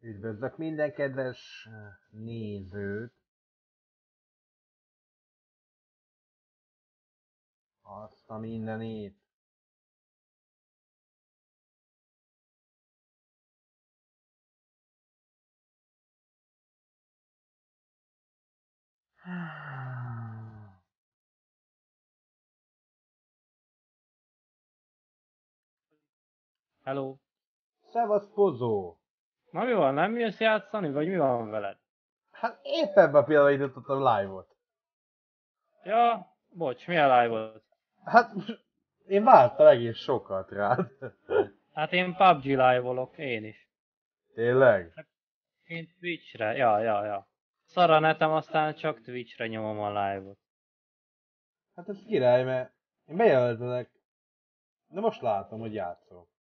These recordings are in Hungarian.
Üdvözlök minden kedves nézőt! Azt a mindenét! Hello. Szevasz, Pozó! Na mi van, nem jössz játszani, vagy mi van veled? Hát épp ebben a pillanatban indítottam live-ot. Ja, bocs, milyen live volt? Hát én vártam egész sokat rád. Hát én PUBG live-olok, én is. Tényleg? Én Twitchre, ja, ja, ja. Szar a netem, aztán csak Twitchre nyomom a live-ot. Hát ez király, mert én bejelöltelek, de most látom, hogy játszol.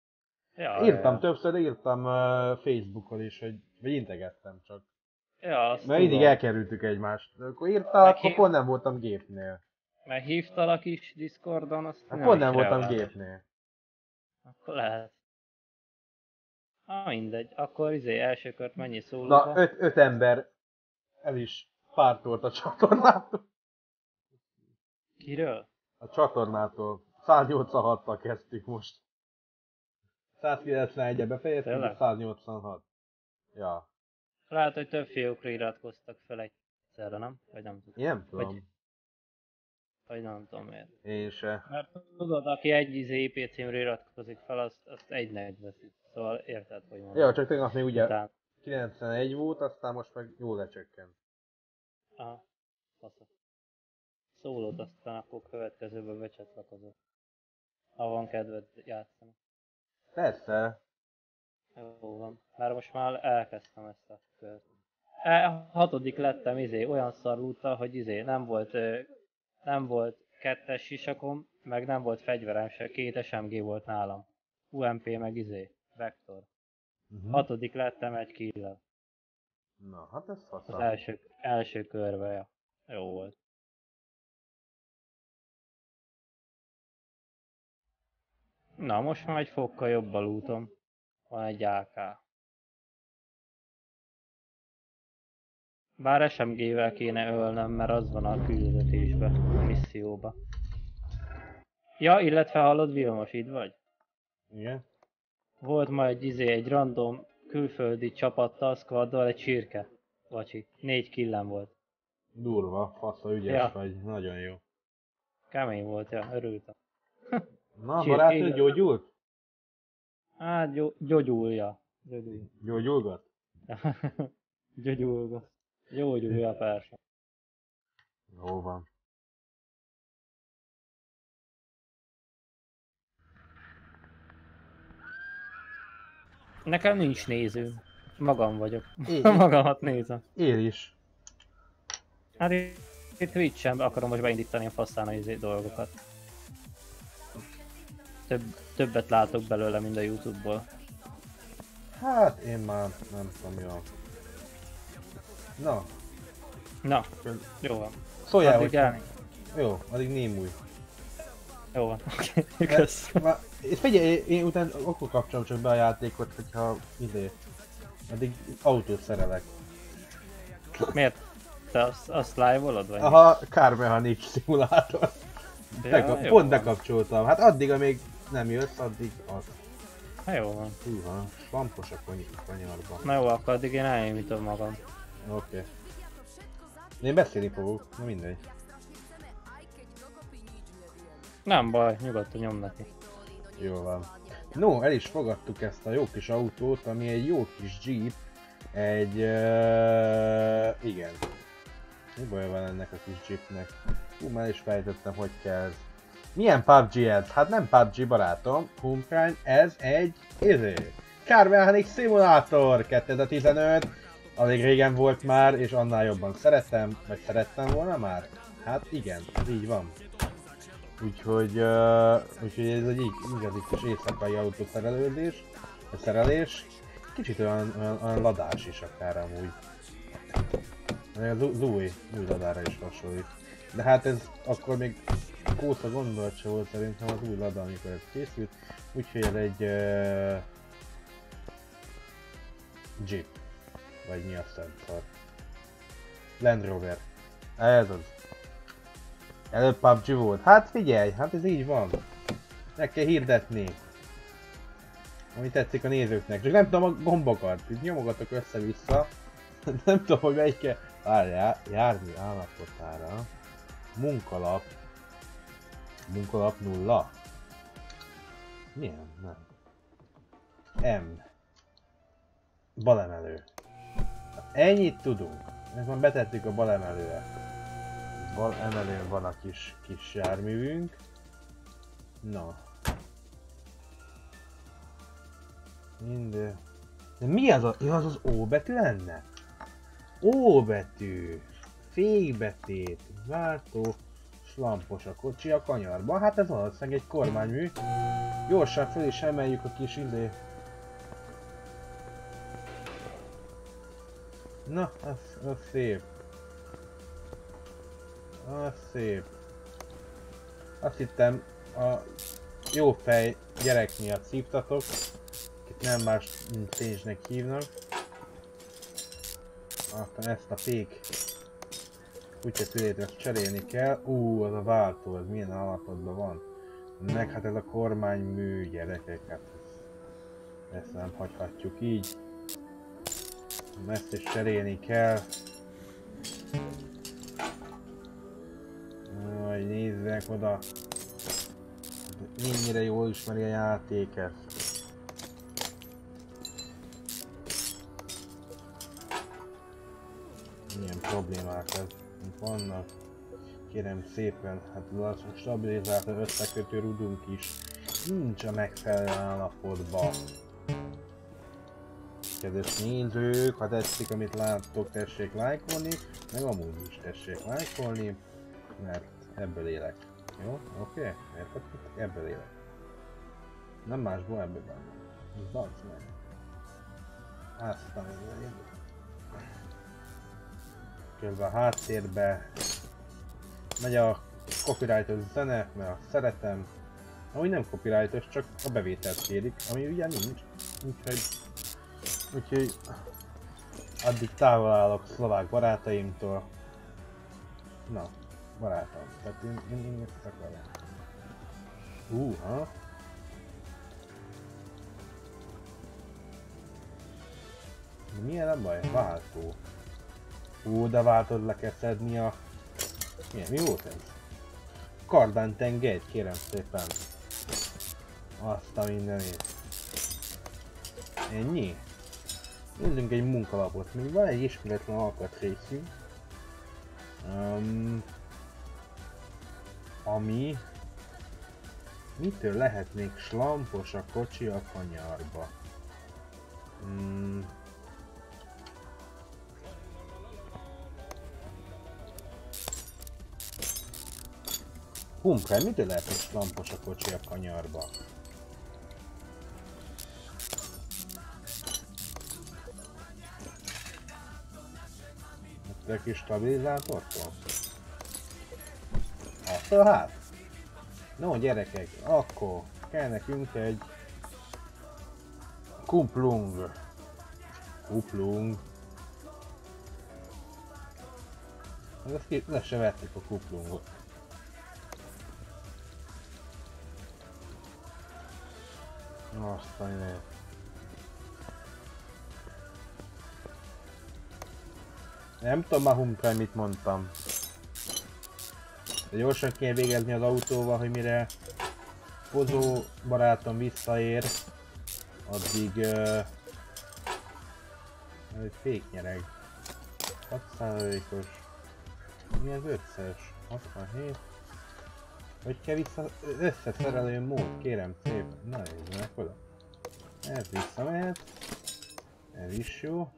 Ja, Írtam ja, többször, írtam uh, Facebookon is, hogy vagy integettem csak. ja, azt Mert mindig elkerültük egymást. Akkor írtál, akkor hív- pont nem voltam gépnél. Mert hívtalak is Discordon, azt Hát nem pont nem voltam reagáltam. gépnél. Akkor lehet. Ah, mindegy. Akkor izé, első kört mennyi Na, szólóba? öt, öt ember el is pártolt a csatornától. Kiről? A csatornától. 186-tal kezdtük most. 191-e befejeztük, Tényleg? de 186. Ja. Lehet, hogy több fiúkra iratkoztak fel egyszerre, nem? Vagy nem tudom. Én nem tudom. Vagy- Vagy nem tudom miért. Én se. Mert tudod, aki egy izé IP címre iratkozik fel, azt, azt egynek veszik. Szóval érted, hogy mondom. Ja, csak tegnap még ugye Után, 91 volt, aztán most meg jól lecsökkent. aha, faszok. Szólót aztán akkor következőben becsatlakozok. Ha van kedved játszani. Persze. Jó van. Mert most már elkezdtem ezt a kört. E, hatodik lettem izé, olyan szarúta, hogy izé nem volt, nem volt kettes sisakom, meg nem volt fegyverem se, két SMG volt nálam. UMP meg izé, Vektor. Uh-huh. Hatodik lettem egy kill Na, hát ez Az faszal. első, első körbe, ja. Jó volt. Na, most már egy fokkal jobb a lootom. Van egy AK. Bár SMG-vel kéne ölnöm, mert az van a küldetésbe, a misszióba. Ja, illetve hallod Vilmos, itt vagy? Igen? Volt ma egy izé, egy random külföldi csapattal, squaddal egy csirke. Vacsi. Négy killem volt. Durva, fasza, ügyes Ja. vagy. Nagyon jó. Kemény volt, ja, örültem. Na, Csirke, barátnő gyógyult? Hát, gyó- gyógyulja. Gyógyulja. Gyógyulgat? Gyógyulja. Gyógyulja, persze. Jó van. Nekem nincs néző. Magam vagyok. Én- Magamat nézem. Én is. Hát itt itt Twitch-en akarom most beindítani a faszán a izé dolgokat. Több, többet látok belőle, mint a Youtube-ból. Hát én már nem tudom van. Na, Na, jó van. szóljál, Addig hogy... elni. Jó, addig némúj. Jó van. Oké, kösz. Ma, és figyelj, én, utána akkor kapcsolom csak be a játékot, hogyha idé. Addig autót szerelek. Miért? Te azt, azt live-olod, vagy? Aha, Car Mechanic szimulátor. Ja, jó pont van. bekapcsoltam. Hát addig, amíg nem jössz, addig az. Hát jó van. Hú, van, slampos a kanyarban. Na jó, akkor addig én elnyomítom magam. Oké. Okay. Én beszélni fogok, na mindegy. Nem baj, nyugodtan nyom neki. Jó van. No, el is fogadtuk ezt a jó kis autót, ami egy jó kis Jeep. Egy... Uh, igen. Mi baj van ennek a kis Jeepnek? Hú, már is fejtettem, hogy kell ez. Milyen PUBG ez? Hát nem PUBG barátom, Homecrime, ez egy... Izé. Car Mechanic Simulator 2015. Alig régen volt már, és annál jobban szeretem, vagy szerettem volna már? Hát igen, így van. Úgyhogy, uh, úgyhogy ez egy ig- igazi kis éjszakai autószerelődés, szerelés. Kicsit olyan, olyan, olyan ladás is akár amúgy. Az, az új, új ladára is hasonlít. De hát ez akkor még a kóta gondolat se volt szerintem az új Lada, amikor ez készült. Úgyhogy ez egy uh, Jeep. Vagy mi a szentszar. Land Rover. Ez az. Előbb PUBG volt. Hát figyelj, hát ez így van. Meg kell hirdetni. Ami tetszik a nézőknek. Csak nem tudom a gombokat. Itt nyomogatok össze-vissza. nem tudom, hogy melyikkel... Várjál, járni állapotára. Munkalap. Munkalap nulla. Milyen? Nem. M. Balemelő. Ennyit tudunk. Ezt már betettük a balemelőre. Bal emelőn van a kis, kis járművünk. Na. Minden. De mi az a... Ja, az az O betű lenne? O betű. Fékbetét. Váltó. Slampos a kocsi a kanyarban. Hát ez valószínűleg egy kormánymű. Gyorsan fel is emeljük a kis idő. Na, az, az szép. Az szép. Azt hittem a jó fej gyerek miatt szívtatok, akit nem más mint pénznek hívnak. Aztán ezt a fék kutyatülét ezt cserélni kell. Ú, az a váltó, az milyen állapotban van. Meg hát ez a kormánymű gyerekek, hát ezt, ezt nem hagyhatjuk így. Ezt is cserélni kell. Hogy nézzek oda. Mennyire jól ismeri a játéket. Milyen problémák ez vannak. Kérem szépen, hát az a stabilizátor összekötő rudunk is nincs a megfelelő állapotban kedves nézők, ha tetszik amit láttok, tessék lájkolni, meg amúgy is tessék lájkolni, mert ebből élek. Jó? Oké? Okay? Értettek? Ebből élek. Nem másból ebből benne. Ez meg. Azt a Közben a háttérbe megy a copyrightos zene, mert azt szeretem. Ami nem copyrightos, csak a bevételt kérik, ami ugye nincs. Úgyhogy Úgyhogy addig távol állok szlovák barátaimtól. Na, barátom. Tehát én, én, én ezt akarom. Hú, ha? Milyen a baj? Váltó. Hú, de váltod le kell szedni a... Milyen, mi volt ez? Kardán tengelyt, kérem szépen. Azt a mindenét. Ennyi? Nézzünk egy munkalapot. Még van egy ismeretlen alkatrészünk. Um, ami... Mitől lehet még slampos a kocsi a kanyarba? Um, Pumpre, mitől még slampos a kocsi a kanyarba? Egy kis stabilizátortól? Attól hát? No gyerekek, akkor kell nekünk egy kuplung. Kuplung. Ezt ki, le se vettük a kuplungot. Azt a Nem tudom már Humprime mit mondtam. De gyorsan kéne végezni az autóval, hogy mire Pozó barátom visszaér, addig... Uh, féknyereg. 6%-os. Mi az összes? 67. Hogy kell vissza összeszerelő mód, kérem szépen. Na nézd oda. Ez visszamehet. Ez is jó.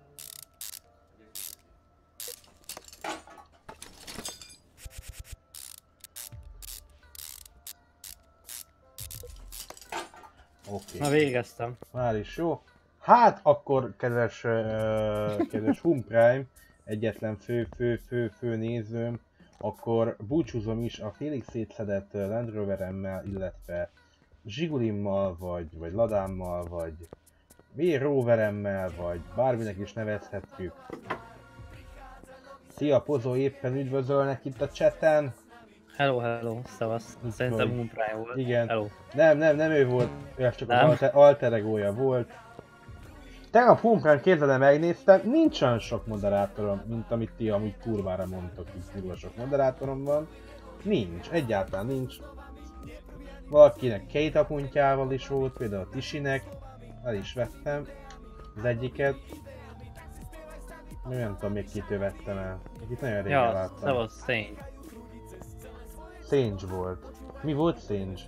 Okay. Na végeztem. Már is jó. Hát akkor kedves, uh, kedves Hum Prime, egyetlen fő, fő, fő, fő nézőm, akkor búcsúzom is a félig szétszedett Land Roveremmel, illetve Zsigulimmal, vagy, vagy Ladámmal, vagy mi Roveremmel, vagy bárminek is nevezhetjük. Szia, Pozó éppen üdvözölnek itt a chaten. Hello, hello, szevasz. Szerintem Hogy- Moon Prime volt. Igen. Hello. Nem, nem, nem ő volt, ő csak Nem? az alter, alter volt. Tegnap Humpran kézzel megnéztem, nincs olyan sok moderátorom, mint amit ti amúgy kurvára mondtok, hogy kurva sok moderátorom van. Nincs, egyáltalán nincs. Valakinek két apuntjával is volt, például Tisinek, el is vettem az egyiket. Még Nem tudom még kitől vettem el. Itt nagyon régen Ja, láttam. szevasz, Szény. Sage volt. Mi volt Sage?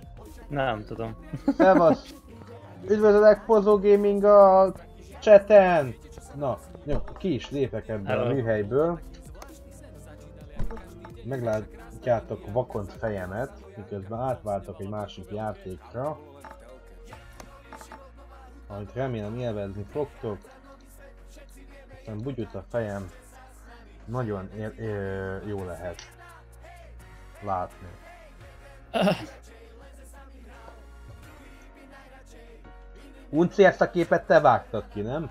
Nem tudom. Szevasz! Üdvözlök Pozó Gaming a chaten! Na, jó, ki is lépek ebből a Hello. műhelyből. Meglátjátok vakont fejemet, miközben átváltok egy másik játékra. Amit remélem élvezni fogtok. Aztán bugyut a fejem. Nagyon ér- jó lehet látni. Unci, ezt a képet te vágtad ki, nem?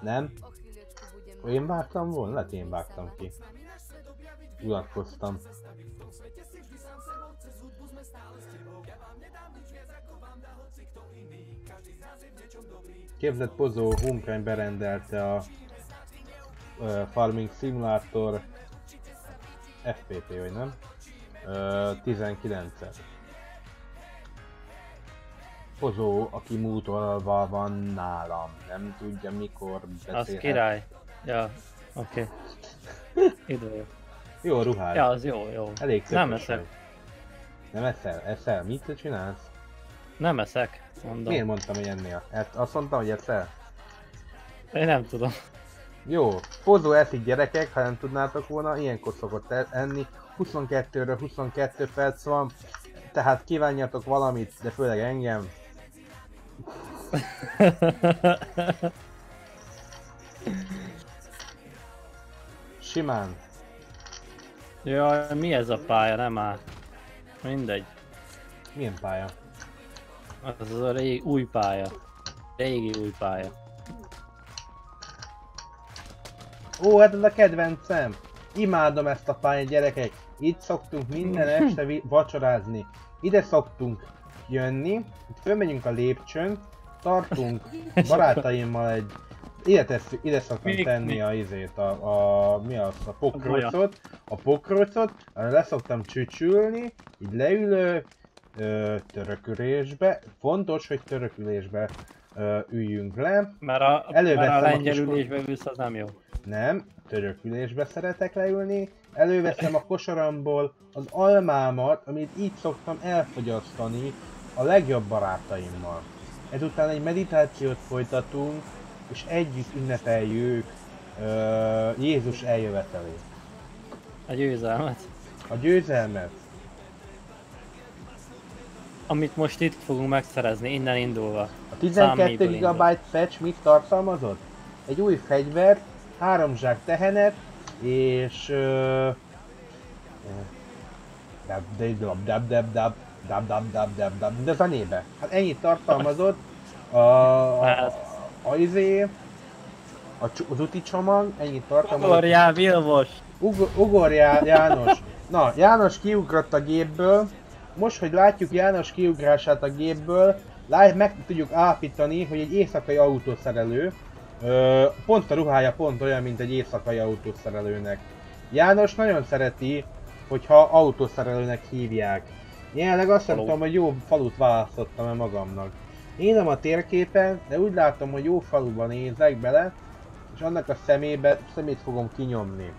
Nem? Én vágtam volna? Lehet én vágtam ki. Unatkoztam. Képzett Pozó Humpren berendelte a ö, Farming Simulator FPP, vagy nem? Ö, 19-et. Pozó, aki mútolva van nálam, nem tudja mikor Az beszélhet. király. Ja, oké. Idő jó. Jó ruhád. Ja, az jó, jó. Elég Nem eszek. vagy. Nem eszel? Eszel? Mit csinálsz? Nem eszek, mondom. Miért mondtam, hogy ennél? Hát azt mondtam, hogy eszel? Én nem tudom. Jó, Pozó eszik gyerekek, ha nem tudnátok volna, ilyenkor szokott el- enni. 22-ről 22 perc van, tehát kívánjatok valamit, de főleg engem. Simán. Jaj, mi ez a pálya, nem áll. Mindegy. Milyen pálya? Az az a régi, új pálya. Régi új pálya. Ó, hát ez a kedvencem! Imádom ezt a pályát, gyerekek! Itt szoktunk minden este vacsorázni. Ide szoktunk jönni, itt fölmegyünk a lépcsőn, tartunk barátaimmal egy... Ide, tesz, ide szoktam Mi- tenni mi? a izét, a, a, mi az, a pokrócot, a pokrócot, arra leszoktam csücsülni, így leülő, ö, törökülésbe, fontos, hogy törökülésbe ö, üljünk le, Mert a, Előveszem mert a a lengyel ülésbe ülsz, az nem jó. nem, törökülésbe szeretek leülni, előveszem a kosaramból az almámat, amit így szoktam elfogyasztani a legjobb barátaimmal. Ezután egy meditációt folytatunk, és együtt ünnepeljük ö, Jézus eljövetelét. A győzelmet. A győzelmet. Amit most itt fogunk megszerezni, innen indulva. A 12 Száméből indul. GB patch mit tartalmazott? Egy új fegyvert, három zsák tehenet, és... Ö, dab dab dab dab dab dab dab dab dab dab de zenébe. Hát ennyit tartalmazott a, a, Hát. a, izé, a, az úti csomag, ennyit tartalmazott. Ugorjál, Vilmos! Ug- ugorjál, János! Na, János kiugrott a gépből. Most, hogy látjuk János kiugrását a gépből, lát, meg tudjuk állapítani, hogy egy éjszakai autószerelő. Ö, pont a ruhája pont olyan, mint egy éjszakai autószerelőnek. János nagyon szereti, hogyha autószerelőnek hívják. Jelenleg azt nem Falu. tudom, hogy jó falut választottam-e magamnak. Én nem a térképen, de úgy látom, hogy jó faluban nézek bele, és annak a szemébe, szemét fogom kinyomni.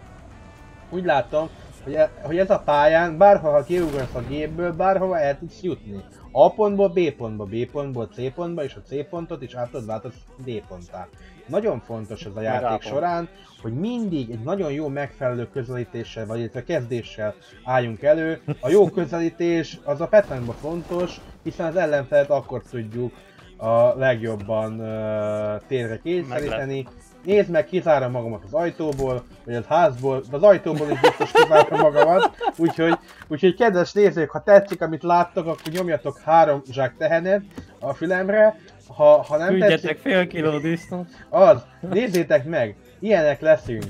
Úgy látom, hogy, e, hogy ez a pályán bárhol kiugrasz a gépből, bárhova el tudsz jutni. A pontból B pontba, B pontból C pontba, és a C pontot is át tudod változni D ponttá. Nagyon fontos ez a játék során, hogy mindig egy nagyon jó megfelelő közelítéssel, vagy illetve kezdéssel álljunk elő. A jó közelítés az a Pac-Manban fontos, hiszen az ellenfelet akkor tudjuk a legjobban uh, térre kényszeríteni. Nézd meg, kizárom magamat az ajtóból, vagy az házból, de az ajtóból is biztos kizárom magamat. Úgyhogy, úgyhogy kedves nézők, ha tetszik, amit láttok, akkor nyomjatok három zsák tehenet a fülemre. Ha, ha nem Küldjetek tetszik, fél kiló disznót. az, nézzétek meg, ilyenek leszünk.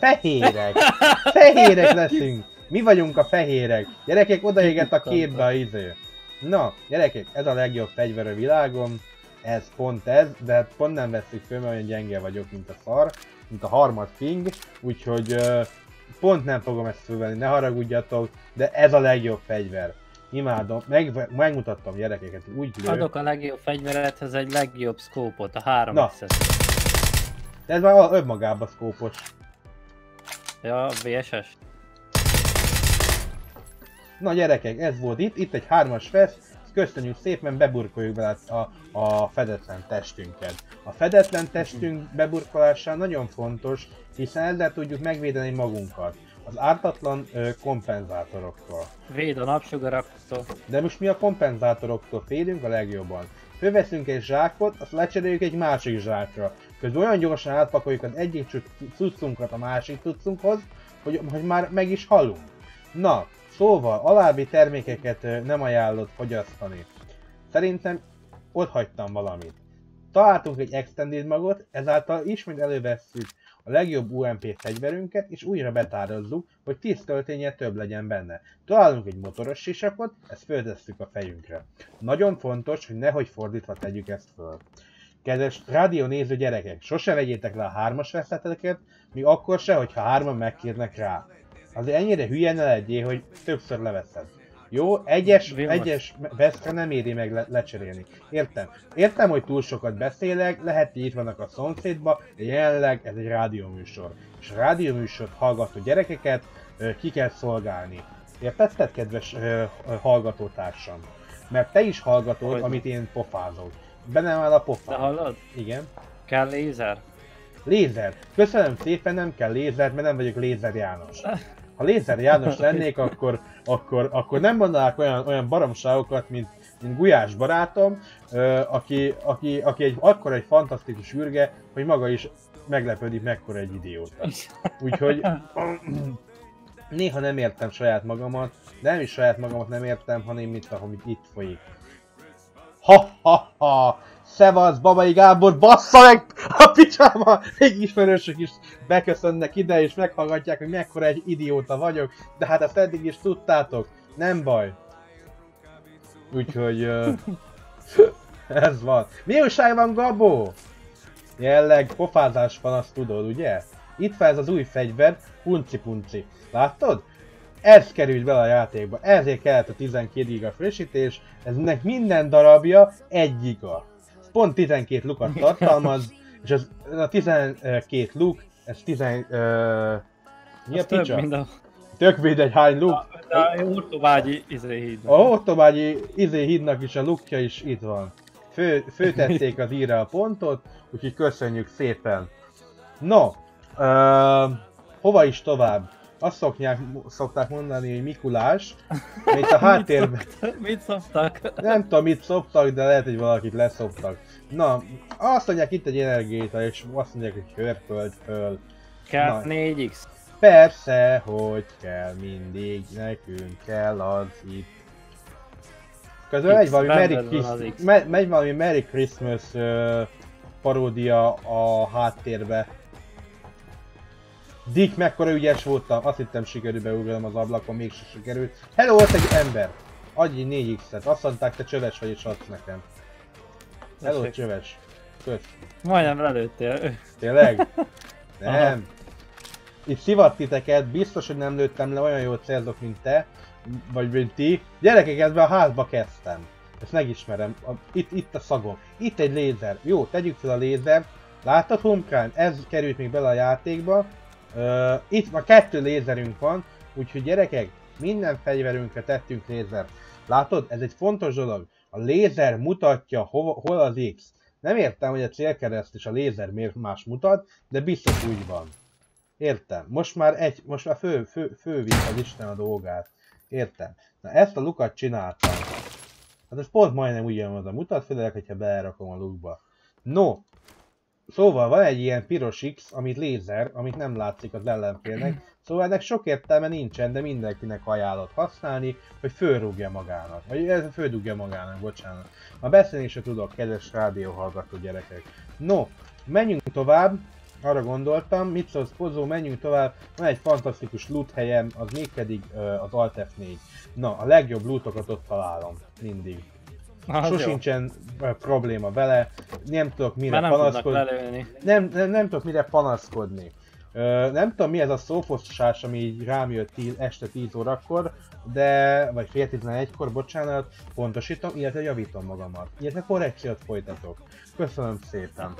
Fehérek! Fehérek leszünk! Mi vagyunk a fehérek. Gyerekek, odaégett a képbe a iző. Na, gyerekek, ez a legjobb fegyver a világon. Ez pont ez, de hát pont nem veszük föl, mert olyan gyenge vagyok, mint a szar, mint a harmad king, úgyhogy pont nem fogom ezt fölvenni, ne haragudjatok, de ez a legjobb fegyver. Imádom, meg, megmutattam gyerekeket, úgy lő. Adok a legjobb fegyverethez egy legjobb szkópot, a 3 Na. x De ez már önmagában szkópos. Ja, VSS. Na gyerekek, ez volt itt, itt egy hármas fesz, ezt köszönjük szépen, beburkoljuk bele a, a fedetlen testünket. A fedetlen testünk beburkolása nagyon fontos, hiszen ezzel tudjuk megvédeni magunkat az ártatlan ö, kompenzátoroktól. Véd a napsugaraktól. De most mi a kompenzátoroktól félünk a legjobban. Fölveszünk egy zsákot, azt lecseréljük egy másik zsákra. Közben olyan gyorsan átpakoljuk az egyik cu- cuccunkat a másik cuccunkhoz, hogy, hogy már meg is halunk. Na, szóval, alábbi termékeket nem ajánlott fogyasztani. Szerintem ott hagytam valamit. Találtunk egy extended magot, ezáltal ismét elővesszük a legjobb UMP fegyverünket, és újra betározzuk, hogy 10 tölténye több legyen benne. Találunk egy motoros sisakot, ezt föltesszük a fejünkre. Nagyon fontos, hogy nehogy fordítva tegyük ezt föl. Kedves rádió néző gyerekek, sose vegyétek le a hármas veszeteket, mi akkor se, hogyha hárman megkérnek rá. Azért ennyire hülye ne legyél, hogy többször leveszed. Jó, egyes, Vilmos. egyes veszre nem éri meg le- lecserélni. Értem. Értem, hogy túl sokat beszélek, lehet, hogy itt vannak a szomszédba, de jelenleg ez egy rádióműsor. És a rádióműsort hallgató gyerekeket ö, ki kell szolgálni. Értetted, kedves ö, ö, hallgatótársam? Mert te is hallgatod, Hogy? amit én pofázok. Benne áll a De pofám. hallod? Igen. Kell lézer? Lézer. Köszönöm szépen, nem kell lézer, mert nem vagyok Lézer János. Ha Lézer János lennék, akkor, akkor, akkor nem mondanák olyan, olyan baromságokat, mint, mint Gulyás barátom, aki, aki, aki egy, akkor egy fantasztikus űrge, hogy maga is meglepődik, mekkora egy idióta. Úgyhogy néha nem értem saját magamat, nem is saját magamat nem értem, hanem mit, amit itt folyik. Ha ha ha! Szevasz, Babai Gábor, bassza meg a picsába! Még ismerősök is beköszönnek ide és meghallgatják, hogy mekkora egy idióta vagyok, de hát ezt eddig is tudtátok, nem baj. Úgyhogy... Uh, ez van. Mi újság van, Gabó? Jelleg, pofázás van, azt tudod, ugye? Itt fel ez az új fegyver, punci punci. Látod? Ez került bele a játékba, ezért kellett a 12 giga frissítés, eznek minden darabja 1 giga. Pont 12 lukat tartalmaz, és az, a 12 luk, ez 10... Uh, mi a picsa? mint a, Tök mindegy hány luk. a Urtobágyi izé. A izé hídnak is a lukja is itt van. Fő, főtették az íre a pontot, úgyhogy köszönjük szépen. No, uh, hova is tovább? Azt szokják, szokták mondani, hogy Mikulás, mint a háttérben. Mit szoptak? Nem tudom, mit szoptak, de lehet, hogy valakit leszoptak. Na, azt mondják itt egy energiéta, és azt mondják, hogy hörpöld föl. Kell Na. 4x. Persze, hogy kell mindig, nekünk kell az itt. Közben X, megy valami Merry, rendben van az Christ- X. me- megy valami Merry Christmas uh, paródia a háttérbe. Dick, mekkora ügyes voltam, azt hittem sikerül beugranom az ablakon, mégse sikerült. Hello, ott egy ember! Adj egy 4x-et, azt mondták, te csöves vagy és adsz nekem. Hello, Tessék. csöves. Kösz. Majdnem lelőttél. Tényleg? Aha. Nem. Itt szivat titeket, biztos, hogy nem lőttem le olyan jól célzok, mint te, vagy mint ti. Gyerekek, ebben a házba kezdtem. Ezt megismerem. A, itt, itt a szagom. Itt egy lézer. Jó, tegyük fel a lézer. Láttad, Homkrán? Ez került még bele a játékba. Ö, itt ma kettő lézerünk van, úgyhogy gyerekek, minden fegyverünkre tettünk lézert. Látod, ez egy fontos dolog. A lézer mutatja, hol, hol az X. Nem értem, hogy a célkereszt és a lézer miért más mutat, de biztos úgy van. Értem. Most már egy, most már fő, fő, fő az Isten a dolgát. Értem. Na ezt a lukat csináltam. Hát ez pont majdnem ugyanaz a mutat, főleg, hogyha belerakom a lukba. No, Szóval van egy ilyen piros X, amit lézer, amit nem látszik az ellenfélnek, szóval ennek sok értelme nincsen, de mindenkinek ajánlott használni, hogy fölrúgja magának. Vagy földugja magának, bocsánat. Ma beszélni se tudok, kedves rádióhallgató gyerekek. No, menjünk tovább, arra gondoltam, mit szólsz Pozó, menjünk tovább, van egy fantasztikus loot helyem, az mégpedig uh, az Alt F4. Na, a legjobb lootokat ott találom, mindig. Az. Sosincsen ö, probléma vele, nem tudok mire Már nem panaszkodni. Nem, nem, nem tudok mire panaszkodni. Ö, nem tudom mi ez a szófosztás, ami így rám jött tíz, este 10 órakor, de, vagy fél 11-kor, bocsánat, pontosítom, illetve javítom magamat. Illetve korrekciót folytatok. Köszönöm szépen.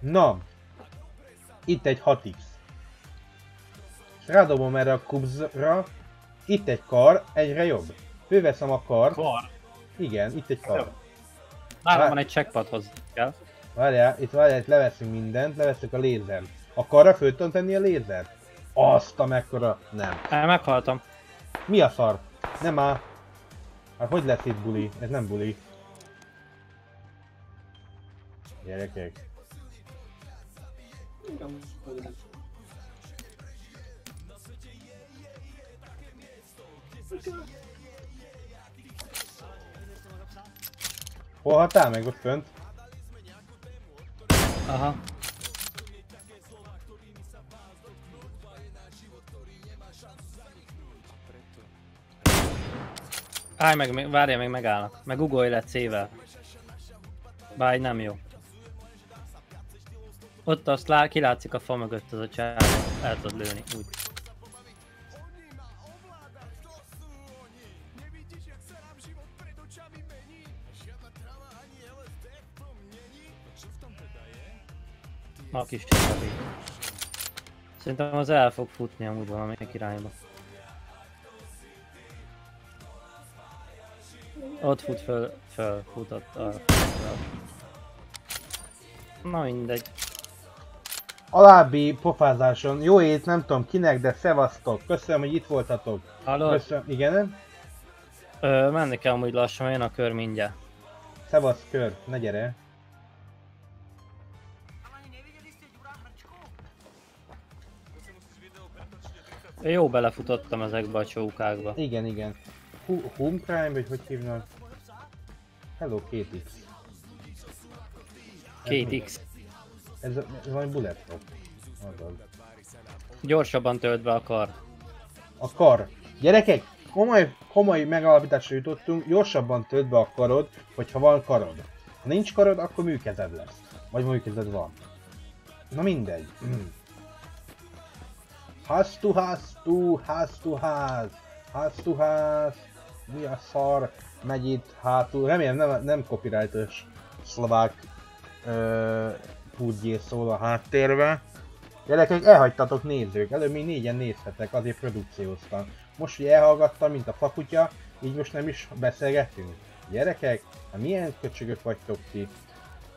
Na, itt egy 6x. És rádobom erre a kubzra, itt egy kar, egyre jobb. Főveszem a kart, Kar. Igen, itt egy kar. Nálam van egy checkpadhoz kell. Várjál, itt várjál, itt leveszünk mindent, leveszünk a lézer. A karra föl tudom tenni a lézert? Azt a mekkora... Nem. El, meghaltam. Mi a szar? Nem áll. Hát hogy lesz itt buli? Ez nem buli. Gyerekek. Hol haltál meg ott fönt? Aha. Állj meg, várja még megállnak. Meg ugolj le C-vel. Így nem jó. Ott azt lá, kilátszik a fa mögött az a csávó. El tudod lőni, úgy. A kis csabi. Szerintem az el fog futni amúgy valamelyik irányba. Ott fut föl, föl, futott föl. Na mindegy. Alábbi pofázáson, jó ét, nem tudom kinek, de szevasztok. Köszönöm, hogy itt voltatok. Hallod? Köszönöm, igen? Ö, menni kell amúgy lassan, jön a kör mindjárt. Szevasz, kör, ne gyere. Jó belefutottam ezekbe a csókákba. Igen, igen. Hu- Home Crime, vagy hogy hívnak? Hello, 2X. Két X. Ez, ez valami bullet drop. Gyorsabban tölt be a kar. A kar. Gyerekek, komoly, komoly megalapításra jutottunk, gyorsabban tölt be a karod, hogyha van karod. Ha nincs karod, akkor műkezed lesz. Vagy műkezed van. Na mindegy. Mm. To ház to, ház to ház, mi a szar, megy itt hátul, remélem nem, nem copyrightos szlovák pudgyé szól a háttérbe. Gyerekek, elhagytatok nézők, előbb még négyen nézhetek, azért produkcióztam. Most, hogy elhallgattam, mint a fakutya, így most nem is beszélgetünk. Gyerekek, hát milyen köcsögök vagytok ti?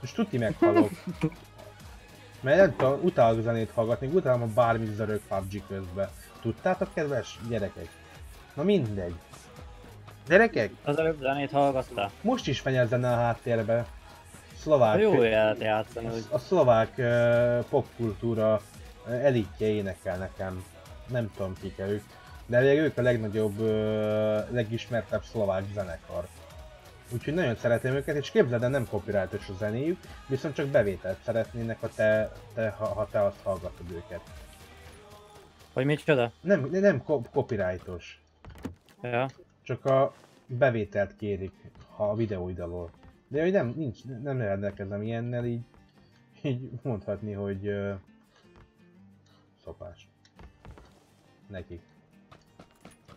Most tuti meghalok. Mert nem tudom, utálok zenét hallgatni, utálom, bármit zörög PUBG közben. Tudtátok, kedves gyerekek? Na mindegy. Gyerekek, Az előbb zenét hallgattál? most is fenyel zene a háttérbe. Szlovák. Jó lehet játszani, hogy A szlovák uh, popkultúra elitje énekel nekem. Nem tudom kik ők. De ők a legnagyobb, uh, legismertebb szlovák zenekar. Úgyhogy nagyon szeretem őket, és képzeld el, nem copyrightos a zenéjük, viszont csak bevételt szeretnének, ha te, te, ha, ha te azt hallgatod őket. Hogy micsoda? Nem, nem co- copyrightos, Ja. csak a bevételt kérik, ha a videóid alól. De hogy nem, nincs, nem rendelkezem ilyennel, így, így mondhatni, hogy uh, szopás. Nekik.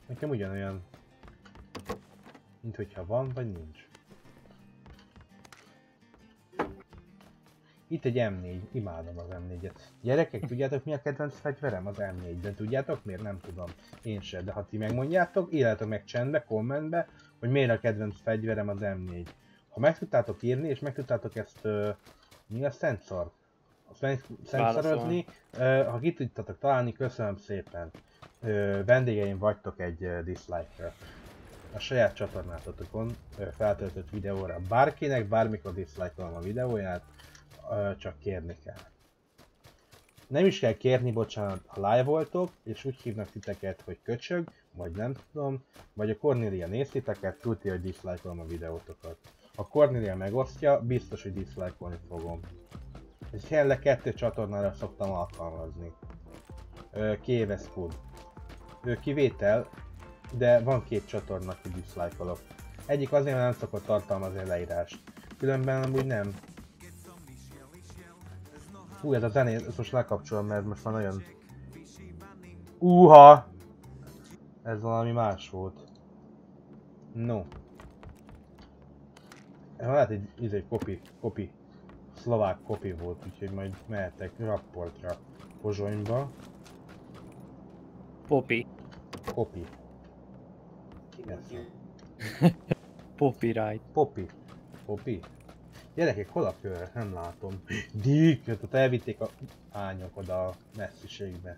Nekem ugyanolyan, mint hogyha van, vagy nincs. Itt egy M4, imádom az M4-et. Gyerekek, tudjátok mi a kedvenc fegyverem az M4, de tudjátok miért? Nem tudom. Én sem, de ha ti megmondjátok, írjátok meg csendbe, kommentbe, hogy miért a kedvenc fegyverem az M4. Ha meg tudtátok írni, és meg tudtátok ezt, uh, mi a szenzorozni, uh, ha ki tudtatok találni, köszönöm szépen. Uh, vendégeim vagytok egy dislike-ra a saját csatornátokon feltöltött videóra. Bárkinek bármikor dislike a videóját, csak kérni kell. Nem is kell kérni, bocsánat, ha live voltok, és úgy hívnak titeket, hogy köcsög, vagy nem tudom, vagy a Cornelia néz titeket, tudja, hogy dislike a videótokat. Ha Cornelia megosztja, biztos, hogy dislike fogom. És jelenleg kettő csatornára szoktam alkalmazni. Kéves Food. Ő kivétel, de van két csatorna, aki dislike-olok. Egyik azért, mert nem szokott tartalmazni leírást. Különben amúgy nem. Hú, ez a zené, ezt most lekapcsolom, mert most már nagyon... Uha! Ez valami más volt. No. Ez lehet egy, ez egy kopi, kopi. Szlovák kopi volt, úgyhogy majd mehetek rapportra Pozsonyba. Popi. Kopi. Copyright. Popi. Popi. Gyerekek, hol a kör? Nem látom. Dik, ott elvitték a ányok oda a messziségbe.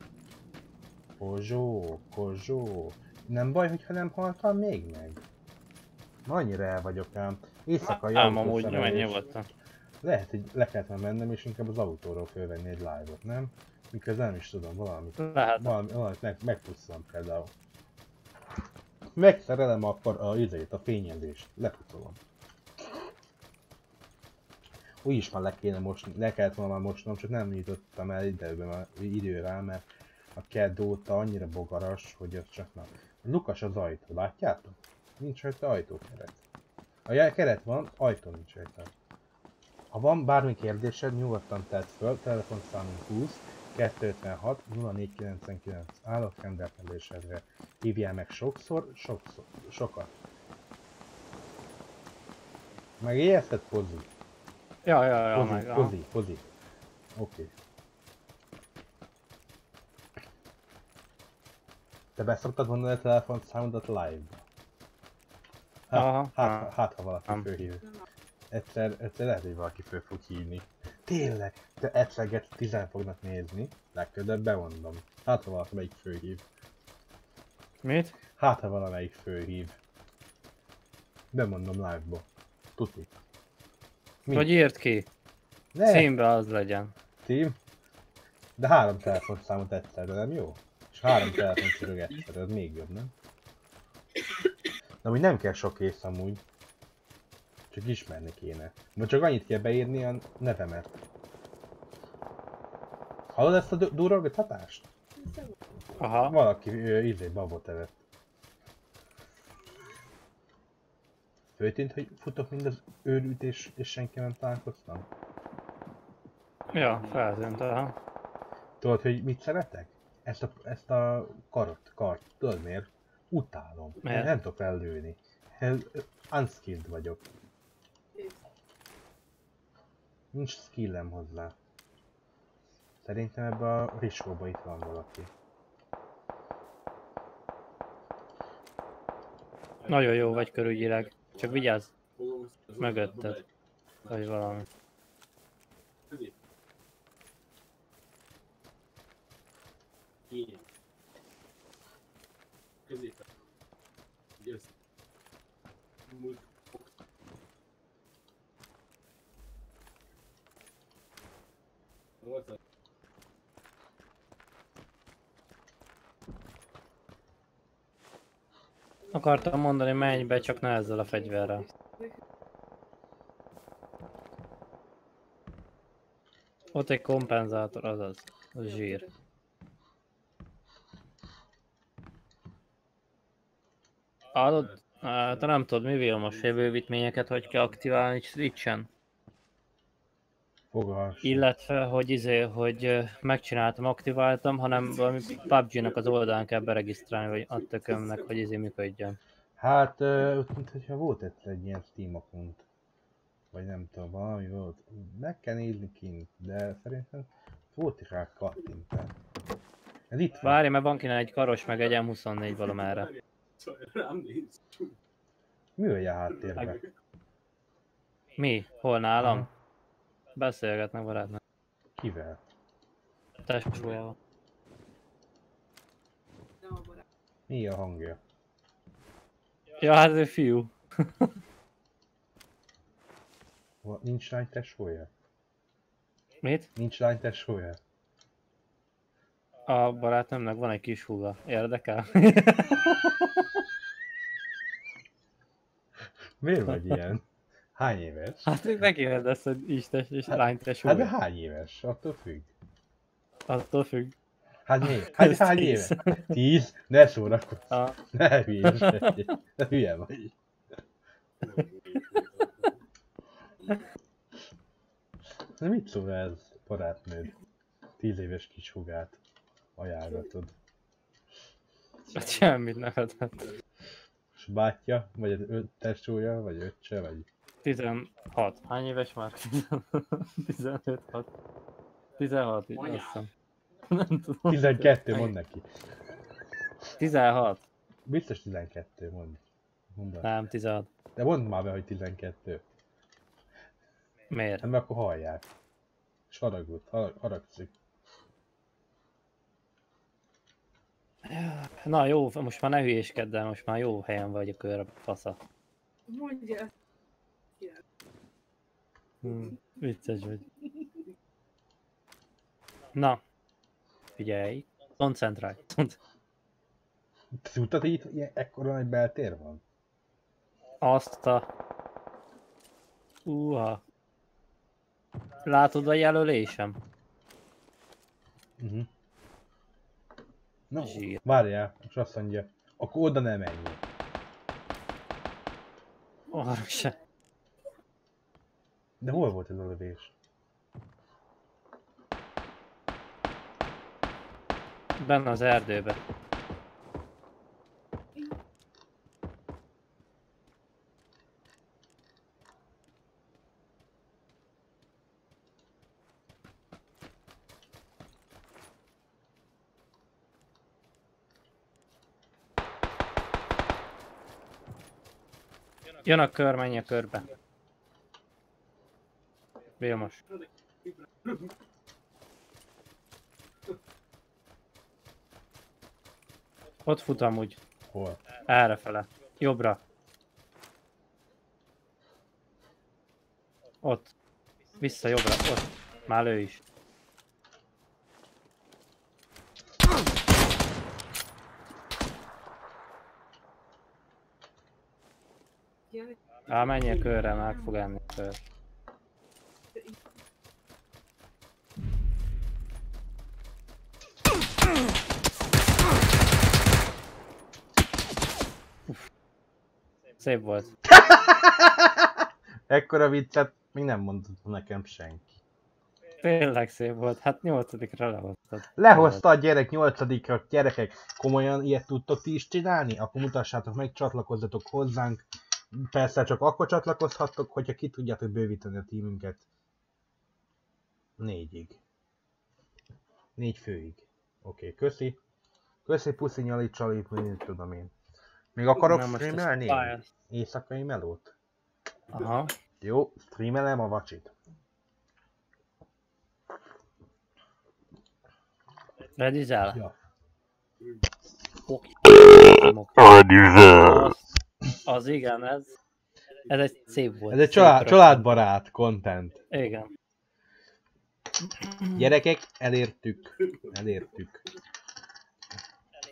Kozsó, kozsó. Nem baj, hogyha nem haltam még meg? Annyira el vagyok ám. Éjszaka Ám amúgy menj nyugodtan. Lehet, hogy le kellett mennem, és inkább az autóról fölvenni egy live-ot, nem? Miközben nem is tudom, valamit. Lehet. Valami, valamit meg, megpusztam például. Megszerelem akkor a izét, a fényezést. Lepucolom. Úgyis már le kéne mosni, le kellett volna már mosnom, csak nem nyitottam el időben, időre, mert a kedd óta annyira bogaras, hogy az csak nem. Lukas az ajtó, látjátok? Nincs rajta ajtókeret. A keret van, ajtó nincs rajta. Ha van bármi kérdésed, nyugodtan tedd föl, telefonszámunk 20 256 0499 állok rendelkezésedre. Hívjál meg sokszor, sokszor, sokat. Megijeszted, Pozi? Ja, ja, ja, Pozi, meg. Pozi, Pozi. Oké. Okay. Te beszoktad mondani a telefonszámodat live-ba? Hát, Aha, hát, aha. hát, ha valaki Nem. fölhív. Egyszer, egyszer lehet, hogy valaki föl fog hívni. Tényleg, te egyszerget tizen fognak nézni, legközelebb bemondom. Hát, ha valamelyik fölhív. Mit? Hát, ha valamelyik fölhív. Bemondom live-ba. Tuti. Mi? Hogy írt ki? Ne, Címbe az legyen. Team. De három telefonszámot egyszerre, nem jó? És három telefon csörög egyszerre, az még jobb, nem? De úgy nem kell sok ész amúgy. Csak ismerni kéne. Vagy csak annyit kell beírni a nevemet. Hallod ezt a du- durrogatást? Aha. Valaki izé babot evett. Föltűnt, hogy futok mind az őrült és, és senki nem találkoztam? Ja, feltűnt, aha. Tudod, hogy mit szeretek? Ezt a, ezt a karot, kart. Tudod miért? Utálom. Miért? Nem tudok ellőni. Unskilled vagyok. Nincs skillem hozzá. Szerintem ebbe a riskóba itt van valaki. Nagyon jó vagy körügyileg. Csak vigyázz mögötted. Vagy valami. Középen. Jössz. Múlt. Volt Akartam mondani, menj be, csak ne ezzel a fegyverrel. Ott egy kompenzátor, azaz. Az zsír. Hallod? Á, Te nem tudod, mi vilmos bővítményeket, hogy kell aktiválni Switchen? Fogalmas. Illetve, hogy izé, hogy megcsináltam, aktiváltam, hanem valami PUBG-nak az oldalán kell beregisztrálni, vagy a tökömnek, hogy izé működjön. Hát, ott mint hogyha volt egyszer egy ilyen Steam account. vagy nem tudom, valami volt. Meg kell nézni kint, de szerintem volt rá kattintás. Ez itt van. Várj, mert van kéne egy karos, meg egy M24 valamára. Mi vagy a háttérben? Mi? Hol nálam? Beszélgetnek barátnak. Kivel? Tesójával. Mi a hangja? Ja, hát ő fiú. Va- Nincs lány tesója? Mit? Nincs lány tesója? A barátnőmnek van egy kis húga. Érdekel? Miért vagy ilyen? Hány éves? hát megkérdez, hogy istes és lány Hát de hány éves? Attól függ. Attól függ. Hát mi? Hát Ez hány tíz. éve? Tíz? Ne szórakozz. Ah, Ne hülyeskedj. Ne hülye vagy. De mit szól ez barátnőd? Tíz éves kis hugát ajánlatod. hát semmit nem vetett. És bátyja, vagy tesója, vagy öccse, vagy... 16. Hány éves már? 15, 6. 16, azt hiszem. Nem tudom. 12, mond neki. 16. Biztos 12, mond. Mondd. Nem, 16. De mondd már be, hogy 12. Miért? Nem, mert akkor hallják. És haragut, harag, haragszik. Na jó, most már ne hülyéskedj el, most már jó helyen vagy a kör, fasza. Mondja. Hmm, vicces vagy. Na, figyelj, koncentrálj. Tudtad, hogy itt ilyen ekkora nagy beltér van? Azt a... Uha. Látod a jelölésem? Uh-huh. No, Zsír. várjál, és azt mondja, akkor oda nem menj. Arra se. De hol volt ez a lövés? Benne az erdőbe. Jön a kör, menj a körbe. Vilmos. Ott fut amúgy. Hol? Errefele. Jobbra. Ott. Vissza jobbra. Ott. Már lő is. Á, menj a körre, meg fog enni kör. Szép volt. Ekkora viccet még nem mondott nekem senki. Tényleg szép volt. Hát nyolcadikra lehoztad. Lehozta a gyerek nyolcadikra, gyerekek, komolyan ilyet tudtok ti is csinálni? Akkor mutassátok meg, csatlakozzatok hozzánk. Persze csak akkor csatlakozhattok, hogyha ki tudjátok bővíteni a tímünket. Négyig. Négy főig. Oké, okay, köszi. Köszi puszi nyali csali, mit tudom én. Még akarok ezt streamelni? Éjszakai melót? Aha. Jó, streamelem a vacsit. Redizel? Ja. Oké. Az, az igen, ez. Ez egy szép volt. Ez egy család, családbarát content. Igen. Gyerekek, elértük. Elértük.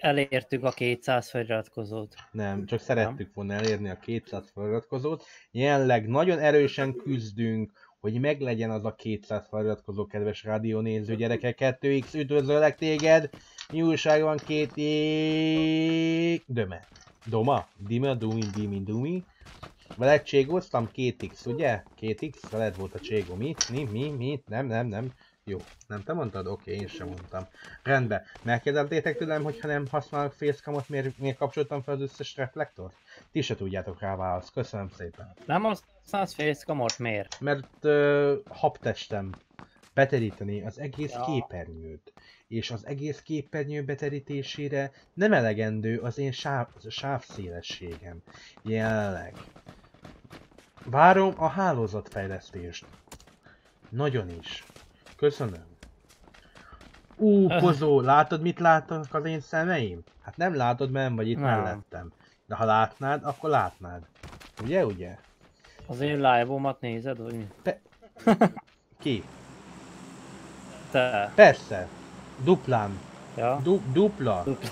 Elértük a 200 feliratkozót. Nem, csak szerettük volna elérni a 200 feliratkozót. Jelenleg nagyon erősen küzdünk, hogy meglegyen az a 200 feliratkozó, kedves rádiónéző gyerekek. 2x, üdvözöllek téged! Mi újság van két é... Döme. Doma? Dima, Dumi, Dimi, Dumi. Veled cségoztam 2x, ugye? 2x? Veled volt a cségó. Mi? Mi? Mi? Mi? Nem, nem, nem. Jó, nem te mondtad? Oké, én sem mondtam. Rendben. Megkérdeztétek tőlem, hogy ha nem használok facecamot, miért, miért kapcsoltam fel az összes reflektort? Ti se tudjátok rá választ. Köszönöm szépen. Nem használsz facecamot, miért? Mert ö, habtestem beteríteni az egész Ja. képernyőt. És az egész képernyő beterítésére nem elegendő az én sáv, sávszélességem. Jelenleg. Várom a hálózatfejlesztést. Nagyon is. Köszönöm. Ú, pozó, látod mit látok az én szemeim? Hát nem látod, mert nem vagy itt Nem. mellettem. De ha látnád, akkor látnád. Ugye, ugye? Az én live-omat nézed, vagy mi? Ki? Te. Persze. Duplán. Ja? Du dupla. Dupla.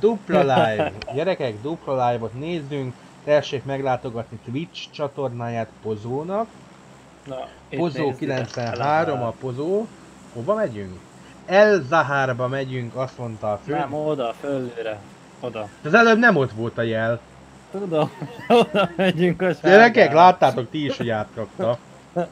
Dupla live. Gyerekek, dupla live-ot nézzünk. Tessék meglátogatni Twitch csatornáját Pozónak. Na, Pozó nézd, 93 a Pozó. Hova megyünk? El Zahárba megyünk, azt mondta a fő. Nem, oda, földre. Oda. Az előbb nem ott volt a jel. Tudom, oda megyünk a Gyerekek, sárgára. láttátok ti is, hogy átrakta.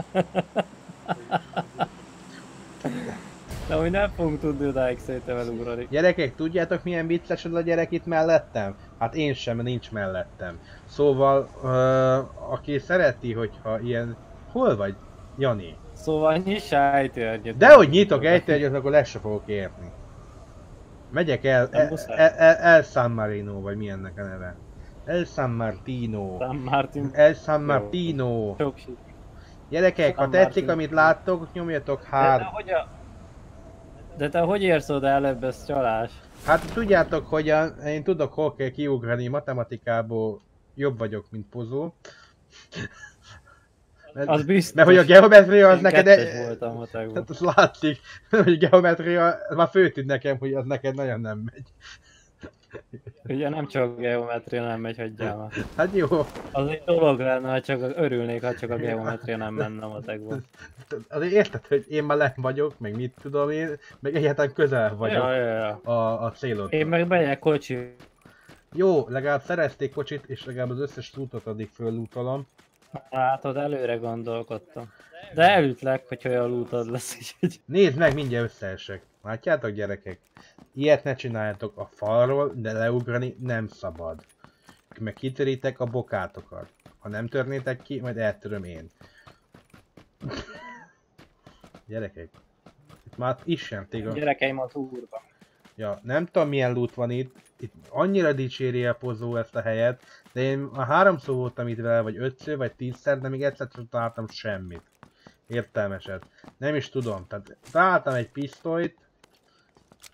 De hogy nem fogunk tudni odáig szerintem elugrani. Gyerekek, tudjátok milyen vicces az a gyerek itt mellettem? Hát én sem, nincs mellettem. Szóval, uh, aki szereti, hogyha ilyen... Hol vagy, Jani? Szóval nyissál ejtőernyőt. De hogy nyitok ejtőernyőt, akkor lesz se fogok érni. Megyek el, el, el, el, el San Marino, vagy mi ennek a neve? El San Martino. San Martin. El San Martino. Sik. Gyerekek, ha tetszik, Martin. amit láttok, nyomjatok De te hár. hogy a... De te hogy érsz oda előbb, ez csalás? Hát tudjátok, hogy a, én tudok hol kell kiugrani, matematikából jobb vagyok, mint pozó. Mert, Az biztos. mert hogy a geometria az Én neked... kettes e- voltam matekban. Hát az látszik, hogy geometria, már föltűnt nekem, hogy az neked nagyon nem megy. Ugye nem csak geometria nem megy, hagyjál már. Hát jó, Az egy dolog lenne, ha csak örülnék, ha csak a geometria nem menne a matekban. azért érted, hogy én már len vagyok, meg mit tudom én, meg egyáltalán közel vagyok Ja, ja, ja. a, a célodhoz. Én meg megyek kocsi. Jó, legalább szerezték kocsit, és legalább az összes lootot addig föllútolom. Látod, előre gondolkodtam. De elütlek, hogy olyan lootod lesz, úgyhogy... Nézd meg, mindjárt összeesek. Látjátok gyerekek? Ilyet ne csináljatok a falról, de leugrani nem szabad. Meg kitörítek a bokátokat. Ha nem törnétek ki, majd eltöröm én. Gyerekek. Itt már is sem a... Gyerekeim az úrban. Ja, nem tudom milyen loot van itt. Itt annyira dicséri a pozó ezt a helyet, de én a háromszor voltam itt vele, vagy ötször, vagy tízszer, de még egyszer sem találtam semmit. Értelmeset. Nem is tudom. Tehát találtam egy pisztolyt,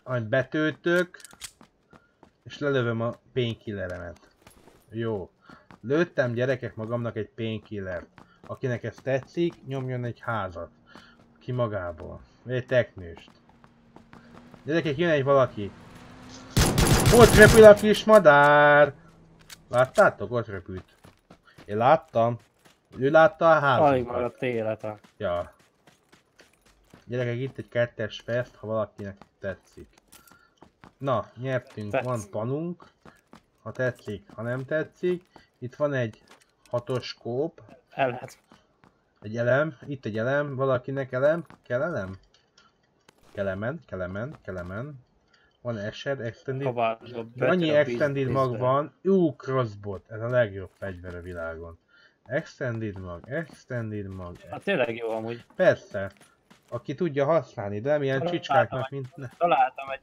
amit betöltök, és lelövöm a painkilleremet. Jó. Lőttem gyerekek magamnak egy painkillert. Akinek ez tetszik, nyomjon egy házat. Ki magából. Vagy egy teknőst. Gyerekek, jön egy valaki. Ott repül a kis madár! Láttátok? Ott repült. Én láttam. Ő látta a Alig házunkat. maradt élete. Ja. Gyerekek, itt egy kettes fest, ha valakinek tetszik. Na, nyertünk, Tetszik. van panunk. Ha tetszik, ha nem tetszik. Itt van egy hatos kóp, El lehet. egy elem, itt egy elem, valakinek elem, kell elem? Kelemen, kelemen, kelemen. Van Esher, Extended. Kabátba Annyi extended mag van. Ú, crossbot, ez a legjobb fegyver a világon. Extended mag, extended mag. Hát tényleg jó amúgy. Persze. Aki tudja használni, de milyen Találtam csicskáknak, mint ne. Találtam egy,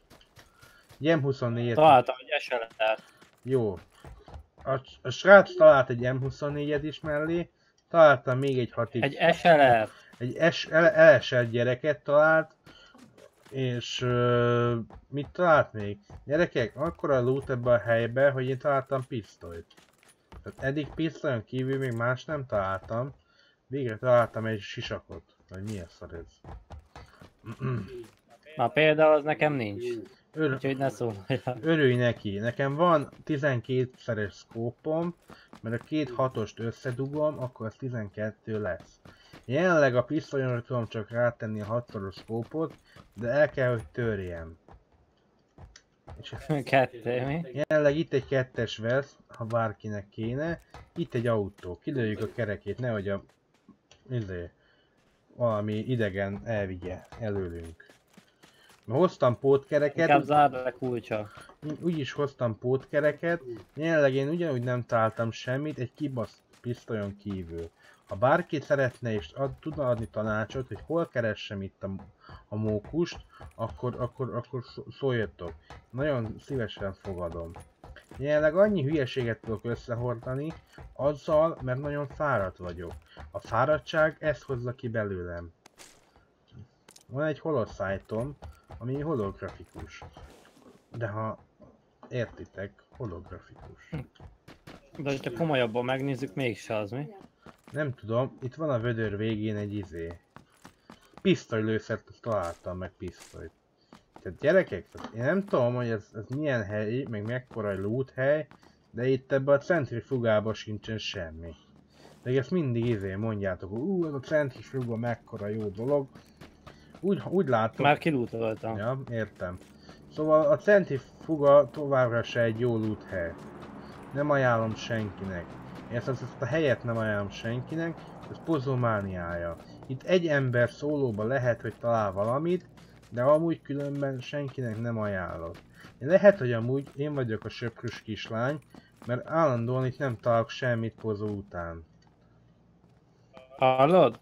Egy M24-et. találtam egy SLR-t. Jó. A, a srác talált egy M24-et is mellé. Találtam még egy 6 Egy SLR. egy S, L- LSL gyereket talált, és uh, mit talált még? Gyerekek, akkor a loot ebbe a helybe, hogy én találtam pisztolyt. Tehát eddig pisztolyon kívül még más nem találtam. Végre találtam egy sisakot. Vagy mi ez szar ez? Na például az nekem nincs. Ör, Úgyhogy ne szóljál. örülj neki. Nekem van 12-szeres szkópom, mert a két hatost összedugom, akkor az 12 lesz. Jelenleg a pisztolyonra tudom csak rátenni a 6 szkópot, de el kell, hogy törjem. És Kettő, mi? jelenleg itt egy kettes vesz, ha bárkinek kéne. Itt egy autó. Kilőjük a kerekét, nehogy a... Izé, valami idegen elvigye előlünk. Mert hoztam pótkereket, Inkább zárd le kulcsa. úgy is hoztam pótkereket, jelenleg én ugyanúgy nem találtam semmit egy kibaszt pisztolyon kívül. Ha bárki szeretne és ad, tudna adni tanácsot, hogy hol keressem itt a, a mókust, akkor, akkor, akkor szó- szóljatok. Nagyon szívesen fogadom. Jelenleg annyi hülyeséget tudok összehordani, azzal, mert nagyon fáradt vagyok. A fáradtság ezt hozza ki belőlem. Van egy holoszájtom, ami holografikus. De ha értitek, holografikus. De hogyha komolyabban megnézzük, mégse az mi? Nem tudom, itt van a vödör végén egy izé. Pisztolylőszert találtam meg pisztolyt. Tehát gyerekek, tehát én nem tudom, hogy ez, ez milyen hely, meg mekkora egy loot hely, de itt ebbe a centrifugába sincsen semmi. De ezt mindig izé mondjátok, hogy ú, ez a centrifuga mekkora jó dolog. Úgy, úgy látom, Már kilútoltam. Ja, értem. Szóval a centrifuga továbbra se egy jó loot hely. Nem ajánlom senkinek. Ezt, ezt a helyet nem ajánlom senkinek, ez pozomániája. Itt egy ember szólóba lehet, hogy talál valamit, de amúgy különben senkinek nem ajánlok. Én lehet, hogy amúgy én vagyok a söprös kislány, mert állandóan itt nem találok semmit pozó után. Hallod?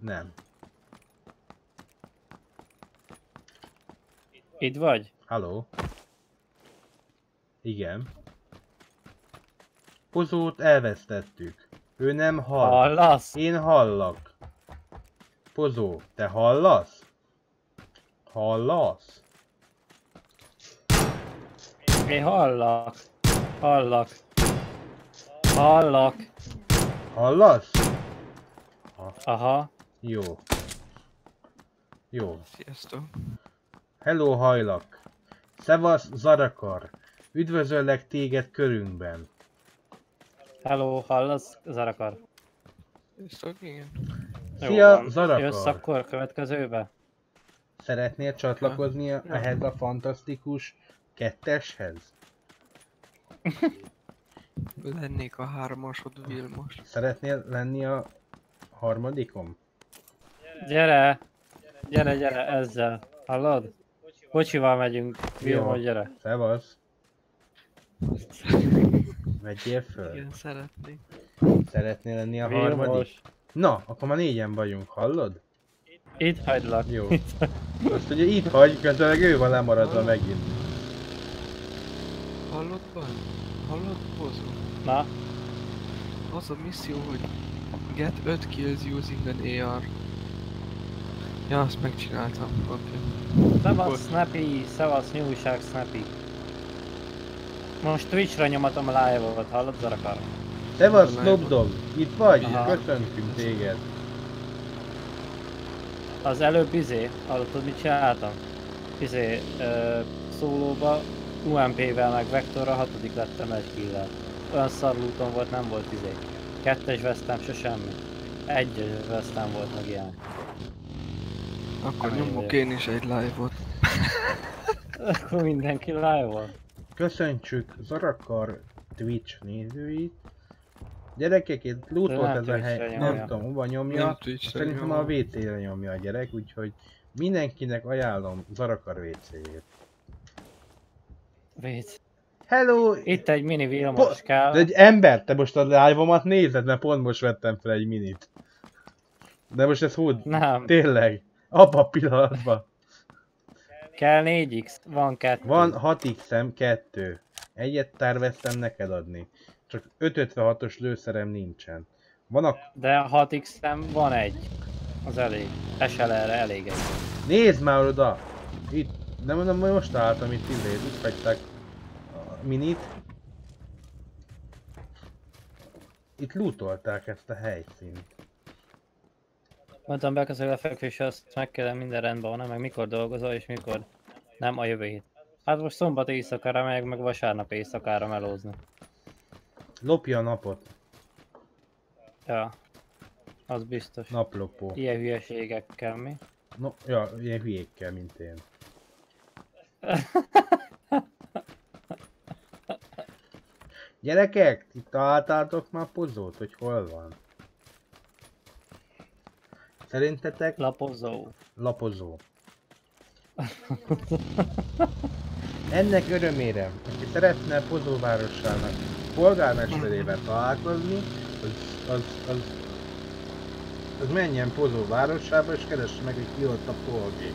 Nem. Itt vagy? Halló? Igen. Pozót elvesztettük. Ő nem hall. Hallasz? Én hallak. Pozó, te hallasz? Hallasz? Én hallak. Hallak. Hallak. Hallasz? Aha. Jó. Jó. Sziasztok. Hello hajlak. Szevasz Zarakar. Üdvözöllek téged körünkben. Hello, hallasz? Zarakar. Igen. Jó Szia, van. Zarakar. Jössz akkor következőbe? Szeretnél csatlakozni a- ehhez a fantasztikus ketteshez? Lennék a hármasod Vilmos. Szeretnél lenni a harmadikom? Gyere! Gyere, gyere, ezzel. Hallod? Kocsival megyünk. Vilmos, gyere. Szevasz. Vegyél föl. Igen, szeretnék. Szeretnél lenni a harmadik? Vilmos. Na, akkor már négyen vagyunk, hallod? Itt hagylak. Jó. Azt ugye itt hagy, közben ő van lemaradva megint. Hallod, Ban? Hallod, Bozó? Na, Az a misszió, hogy get 5 kills using an AR. Ja, azt megcsináltam. Oké. Okay. szevasz Snappy, szevasz mi újság Snappy. Most Twitchre nyomatom a live-ot, hallod Zarakar? Szevasz Snoop Dogg, itt vagy? Aha. Köszöntünk téged. Az előbb izé, hallottad mit csináltam? Izé, ö, szólóba UMP-vel meg Vektorra hatodik lettem egy kill Olyan szarlúton volt, nem volt izé. Kettes vesztem, se semmi. Egyes vesztem volt meg ilyen. Akkor nyomok én is egy live-ot. Akkor mindenki live volt. Köszöntsük Zarakar Twitch nézőit. Gyerekek, itt lootolt ez a hely, nem tudom, hova nyomja. Nem Szerintem a. WC-re nyomja a gyerek, úgyhogy mindenkinek ajánlom Zarakar WC-jét. Hello! Itt egy mini. De egy ember, te most a live-omat nézed, mert pont most vettem fel egy minit. De most ez hogy? Nem, Tényleg? Abba a pillanatban. Kell 4x, van 2. Van 6x-em, 2. Egyet terveztem neked adni. Csak 556-os lőszerem nincsen. Van a... De 6x-em van egy. Az elég. SLR-re elég egy. Nézd már oda! Itt, de mondom, hogy most álltam itt izét, itt hagyták a minit. Itt lootolták ezt a helyszínt. Mondtam be az lefekvés, azt megkérdem minden rendben van, meg mikor dolgozol és mikor nem a jövő hét. Hát most szombat éjszakára megyek, meg vasárnap éjszakára melózni. Lopja a napot. Ja. Az biztos. Naplopó. Ilyen hülyeségekkel mi? No, ja, ilyen hülyékkel, mint én. Gyerekek, itt találtátok már pozót, hogy hol van? Szerintetek Lapozó. lapozó. Ennek örömére, aki szeretne Pozóvárosának polgármesterével találkozni, az, az, az, az menjen Pozó városába és keresse meg, hogy ki ott a polgé.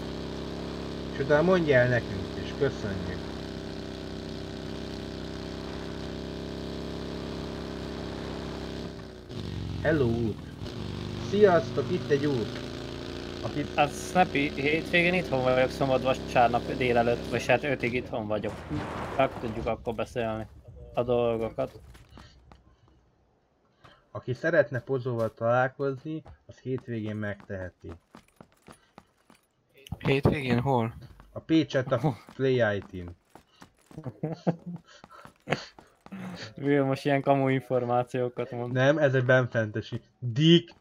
És utána mondja el nekünk is, köszönjük. Hello! Sziasztok, itt egy út! Aki Hát Snappy, hétvégén itthon vagyok, szombat vasárnap délelőtt, vagy hát ötig itthon vagyok. Meg tudjuk akkor beszélni a dolgokat. Aki szeretne Pozóval találkozni, az hétvégén megteheti. Hétvégén hol? A Pécset a Play IT-n. Will most ilyen kamu információkat mond. Nem, ez egy benfentesi. Dick.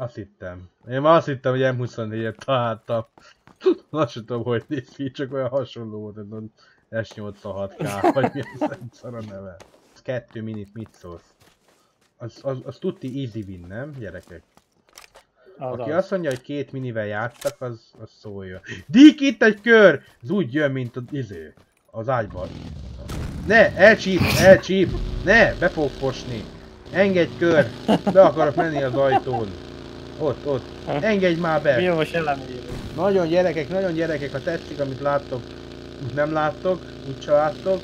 Azt hittem. Én már azt hittem, hogy M24-et találtam. Azt sem tudom, hogy néz ki, csak olyan hasonló volt, a S86K, vagy mi az egyszer a neve. Ez kettő minit mit szólsz? Az, az, az tuti easy win, nem, gyerekek? Az Aki az. azt mondja, hogy két minivel játszak, az, az szólja. Dick, itt egy kör! Ez úgy jön, mint az izé. Az ágyban. Ne, elcsíp, elcsíp! Ne, be fog fosni. Engedj kör! Be akarok menni az ajtón. Ott, ott. Engedj már be! Will most eleményű. Nagyon gyerekek, nagyon gyerekek, ha tetszik, amit láttok, amit nem láttok, úgyse láttok,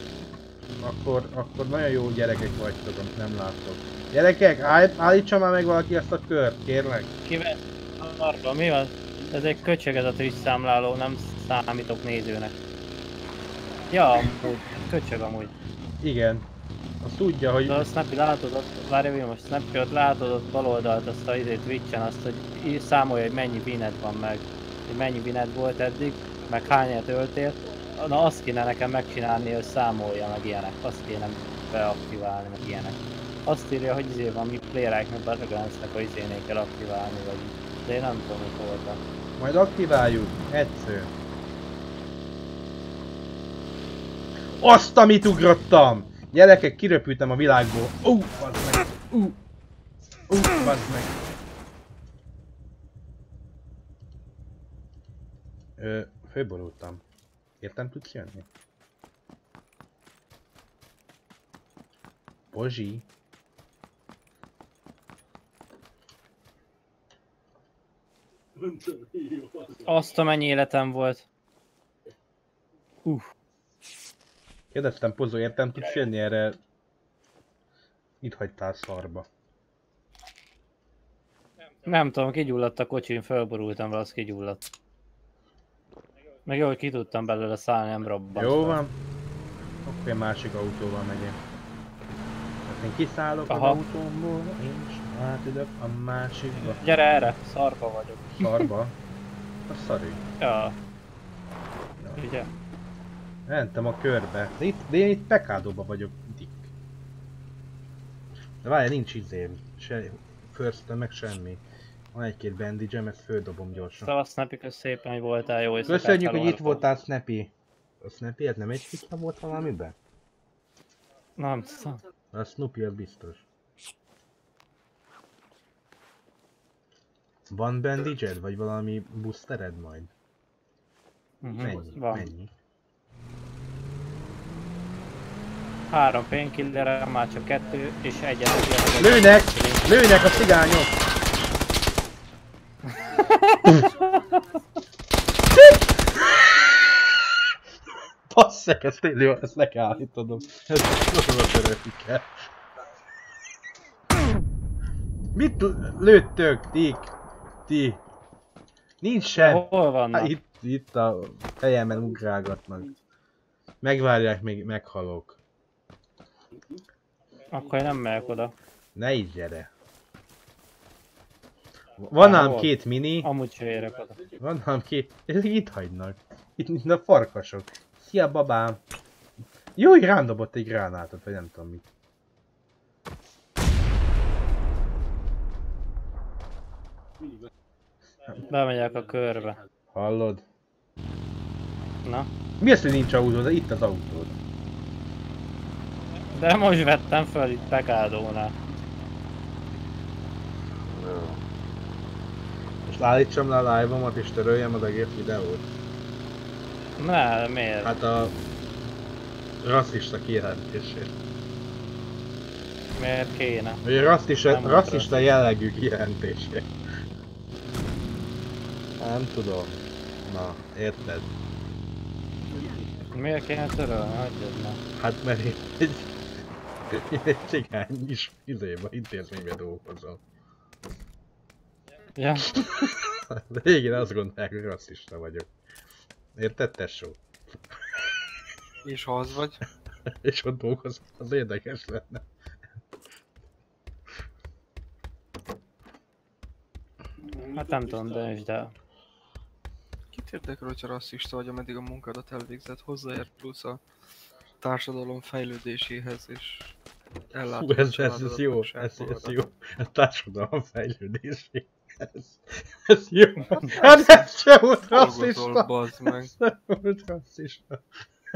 akkor, akkor nagyon jó gyerekek vagytok, amit nem láttok. Gyerekek, állj, állítsa már meg valaki ezt a kört, kérlek. Kivel? Arra, mi van? Ez egy köcsög ez a Twitch számláló, nem számítok nézőnek. Ja, amúgy, köcsög amúgy. Igen. Azt tudja, hogy... De a Snappy látod, azt, várj most Snappy ott látod ott bal oldalt azt a izét Twitchen, azt, hogy számolja, hogy mennyi wined van meg. Hogy mennyi wined volt eddig, meg hányat öltél. Na azt kéne nekem megcsinálni, hogy számolja meg ilyenek. Azt kéne beaktiválni, meg ilyenek. Azt írja, hogy izé van, mi playerek, meg Battlegrounds-nek a izénél kell aktiválni, vagy de én nem tudom, hogy hol van. Majd aktiváljuk. Egyszer. Azt, amit ugrottam! Gyerekek, kiröpültem a világból. Ú, uh, bazd meg. Ú, uh, uh, bazd meg. Ö, főborultam. Értem tudsz jönni? Bozsi. Azt amennyi életem volt. Kérdeztem Pozó, értem tudsz jönni erre? Itt hagytál szarba. Nem tudom, kigyulladt a kocsin, fölborultam vele, az kigyulladt. Meg jó, hogy ki tudtam belőle szállni, nem robbant. Jó van. Akkor én másik autóval megyek. Hát én kiszállok Aha. az autómból, és átidök a másikba. Gyere erre, szarba vagyok. Szarba. A szarű. Ja. Ugye? Mentem a körbe. De, itt, de én itt pekádóba vagyok, Dick. De várj, nincs izém. Se, first meg semmi. Van egy-két bandage ezt földobom gyorsan. Szavasz Snappy, szépen, hogy voltál jó éjszakát. Köszönjük, hogy itt voltál, Snappy. A Snappy, ez nem egy kicsit volt valamiben? Nem tudom. A Snoopy az biztos. Van bandage vagy valami boostered majd? Mhm, Mennyi? Van. Mennyi? Három painkillerem, már csak kettő, és egyet egy Lőnek! Lőnek a cigányok! Basszek, ezt tényleg jó, ezt le kell állítanom. Ez nagyon törődik el. Mit lőttök, Dick? Ti? Nincs sem. Hol Hát vannak? itt, itt a fejemen ugrálgatnak. Megvárják, még meghalok. Akkor én nem megyek oda. Ne így gyere. Van ám két mini, Amúgy se érek oda. van ám két, ezek itt hagynak. Itt, itt a farkasok. Szia babám! Jó, hogy rám dobott egy gránátot, vagy nem tudom mit. Bemegyek a körbe. Hallod? Na. Mi az, hogy nincs autód? Itt az autód. De most vettem föl itt Pekádónál. És Most állítsam le a live-omat és töröljem az egész videót. Ne, miért? Hát a rasszista kijelentését. Miért kéne? A rasszista, rasszista jellegű kijelentését. Nem tudom. Na, érted? Miért kéne törölni? Hagyjad már. Hát mert egy, egy cigány is izébe, intézménybe dolgozom. Ja, De végén azt gondolják, hogy rasszista vagyok. Érted, tesó? És ha az vagy, És ott dolgozom, az érdekes lenne. hát nem tudom, döntsd el. kit érdekel, hogyha rasszista vagy, ameddig a munkádat elvégzett, hozzáért plusz a társadalom fejlődéséhez, és Hú, ez, ez, ez jó, ez, ez jó. A társadalom fejlődésé. Ez, ez jó. Hát ez sem volt rasszista. Ez nem volt rasszista.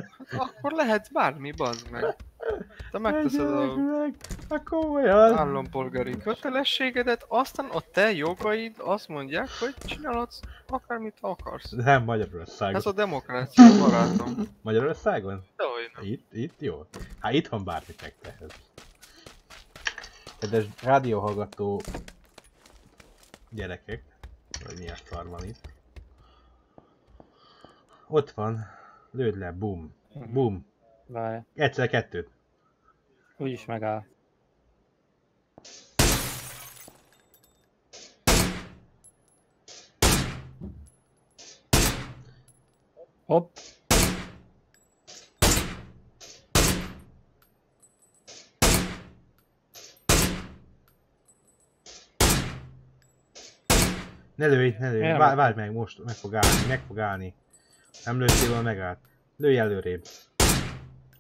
Akkor lehet bármi, bazd meg. Te megteszed a meg, a komolyan. állampolgári kötelességedet, aztán a te jogaid azt mondják, hogy csinálhatsz akármit akarsz. Nem Magyarországon. Ez a demokrácia, barátom. Magyarországon? Dehogy nem. Itt, itt jó. Hát itthon bármit megtehet. Kedves rádióhallgató gyerekek, vagy mi a szar van itt. Ott van, lőd le, bum, bum, Várj, egyszer kettőt. úgyis megáll. Hopp, Ne lőj, ne lőj, várj meg, most meg fog állni, meg fog állni. Nem lőttél volna megállt. Lőj előrébb.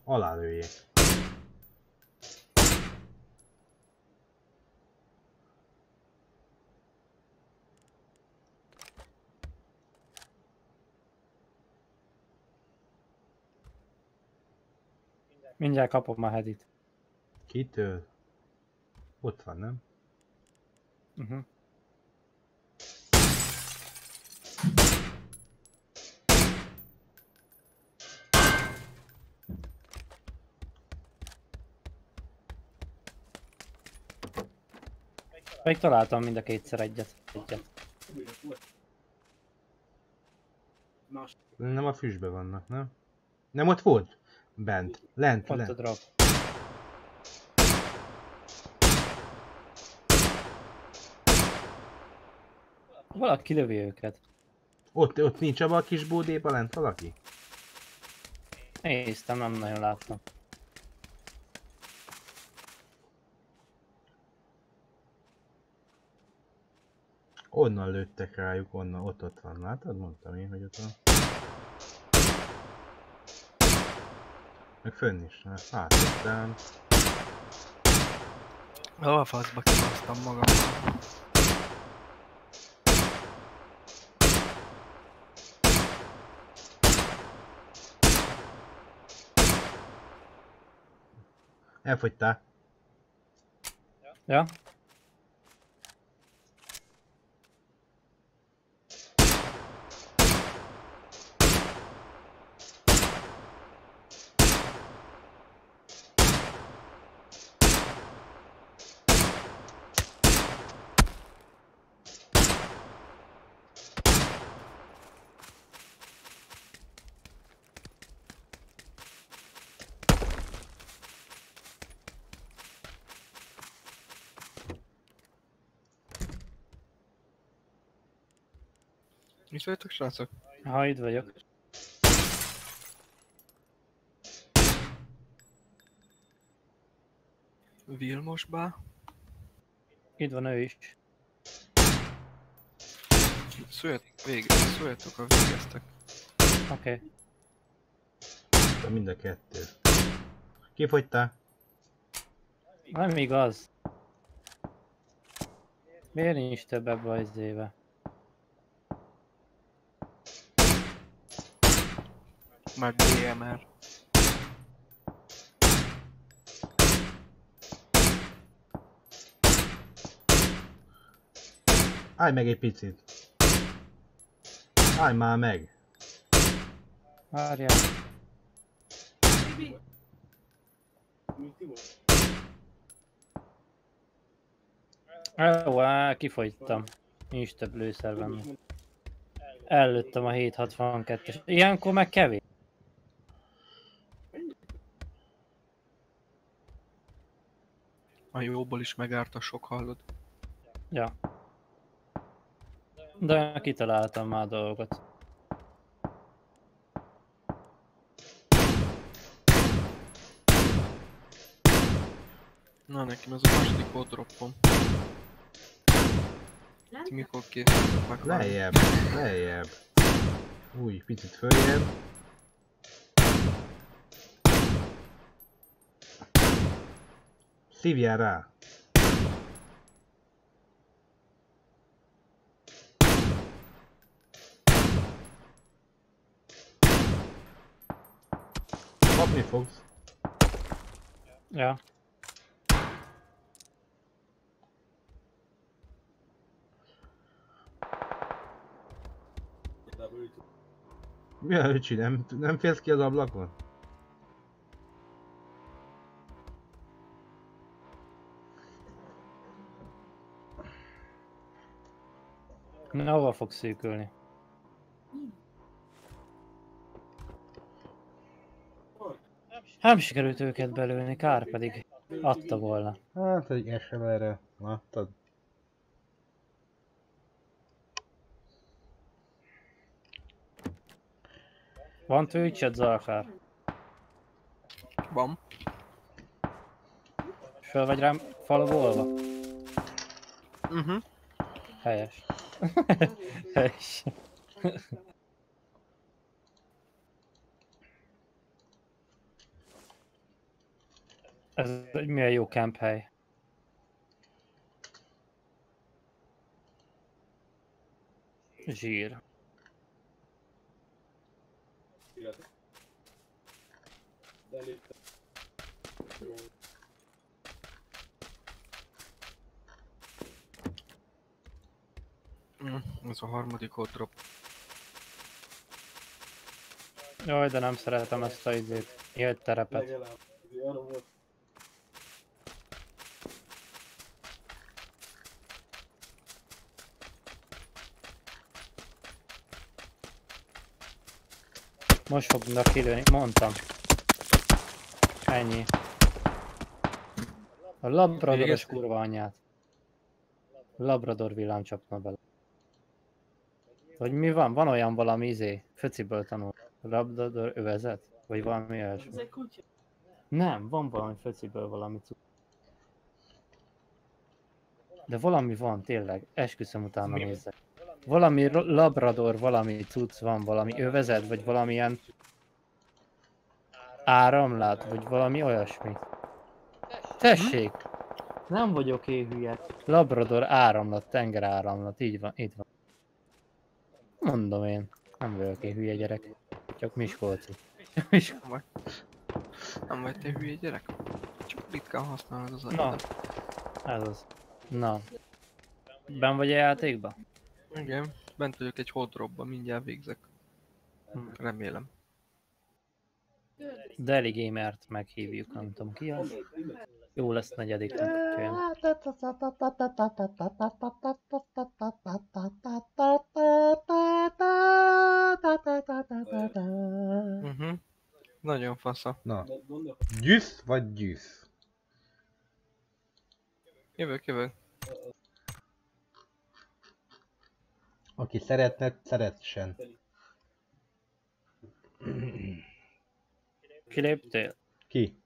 Alá lőjék. mindjárt kapom a hedit. Kitől? Ott van, nem? Uh-huh. Még találtam mind a kétszer egyet. egyet. Nem a füstbe vannak, nem? Nem ott volt? Bent. Lent, Ott a lent. drop. Valaki lövi őket. Ott, ott nincs abban a kis bódéban lent valaki? Néztem, nem nagyon láttam. Onnan lőttek rájuk, onnan, ott ott van. Látod? Mondtam én, hogy ott van. Meg fönn is, hát átjöttem. Ó, a faszba kibasztam magam. Elfogytál. Ja? Mit vagytok, srácok? Ha itt vagyok. Vilmosba? Itt van ő is. Szóljatok végig, szóljatok, ha végeztek. Oké. Okay. De mind a kettő. Kifogytál? Nem igaz. Miért nincs több ebbe az éve? Már DMR. Állj meg egy picit. Állj már meg! Várjál. Jó, á, kifogytam. Nincs több lőszer benne. Előttem a 762-es. Ilyenkor meg kevés. A jóból is megárt a sok hallod. Ja. De kitaláltam már dolgot. Na nekem ez a második oldroppom. Ti lent? mikor készültek meg? Lejjebb, lejjebb. Úgy, picit följebb. Szívjál rá! Kapni fogsz. Ja. Mi a öcsi, nem, nem félsz ki az ablakon? Na, hova fog szűkülni? Nem sikerült őket belőni, kár pedig adta volna. Hát egy SLR-re, láttad? Van twitch Zalkár? Van. Föl vagy rám falvolva? Uh-huh. Helyes. Helyes. Ez egy milyen jó camp hely. Zsír. Illetve. De lépte. Jó. Mm, ez a harmadik oldrop. Jaj, de nem szeretem ezt a izét. Élt terepet. Legalább. Arra volt. Most fognak kilőni, mondtam. Ennyi. A Labradoros kurva anyját. Labrador villám csapna bele. Vagy mi van? Van olyan valami izé? Föciből tanul. Labrador övezet? Vagy valami Ez olyasmi? egy kutya. Nem, van valami föciből valami cucc. De valami van, tényleg. Esküszöm utána Mi? nézek. Valami labrador, valami cucc van, valami övezet, vagy valamilyen áramlát, vagy valami olyasmi. Tessék! Nem vagyok én hülye. Labrador áramlat, tengeráramlat, így van, itt van. Mondom én. Nem vagyok én hülye gyerek. Csak Miskolci. Mis- Nem vagy. Nem vagy te hülye gyerek? Csak ritkán használod az Na, agyat. ez az. Na. Ben vagy a játékba? Igen, bent vagyok egy holdropban, mindjárt végzek. Hm. Remélem. Deli Gamert meghívjuk, nem tudom ki az. Jó lesz negyediknek, Uh-huh. Nagyon fasza. Na, gyűsz vagy gyűsz? Jövök, jövök. Aki szeretne, szeretsen. kiléptél? Ki?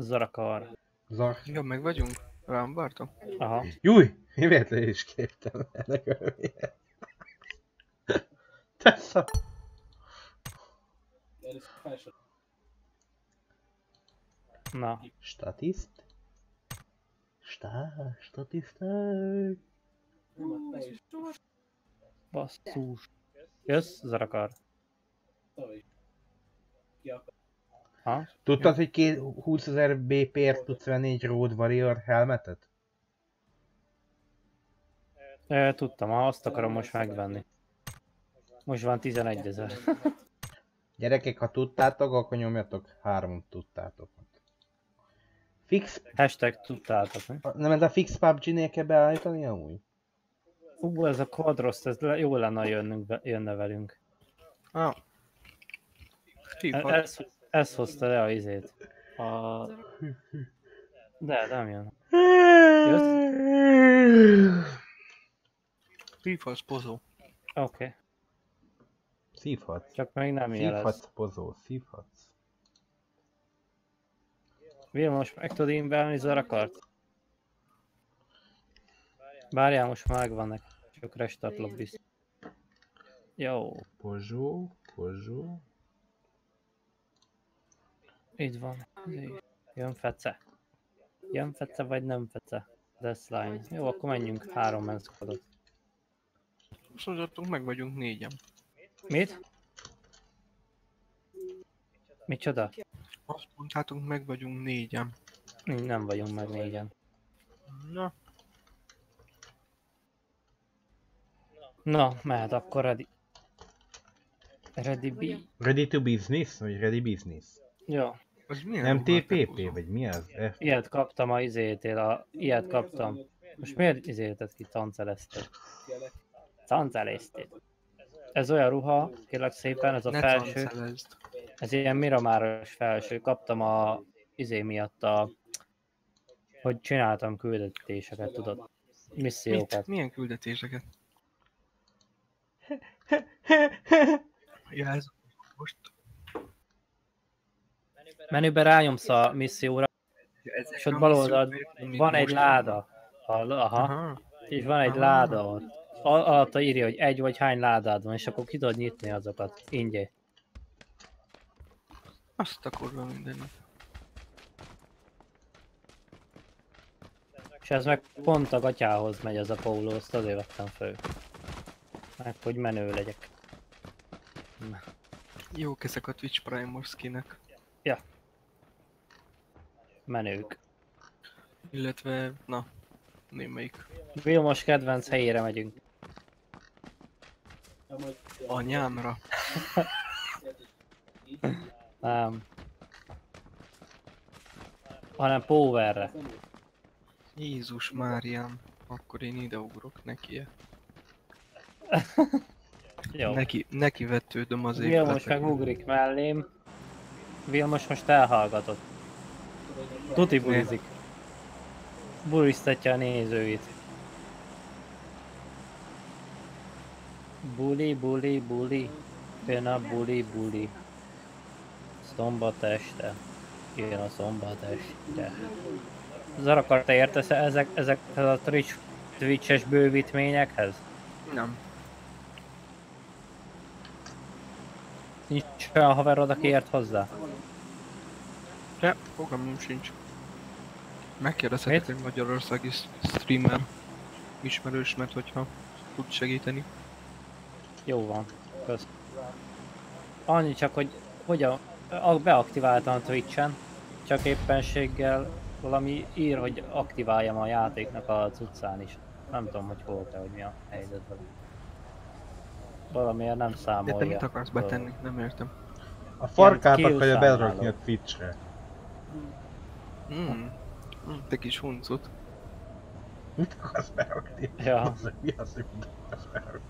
Zarakar. Zar. Jó, meg vagyunk? Rám vártam? Aha. Júj! Én véletlenül is kértem ennek örömére. Tessa! Na. Statiszt? Stá, statiszták. Basszus. Jössz, Zarakar? Akar. Ha? Tudtad, hogy két 20 ezer BP-ért tudsz venni egy Road Warrior helmetet? E, tudtam, azt akarom most megvenni. Most van 11 ezer. Gyerekek, ha tudtátok, akkor nyomjatok három tudtátok. Fix... Hashtag tudtátok, mi? Nem ez a fix PUBG-nél kell beállítani amúgy? Ú, ez a Quadrost, ez le- jó lenne, ha jönnünk be, jönne velünk. Ah. E- FIFA. Ez, ez hozta le a izét. A... De, nem jön. FIFA az pozó. Oké, okay. Szívhatsz. csak még nem jelez. Szívhatsz, pozó, szívhatsz. Vilmos, meg tudod invelni zarakart? Várjál, most már megvan neki. Csak restart lobby. Jó, Pozsó, pozsó. Itt van. Jön fece. Jön fece vagy nem fece? Deathline. Jó, akkor menjünk három man squadot. Azt mondjátok, meg vagyunk négyen. Mit? Micsoda? Azt mondtátok, meg vagyunk négyen. Nem vagyunk meg négyen. Na, Na, mehet akkor ready. Ready B. Ready to business? Vagy ready business? Jó. Az milyen Nem TPP? Vagy mi az? F... Ilyet kaptam a izétél, a... ilyet kaptam. Most miért izélted ki tancelesztet? Tancelesztet. Ez olyan ruha, kérlek szépen, ez a Ne felső, cancelezd. ez ilyen miramáros felső. Kaptam a izé miatt a... Hogy csináltam küldetéseket, tudod? Mit? Missziókat. Milyen küldetéseket? Ja, ez most... Menübe rányomsz a misszióra, és ott bal oldalt van egy láda. Aha. És van egy láda ott. Al- Alatta írja, hogy egy vagy hány ládád van, és akkor ki tudod nyitni azokat. Ingyen. Azt a kurva mindenit. És ez meg pont a gatyához megy ez a póló, azt azért vettem föl. Meg hogy menő legyek. Jók ezek a Twitch Prime skinek. Menők. Illetve, na, némelyik. Vilmos kedvenc helyére megyünk. Anyámra. Nem. Hanem Powerre. Jézus Máriám. Akkor én ideugrok neki -e. Jó. Neki, neki vetődöm az Vilmos meg ugrik mellém. Vilmos most elhallgatott. Tuti bulizik. Buliztatja a nézőit. Buli, buli, buli. Jön a buli, buli. Szombat este. Jön a szombat este. Zarakar, te értesz ezek, ezekhez a Twitch, Twitch-es bővítményekhez? Nem. Nincs olyan haverod, aki ért hozzá? De, fogalmam sincs. Megkérdezhetek egy magyarországi streamer ismerősmet, hogyha tud segíteni. Jó van, kösz. Annyi csak, hogy hogyan beaktiváltam a Twitch-en, csak éppenséggel valami ír, hogy aktiváljam a játéknak a cuccán is. Nem tudom, hogy hol te, hogy mi a helyzet vele. Valamiért nem De számolja. te mit akarsz betenni? Nem értem. A akarja számláló. berakni a Twitchre. Mm. Mm, te kis huncut. Mit akarsz berakni? Ja. Az, Mi az, hogy mit akarsz berakni?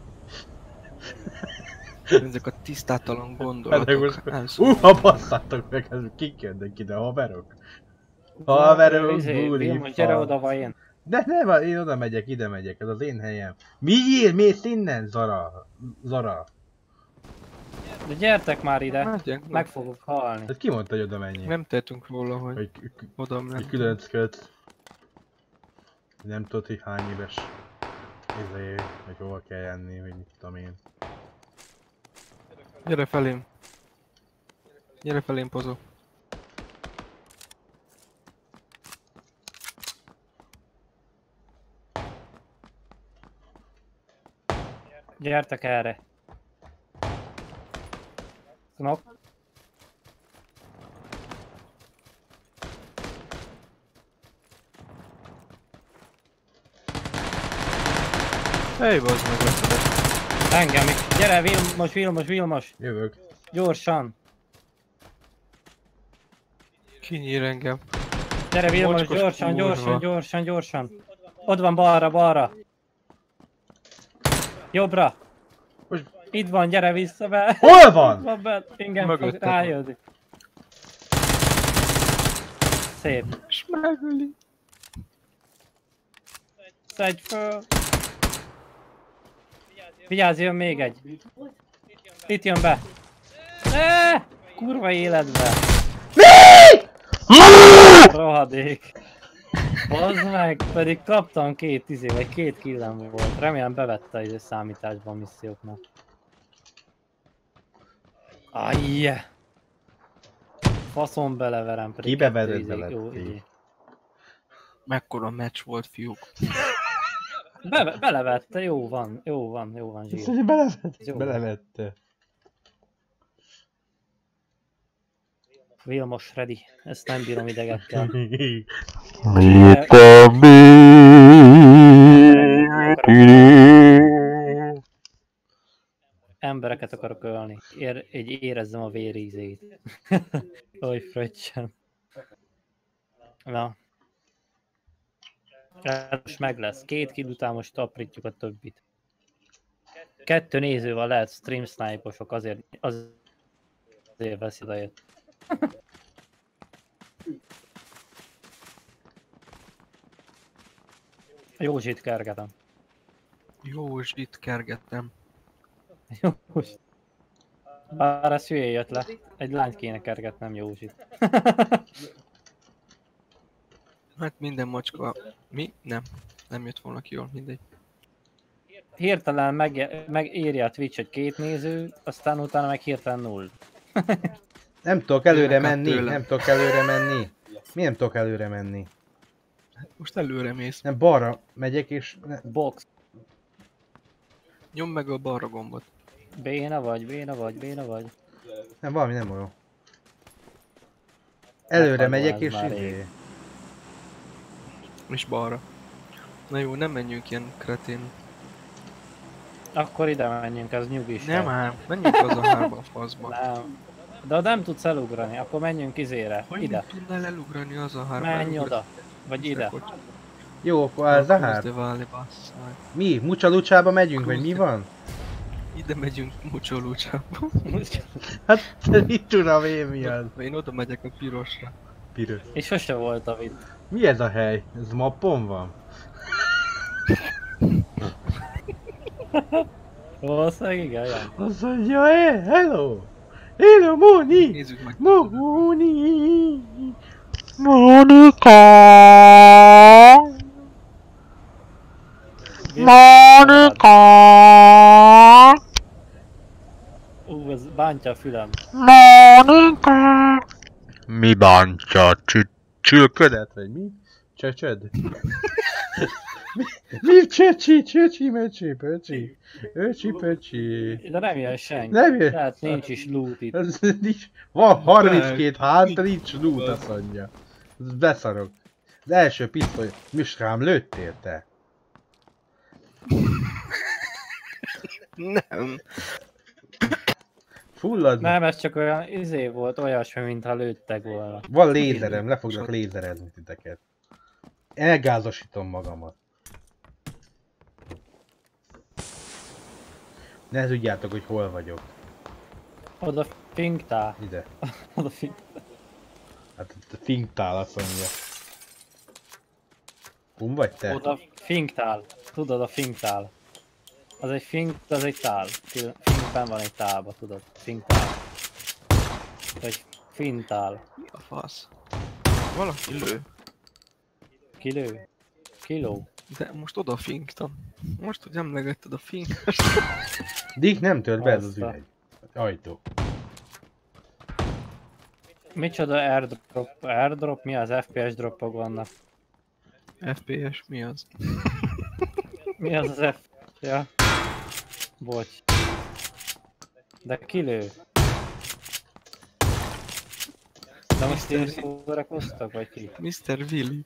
Ezek a tisztátalan gondolatok. Elszó. Uh, ha basszátok meg, ez kik jönnek ide, haverok? Haverok, Izé, buli, gyere oda, vagy én. De nem, én oda megyek, ide megyek, ez az én helyem. Mi mész innen, Zara? Zara? De gyertek már ide, Menjek, meg fogok halni. Hát ki mondta, hogy oda menjél? Nem tettünk róla, hogy Hogy, oda nem. hogy különcködsz. Nem tudod, hogy hány éves. Izé, hogy hova kell jönni, hogy mit tudom én. Gyere felém. Gyere felém, pozó. Gyertek erre. Knock. Hely, bazd meg lefedett. Engem is. Gyere, Vilmos, Vilmos, Vilmos. Jövök. Gyorsan. Kinyír engem. Gyere, Vilmos, Mocskos gyorsan, kurva. gyorsan, gyorsan, gyorsan. Ott van balra, balra. Jobbra. Itt van, gyere vissza be. Hol van? Van be, igen, fog Mögötted van. rájönni. Szép. És megöli. Szedj föl. Vigyázz, jön még egy. Itt jön be. Ne! Kurva életbe. Rohadék. Bazd meg, pedig kaptam két izé, vagy két killem volt. Remélem bevette izé számításban a misszióknak. Ajj! Faszom beleverem pedig. Kibe izé, bele, jó, izé. Mekkora meccs volt, fiúk. Be, belevette, jó van, jó van, jó van zsír. mondja, belevette. Jó. Belevette. Vilmos ready. Ezt nem bírom idegekkel. Embereket akarok ölni. Ér, egy érezzem a vérízét. Oly fröccsen. Na. Ez most meg lesz. Két kill után most aprítjuk a többit. Kettő nézővel lehet stream sniposok, azért, azért veszi idejét. Józsit kergetem. Jó, itt Józsit. Bár ez hülye jött le. Egy lányt kéne kergetnem Józsit. Hát minden macska... Mi? Nem. Nem jött volna ki jól, mindegy. Hirtelen meg, megírja a Twitch, hogy két néző, aztán utána meg hirtelen null. Nem tudok előre menni, nem tudok előre menni. Mi nem tudok előre menni? Most előre mész. Nem, balra megyek és... Ne, Box. Nyomd meg a balra gombot. Béna vagy, béna vagy, béna vagy. nem, valami nem olyan. Előre megyek ez és izé... És balra. Na jó, nem menjünk ilyen kretén. Akkor ide menjünk, ez nyugis. Nem ám, menjünk az a hárba faszba. Nem. De ha nem tudsz elugrani, akkor menjünk izére. Hogy ide. nem tudnál elugrani az a hárba? Menj oda. Vagy ide. Jó, akkor a. De válni, basszál. Mi? Mucsa Lucsába megyünk, vagy mi van? Ide megyünk Mucsolúcsába. Hát, mit tudom én mi az? Én oda megyek a pirosra. Piros. És sose voltam itt. Mi ez a hely? Ez mappon van? Valószínűleg igen, igen. Azt mondja, hey, hello! Hello, Moni! Nézzük meg. Moni! Monika! Monika! Bántja a fülem. Monika! Mi bántja? Csü- Csülködet, vagy mi? Csöcsöd? mi, mi csöcsi, csöcsi, möcsi, pöcsi? Öcsi, pöcsi. De nem jön senki. Nem jön. Tehát nincs is loot itt. Ez nincs, van 32 hát, de nincs loot, azt mondja. Beszarok. Az első pisztoly, Miskám, lőttél te? Nem. Fullad? Nem, ez csak olyan izé volt, olyasmi, mintha lőttek volna. Van lézerem, le fognak lézerezni titeket. Elgázosítom magamat. Ne tudjátok, hogy hol vagyok. Oda finktál. Ide. Oda finktál. Hát finktál azt mondja. Hum vagy te? Oda finktál. Tudod, a finktál. Az egy fink, az egy tál. Fil- Finkben van egy tálba, tudod. Finktál. Vagy fintál. Mi a fasz? Valaki lő. Kilő. Kiló. De most oda finktam. Most, hogy emlegetted a finkást. Dick nem tölt be ez az Azt a- üveg. Ajtó. Micsoda airdrop? Airdrop? Mi az FPS dropok vannak? FPS mi az? Mi az az F? Ja. Bocs. De kilő. De most én szórakoztak, vagy ki? Mr. Willy.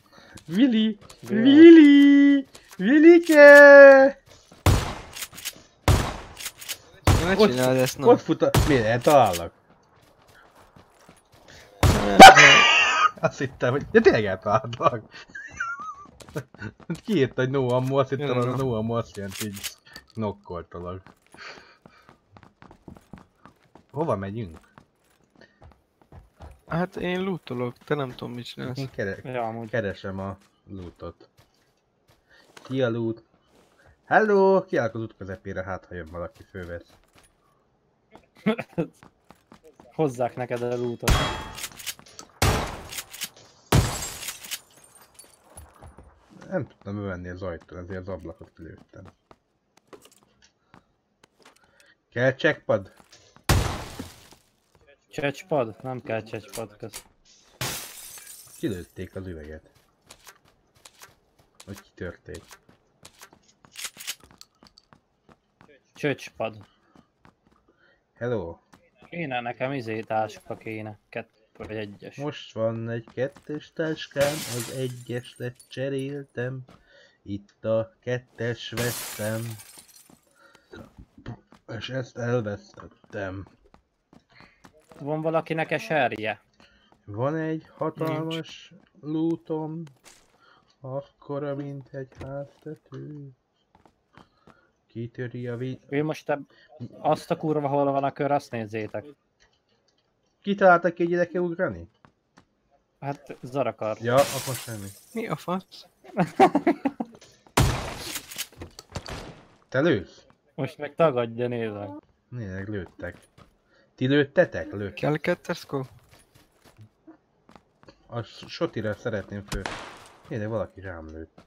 Willy! Bőle. Willy! Willike! Ne Ott- csináld ezt, no. Ott fut a... Miért? Eltalállak? Azt hittem, hogy... De tényleg eltalállak. Kiírta, hogy no ammo, azt hittem, az a no ammo azt jelenti, hogy knokkoltalak. Hova megyünk? Hát én lootolok, te nem tudom mit csinálsz. Én kere Ja, amúgy. keresem a lootot. Ki a loot? Hello! Kiállok az út közepére, hát ha jön valaki fővesz. Hozzák neked a lootot. Nem tudtam bevenni az ajtón, ezért az ablakot kilőttem. Kell checkpad? Csecspad? Nem kell csecspad köz. Kilőtték az üveget. Vagy kitörték. Csöcspad. Hello! Kéne nekem izé táska kéne. Kettő vagy egyes. Most van egy kettes táskám, az egyesre cseréltem. Itt a kettes vettem. És ezt elvesztettem. Van valakinek eserje? Van egy hatalmas lootom, akkora, mint egy háztető. Kitöri a vi... Ő most te azt a kurva hol van a kör, azt nézzétek. Kitaláltak ki, hogy ide kell ugrani? Hát zarakar. Ja, akkor semmi. Mi a fasz? Te lősz? Most meg tagadja, nézd meg. Nézd, lőttek. Ti lőttetek? Lőtt. Kell kettes scope? A sotira szeretném fő. Nézd, valaki rám lőtt.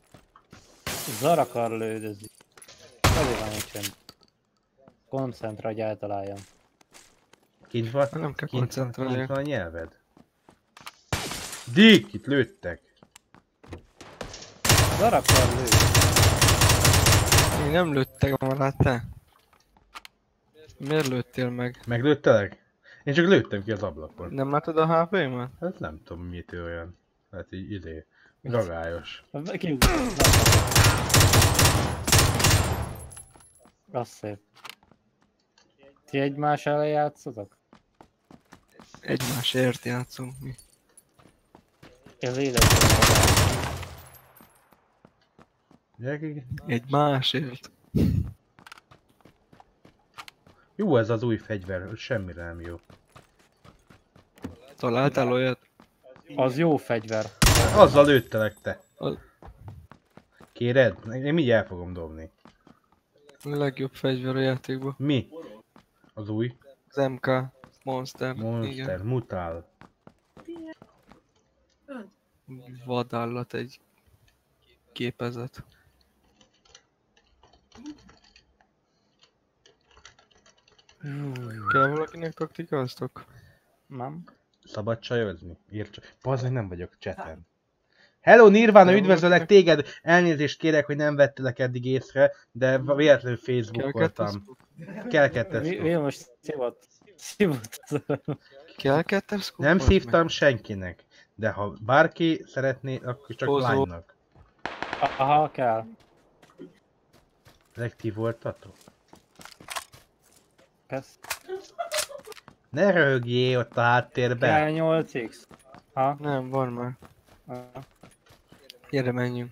Zarakar lődözik. Azért van egy csönd. Koncentrálj, hogy eltaláljam. Kint van? Nem kell Kint van, koncentrálni. kint van a nyelved? Dick, itt lőttek. Zarakar lőd. Én nem lőttek már te. Miért lőttél meg? Meglőttelek? Én csak lőttem ki az ablakon. Nem látod a HP-met? Hát nem tudom mitől olyan. Hát így idé. Ragályos. Kiugrott. Az szép. Ti egymás ellen játszotok? Egymásért játszunk mi. Ez élet. Gyerekek, Egymásért. Jó ez az új fegyver, semmire nem jó. Találtál olyat? Az jó fegyver. Azzal lőttelek te. Az- Kéred? Én mindjárt el fogom dobni. A legjobb fegyver a játékban. Mi? Az új? Az MK Monster. Monster, Igen. mutál. Vadállat egy képezet. Kell valakinek taktikáztok? Nem? Szabad csajozni? Ír csak. Bazdmeg nem vagyok cseten. Hello Nirvana, üdvözöllek téged! Elnézést kérek, hogy nem vettelek eddig észre, de véletlenül Kell Facebookoltam. Kell kettes. Mi, mi most szívott? Szívott. Kell kettes? Nem szívtam senkinek, de ha bárki szeretné, akkor csak lánynak. Aha, kell. Ezek ti voltatok? Kösz. Ne röhögjél ott a háttérben! Kell 8x. Ha? Nem, van már. ha. Gyere, menjünk.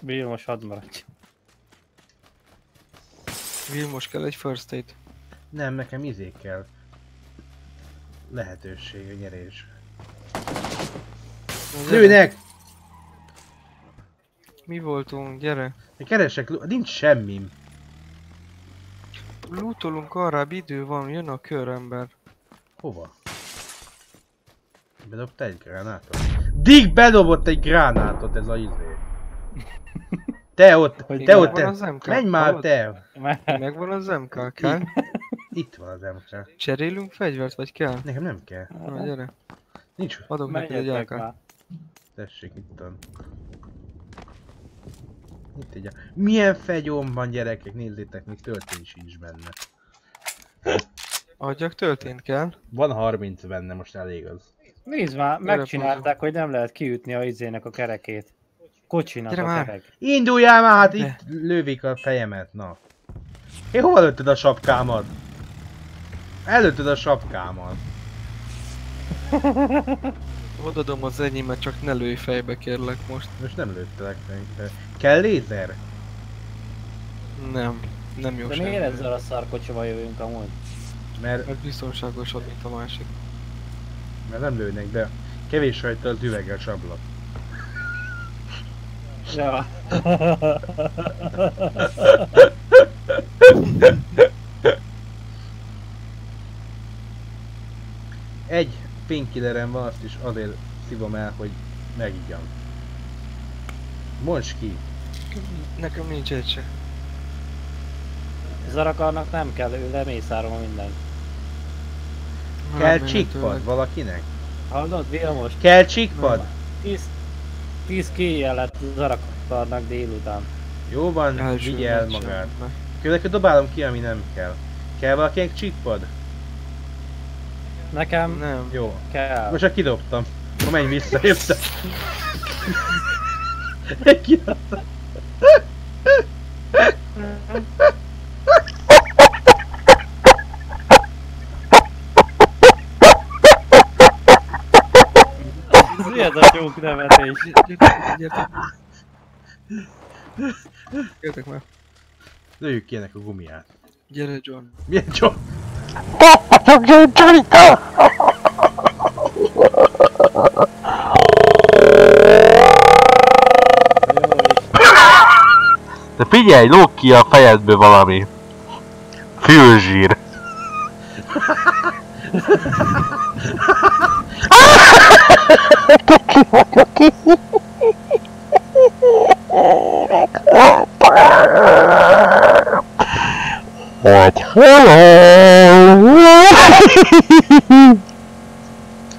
Vilmos hadd maradj. Vilmos kell egy first aid. Nem, nekem izé kell. Lehetőség, a nyerés. Lőnek! Mi voltunk, gyere. Én Keresek, nincs semmim. Lootolunk arrább, idő van, jön a körember. Hova? Bedobta egy gránátot? Dick bedobott egy gránátot ez a izé. Te ott, Hogy te ott, te. az MK? Menj már Hallod? te! Megvan az MK, kell? Itt van az MK. Cserélünk fegyvert, vagy kell? Nekem nem kell. Na, gyere. Nincs. Adok neked egy AK. Tessék itt van. Itt egy a... Milyen fegyom van gyerekek, nézzétek, még töltény sincs benne. Adjak töltént kell. Van 30 benne, most elég az. Nézd már, megcsinálták, hogy nem lehet kiütni a izének a kerekét. Kocsinak Gyere a már. kerek. Induljál már, hát Ne. itt lövik a fejemet, na. Én hova lőtted a sapkámat? Előtted a sapkámat. Odadom az enyémet, csak ne lőj fejbe kérlek most. Most nem lőttelek meg. Kell lézer? Nem, nem jó De semmi. miért ezzel a szarkocsival jövünk amúgy? Mert, Mert biztonságosabb, mint a másik. mert nem lőnek be. Kevés rajta az üveges ablak. Ja. Egy painkillerem van, azt is azért szívom el, hogy megigyam. Mondd ki! Nekem nincs egy se. Zarakarnak nem kell, ő lemészárol mindent. Kell csikpad valakinek? Hallod, Vilmos? Kell csikpad? 10, 10 kijel lett Zarakarnak délután. Jó van, Első vigye el meccsen magát. be. Következő dobálom ki, ami nem kell. Kell valakinek csikpad? Nekem Nem. Jó. kell. Most csak kidobtam. Akkor menj vissza, érte? Kidobtam. Ez mi ez a tyúk nevetés? Gyertek, gyertek. Gyertek már. Lőjük ki ennek a gumiát. Gyere John. Milyen John? De figyelj, lóg ki a fejedből valami. Fülzsír. Hogy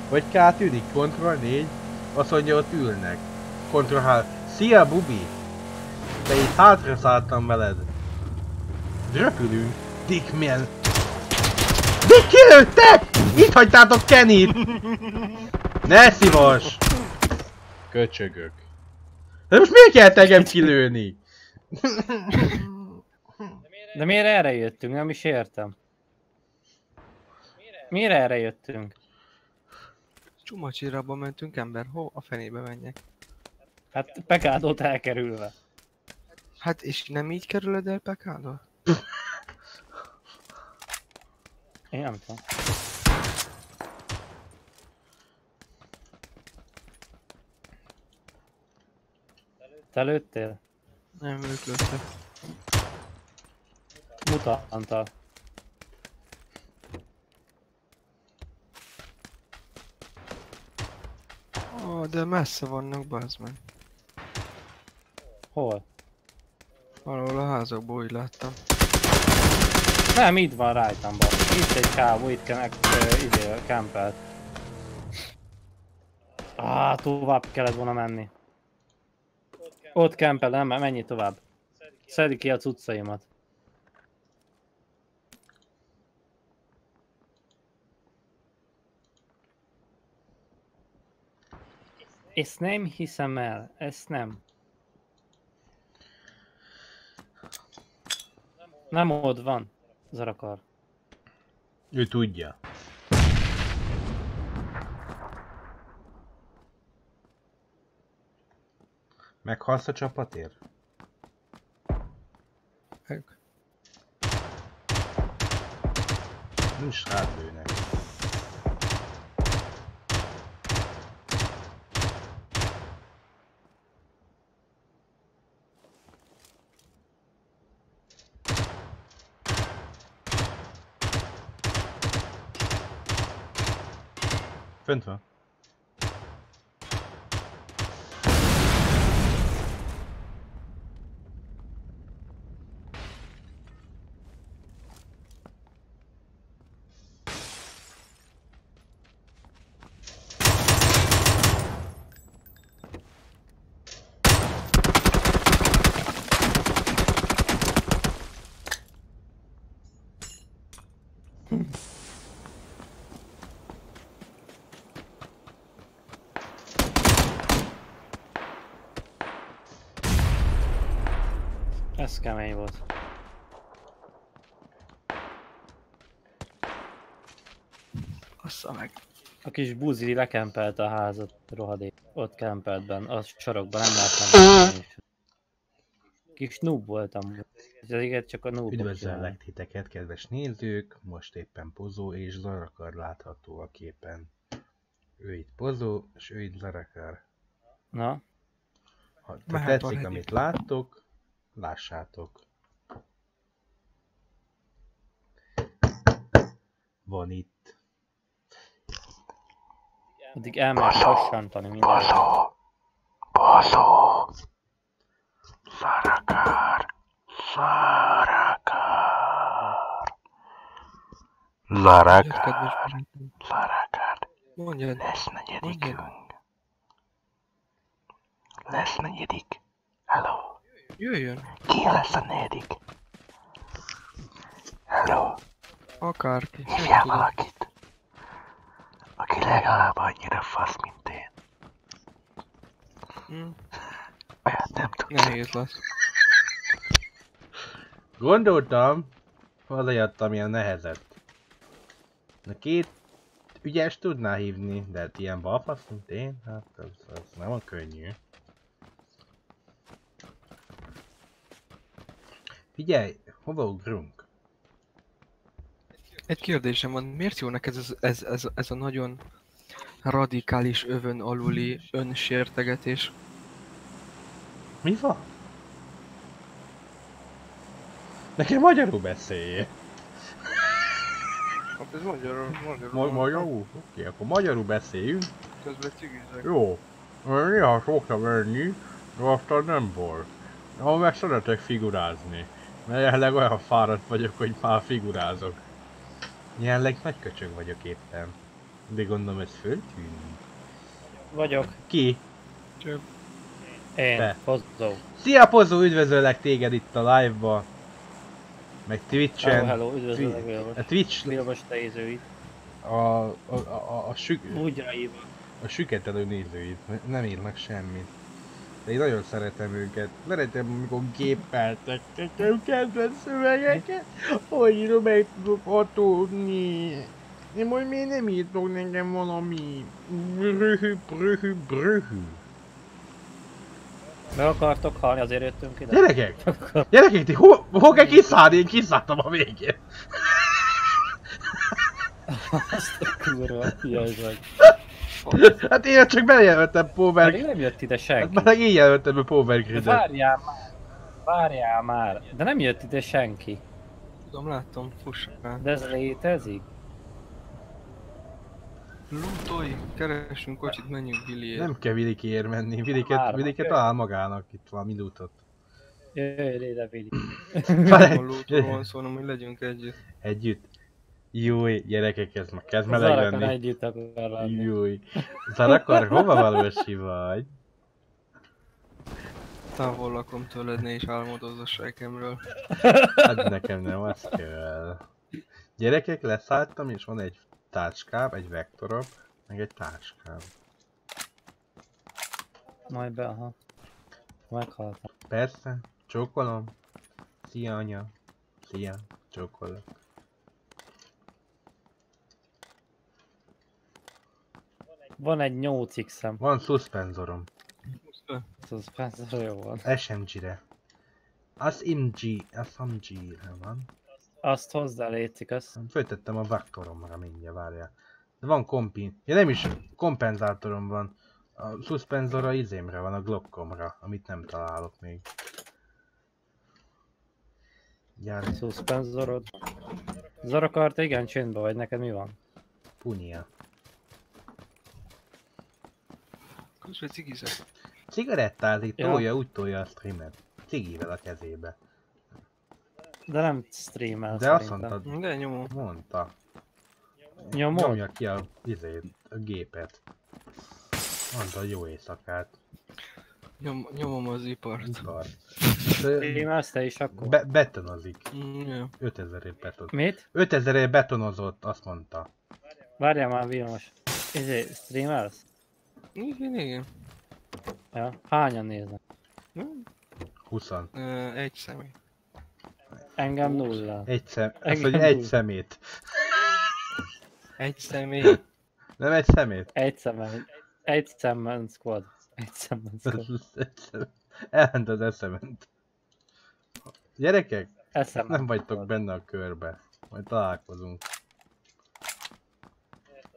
Hogy K tűnik? Ctrl 4? Azt mondja, ott ülnek. Ctrl 3. Szia, Bubi! De itt hátra szálltam veled. Röpülünk. Dickman. Dick kilőttek! Itt hagytátok Kennyt! Ne szívas! Köcsögök. De most miért kellett engem kilőni? De miért erre jöttünk? Nem is értem. Miért erre jöttünk? Csumacsirabba mentünk ember, hol a fenébe menjek? Hát Pekádót elkerülve. Hát és nem így kerüled el Pekádot? Én nem tudom. Te lőttél? Nem, ők lőttek. Mutantal. Ó, de messze vannak, bazd meg. Hol? Valahol a házakból úgy láttam. Nem, itt van rajtam basszus. Itt egy kávó, itt kenek, uh, izé, kempelt. Ah, tovább kellett volna menni. Ott kempel, nem, menj tovább. Szedi ki a cuccaimat. Ezt nem hiszem el, ezt nem. Nem ott van, Zarakar. Ő tudja. Meghalsz a csapatért? Ők. Nincs hátlőnek. Fönt kemény volt. Bassza meg. A kis buzi lekempelt a házat, rohadék. Ott kempelt benn, a sarokban nem láttam. Kis noob voltam. Ez igen, csak a noob. Üdvözöllek titeket, kedves nézők. Most éppen Pozó és Zarakar látható a képen. Ő itt Pozó, és ő itt Zarakar. Na? Ha tetszik, amit láttok, lássátok. Van itt. addig elmehet hassantani minden. Zarakar! Jött, Zarakar! kedves barátom. Zarakar! Mondjad. Lesz negyedikünk. Lesz negyedik. Hello. Jöjjön. Ki lesz a negyedik? Hello. Akárki. Hívjál valakit. Aki legalább annyira fasz, mint én. Hm, Olyat nem tudsz. nehéz lesz. Gondoltam, hozzájöttem ilyen nehezet. Na két ügyes tudná hívni, de hát ilyen balfasz, mint én, hát az, az nem a könnyű. Figyelj, hova ugrunk? Egy kérdésem van, miért jó neked ez, ez, ez, ez a nagyon radikális övön aluli önsértegetés? Mi van? Nekem magyarul beszéljél. Hát ez magyarul, Ma- magyarul? Oké, akkor magyarul beszéljünk. Közben cigizek. Jó. Néha szoktam venni, de aztán nem baj. Ha meg szeretek figurázni. Mert jelenleg olyan fáradt vagyok, hogy már figurázok. Jelenleg nagy köcsög vagyok éppen. De gondolom ez föltűnik. Vagyok. Ki? Én, Te. Pozó. Szia Pozó, üdvözöllek téged itt a live-ba. Meg Hello, Twitch-en. hello, üdvözöllek Twi- Vilmos. a Twitch, Vilmos nézőit. a, a, a, a, a, sü, Úgyraíva. a süketelő nézőit, nem írnak semmit. De én nagyon szeretem őket. Szeretem, amikor géppeltek nekem kedvenc szövegeket, hogy meg tudok hatódni. Én majd miért nem írtok nekem valami brühű, brühű, brühű. Meg akartok halni, azért jöttünk ide. Gyerekek! Gyerekek, ti hol, hol kell kiszállni? Én kiszálltam a végén. Azt a kurva, vagy. Hát én csak bejelöltem Power... Pedig nem jött ide Hát senki. már én jelöltem a Power De Grid-et. várjál már. Várjál már. De nem jött ide senki. Tudom, láttam, fuss. De ez létezik? Lootolj, keresünk kocsit, menjünk Billyért. Nem kell Vilikéért menni, Viliket jöjj. talál magának itt valami lootot. Jöjj ide, Vili. A lootról van szó, hogy legyünk együtt. Együtt. Júj, gyerekek, ez már kezd meleg lenni. együtt akar lenni. Júj. Zarakar, hova valósi vagy? Távol lakom tőled, ne is álmodozz a sejkemről. Hát nekem nem, az kell. Gyerekek, leszálltam és van egy táskám, egy vektorom, meg egy táskám. Majd be, aha. Meghaltam. Persze, csókolom. Szia anya. Szia, csókolok. Van egy 8 x Van szuszpenzorom. Suspense jó van. SMG-re. Az MG, az MG-re van. Azt hozzá létszik, azt. Föltettem a vektoromra mindjárt, várjál. De van kompi... Ja nem is, kompenzátorom van. A szuszpenzor a izémre van, a glockomra, amit nem találok még. Gyere, Suspenzorod. Zarakar, te igen csöndbe vagy, neked mi van? punia. Közben cigizek. Cigarettázik, Ja. tolja, úgy tolja a streamet. Cigivel a kezébe. De nem streamel De azt szerintem. mondtad, De nyomom. mondta. Nyomod? Nyomja ki a, izét, a gépet. Mondta jó éjszakát. Nyom, nyomom az ipart. Ikar. Streamelsz te is akkor? Be betonozik. Mm, ja. 5000 ért beton. Mit? 5000 ért betonozott, azt mondta. Várjál már, Vilmos. Izé, streamelsz? Igen, igen. Ja. Hányan néznek? Hm? 20. Ö, Egy személy. Engem nulla. Egy szem, azt Engem mondja egy úgy. szemét. Egy személy. Nem egy szemét. Egy szemben, egy szemben squad. Egy szemben squad. Elment az eszement. Gyerekek, Eszemben nem vagytok squad. benne a körbe. Majd találkozunk.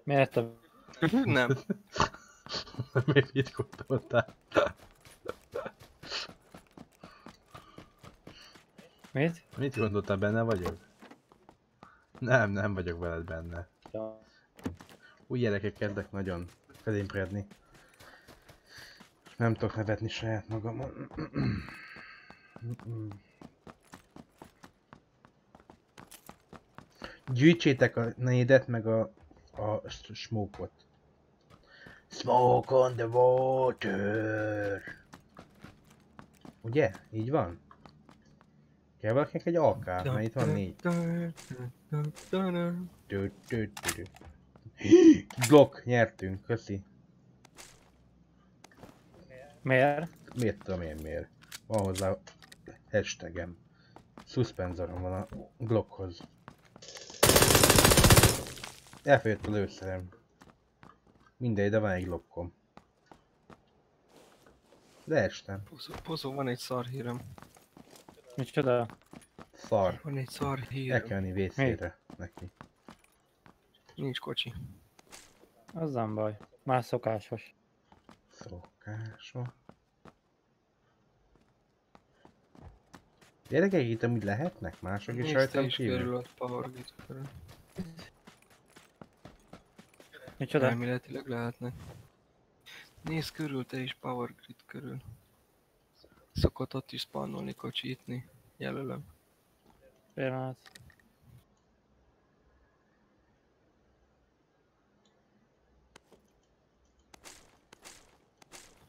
Miért a... Nem. Miért itt gondoltál? Mit? Mit gondoltál, benne vagyok? Nem, nem vagyok veled benne. Ja. Új gyerekek kezdek nagyon felébredni. És nem tudok nevetni saját magamon. Gyűjtsétek a nédet meg a, a s- smoke-ot. Smoke on the water! Ugye? Így van? Kell valakinek egy AK, mert itt van négy. Blokk, nyertünk, köszi. Miért? Miért tudom én miért? Van hozzá hashtagem. Suspenzorom van a Glockhoz. Elfogyott a lőszerem. Mindegy, de van egy Glockom. De estem. Pozó, pozó, van egy szar hírem. Micsoda? Szar. Van egy szar El hírem. kell menni WC-re neki. Nincs kocsi. Az nem baj. Már szokásos. Szokása. Gyerekek, itt amúgy lehetnek mások is Nézd te rajtam is kívül? körül ott Power Grid körül. Micsoda? Elméletileg lehetnek. Nézd körül te is Power Grid körül. Szokott ott is spannolni kocsítni. Jelölöm. Pillanat.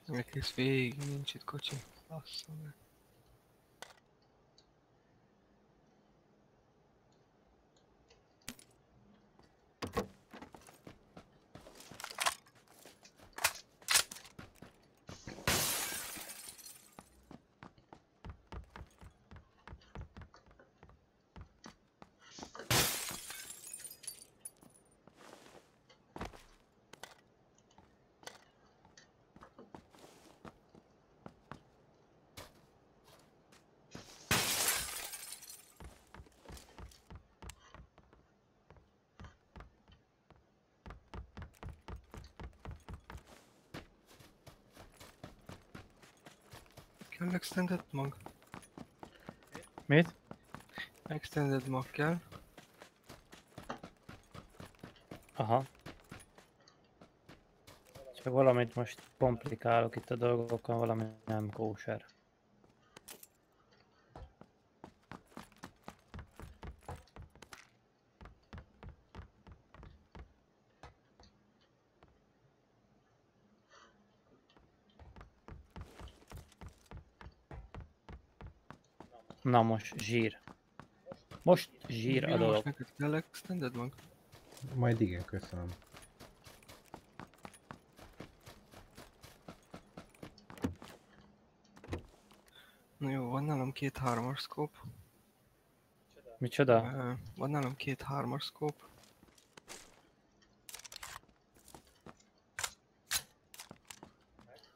Egész végig nincs itt kocsi. Bassza meg. Kell extended mag? Mit? Extended mag kell. Aha. Csak valamit most komplikálok itt a dolgokon, valami nem kóser. Na most zsír. Most zsír a dolog. neked kell extended mag? Majd igen, köszönöm. Na jó, van nálam két hármas scope. Micsoda? Ö, Van nálam két hármas scope.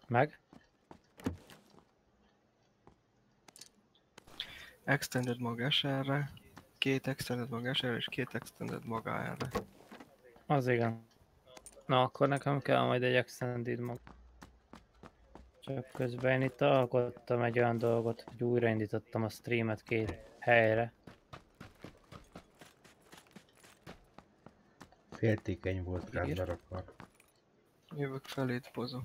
Meg? Extended mag SR-re, két extended mag SR és két extended mag AR-re. Az igen. Na akkor nekem kell majd egy extended mag. Csak közben én itt alkottam egy olyan dolgot, hogy újraindítottam a streamet két helyre. Féltékeny volt rád zarakar. Jövök feléd, pozó.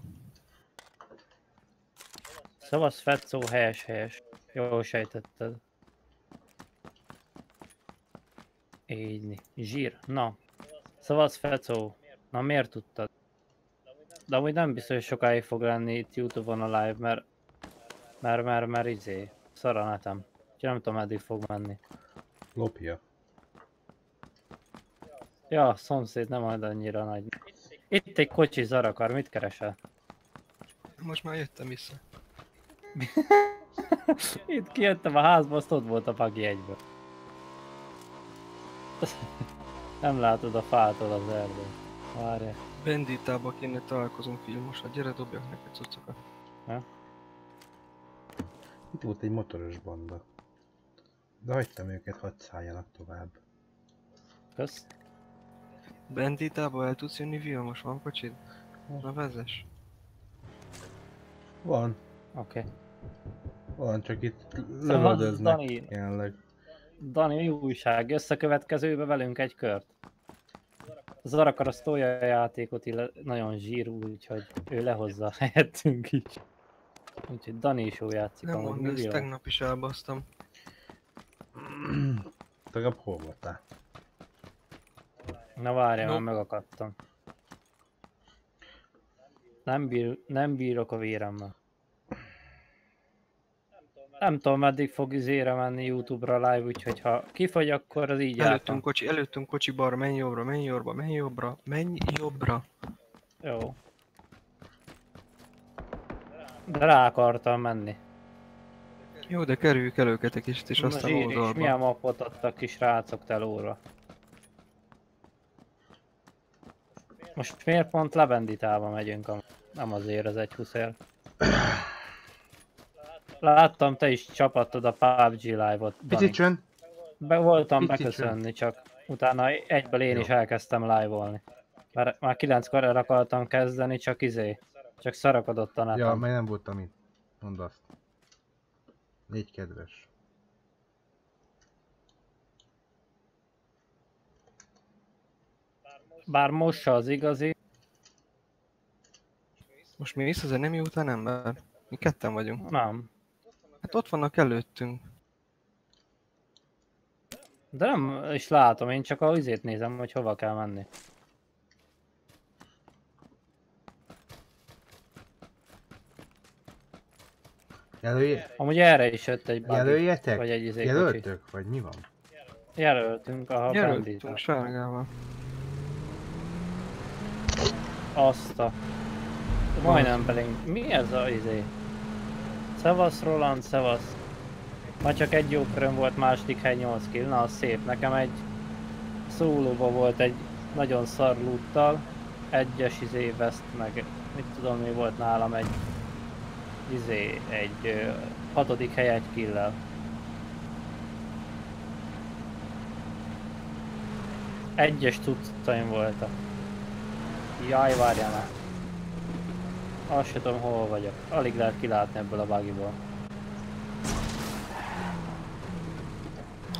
Szavasz Fetszó, helyes, helyes. Jól sejtetted. Így. Zsír. Na. Szavasz Fecó. Na miért tudtad? De amúgy nem biztos, hogy sokáig fog lenni itt Youtube-on a live, mert... Mert, mert, mert izé. Szar a netem. Úgyhogy nem tudom, meddig fog menni. Lopja. Ja, szomszéd nem ad annyira nagy. Itt egy kocsi zarakar, mit keresel? Most már jöttem vissza. Itt kijöttem a házba, azt ott volt a pagi egyből. Nem látod a fától az erdőt. Várj. Benditába kéne találkozunk filmosat. Gyere, dobjak neked cuccokat. Itt volt egy motoros banda. De hagytam őket, hadd szálljanak tovább. Kösz. Benditába el tudsz jönni Vilmos? Van kocsid? Na vezess. Van, Oké. Okay. van, csak itt Szóval, lövöldöznek jelenleg. Dani, mi újság? Összekövetkezőbe velünk egy kört. Zarakar az tolja a játékot, illetve nagyon zsírú, úgyhogy ő lehozza helyettünk is. Úgyhogy Dani is jó játszik Nem amúgy, mondd, mi ezt tegnap is elbasztam. Tegnap hol voltál? Na várjál, No. no. már megakadtam. Nem, bír, nem bírok a véremmel. Nem tudom meddig fog izére menni Youtube-ra live, úgyhogy ha kifogy, akkor az így Előttünk jártam. kocsi, előttünk kocsi bar, menj jobbra, menj jobbra, menj jobbra, menj jobbra. Jó. De rá akartam menni. Jó, de kerüljük el őket egy kicsit, és Na, aztán zsír, és oldalba. milyen mappot adtak kis rácok telóra. Most miért pont Lebenditába megyünk, am- nem azért az egy huszér. Láttam, te is csapattad a PUBG live-ot, Dani. Pici csönd! Be voltam Pici beköszönni, csak utána egyből én is Jó. elkezdtem live-olni. Mert már kilenckor el akartam kezdeni, csak izé. Csak szarakodott a netem. Ja, mert nem voltam itt. Mondd azt. Légy kedves. Bár most az igazi, Most mi vissza, nem jó után ember? Mi ketten vagyunk. nem. Hát ott vannak előttünk. De nem is látom, én csak a izét nézem, hogy hova kell menni. Jelölj... Amúgy erre is jött egy buggy, Jelöljetek? vagy egy izé kocsi. Jelöltök? Vagy mi van? Jelöltünk a Jelöltünk sárgával. Azt a... Majdnem belénk. Mi ez a izé? Szevasz Roland, szevasz. Ma csak egy jó köröm volt, második hely 8 kill, na az szép. Nekem egy szólóba volt egy nagyon szar loottal, egyes izé vest meg, mit tudom mi volt nálam egy izé, egy ö, hatodik hely egy killel. Egyes cuccaim voltak. Jaj, várjál már. Azt sem tudom hol vagyok. Alig lehet kilátni ebből a buggyból.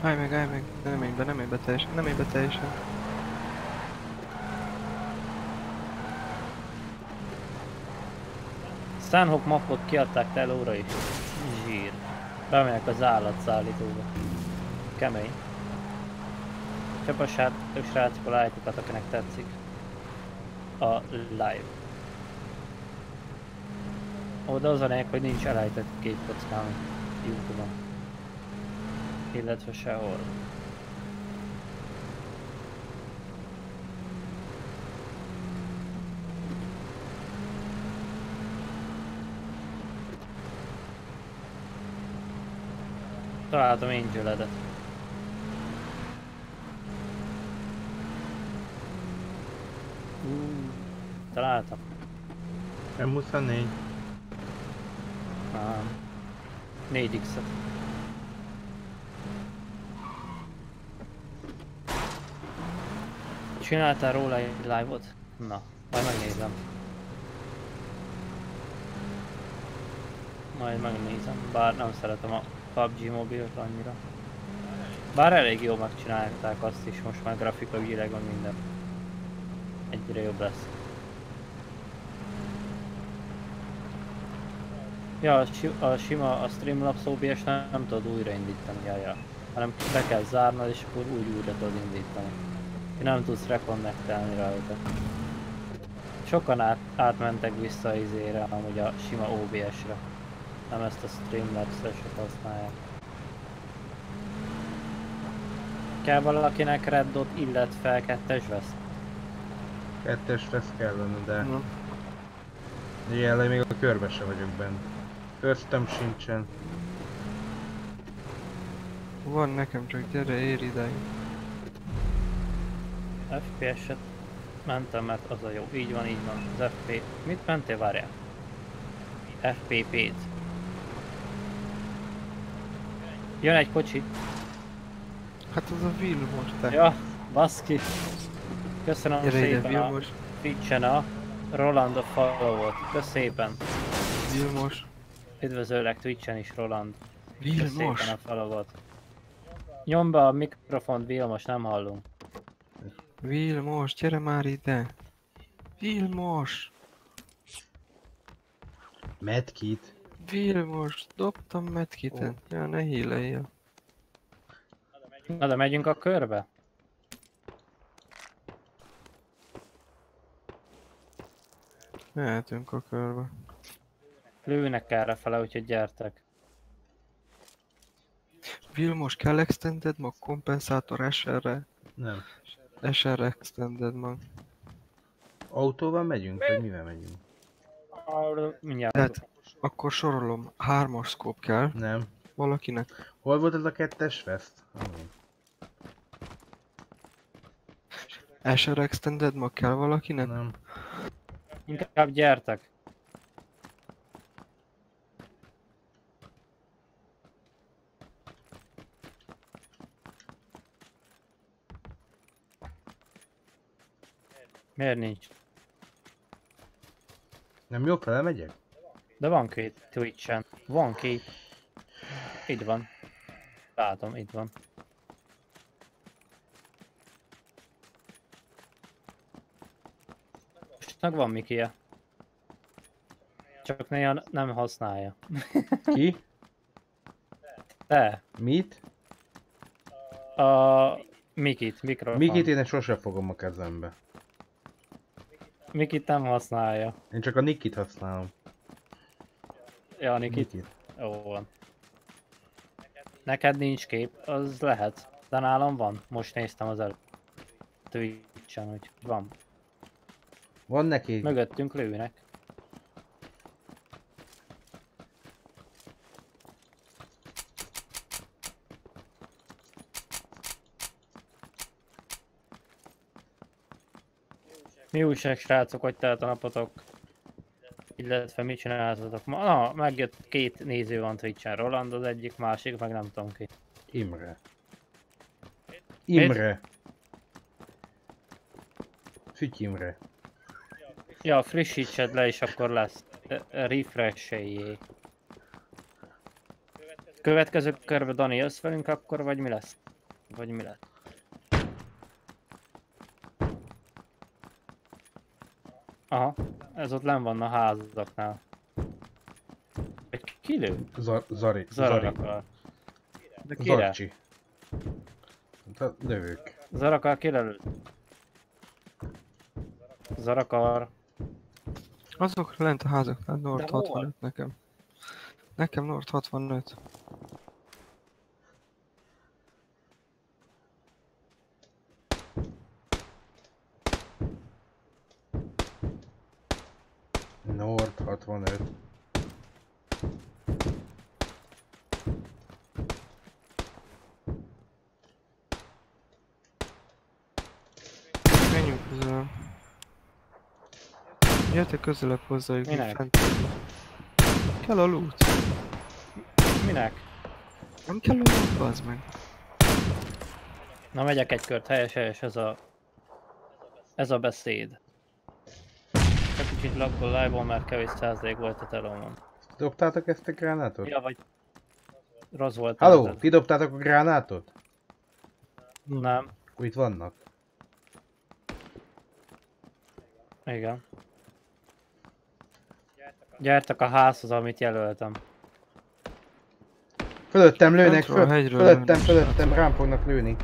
Állj meg, állj meg, de nem menj be, nem menj be teljesen, nem menj be teljesen. Stanhope mappot kiadták telóra is. Zsír. Bemegyek az állatszállítóba. Kemény. Csapassátok srácok a lájkokat, akinek tetszik. A live. Oda az a lényeg, hogy nincs elejtett képkockám Youtube-on. Illetve sehol. Találtam Angeledet. Uh, találtam. M24. Ah, 4x-et. Csináltál róla egy live-ot? Na, majd megnézem. Majd megnézem, bár nem szeretem a PUBG mobilt annyira. Bár elég jól megcsinálták azt is, most már grafikailag minden. Egyre jobb lesz. Ja, a, si a sima, a Streamlabs OBS nem, nem tudod újraindítani, ja, ja. hanem be kell zárnod és akkor úgy újra tudod indítani. Nem tudsz reconnectelni rajta. Sokan át, átmentek vissza izére, amúgy a sima OBS-re. Nem ezt a Streamlabs-eset használják. Kell valakinek Red Dot illet fel kettes vesz? Kettes lesz kellene, de Na, jelenleg még a körbe se vagyok benne. Köztem sincsen. van nekem csak, gyere, ér ide. FPS-et. Mentem, mert az a jó. Így van, így van. Az FP... Mit mentél, várjál? FPP-t. Jön egy kocsi. Hát az a Vilmos, te. Ja, baszki. Köszönöm Gyere ide, szépen a Vilmos. Twitch-en a Roland a followot. Kösz szépen. Vilmos. Üdvözöllek Twitch-en is, Roland. Vilmos. szépen a followot. Nyomd be a mikrofont, Vilmos, nem hallunk. Vilmos, gyere már ide. Vilmos. Medkit. Vilmos, dobtam medkiten. Ja, ne híleljél. Na de megyünk a körbe? Mehetünk a körbe. Lőnek erre fele, úgyhogy gyertek. Vilmos, kell extended mag kompenzátor SR-re? Nem. SR extended mag. Autóval megyünk, vagy mivel megyünk? Arra Mindjárt. Tehát akkor sorolom. Hármas scope kell Nem. valakinek. Hol volt ez a kettes vest? Ah, SR extended mag kell valakinek. nem. Inkább gyertek. Miért nincs? Nem jó fele megyek? De van két Twitch-en. Van két. Itt van. Látom, itt van. Mostnak van Mikie. Csak néha nem használja. Ki? Te, Mit? a Mikit, mikrofon. Mikit én sose fogom a kezembe. Mikit nem használja. Én csak a Nikit használom. Ja, Nikit. Nikit. Jó van. Neked nincs kép, az lehet. De nálam van. Most néztem az előtt. Twitch-en, hogy van. Van neki? Mögöttünk lőnek. Mi újság srácok, hogy telt a napotok? Illetve mit csináltatok ma? Na, megjött két néző van Twitch-en, Roland az egyik, másik, meg nem tudom ki. Imre. Imre. Füty Imre. Ja, frissítsed le, és akkor lesz. refresh Következő körbe Dani jössz velünk akkor, vagy mi lesz? Vagy mi lesz? Aha, ez ott len van a házaknál. Egy kilő? Zar Zari. Zari. akar. De kire? Zarcsi. Hát a lövők. Zarakar kire lőtt? Zarakar. Azok lent a házaknál, Nord De hol? 65 nekem. Nekem Nord 65. Nord 65. Menjünk közelebb. Jöttek közelebb hozzájuk, Minek? fent. Kell a loot. Minek? Nem kell a loot, bazd meg. Na megyek egy kört, helyes, helyes, ez a... Ez a beszéd. Csak kicsit laggol live mert kevés százalék volt a telomon. Dobtátok ezt a gránátot? Ja, vagy... Rossz volt. Halló, ti dobtátok a gránátot? Nem, itt vannak. igen. Gyertek a házhoz, amit jelöltem. Fölöttem lőnek, föl, fölöttem, fölöttem, rám fognak lőni.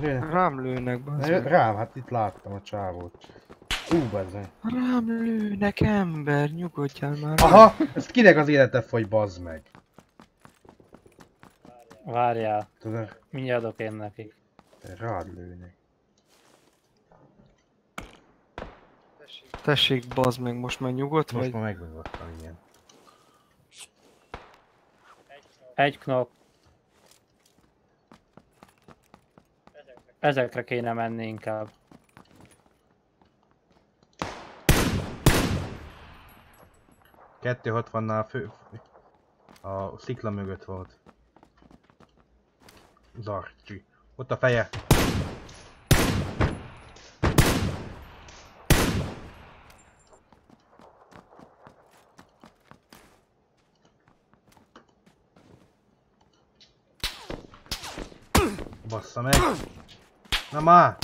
Lőnek. Rám lőnek, bazd Ne, meg. Rám, hát itt láttam a csávót. Ú, bazzeg. Rám lőnek, ember, nyugodjál már. Aha, ezt kinek az élete fogy, bazd meg. Várjál, Tudod, mindjárt adok én nekik. rád lőnek. Tessék, bazd meg, most már nyugodt most vagy? Most már megnyugodtam, igen. Egy knap. Ezekre kéne menni inkább. Kettő hatvannál fő... A szikla mögött volt. Zarcsi. Ott a feje. Bassza meg! Na már!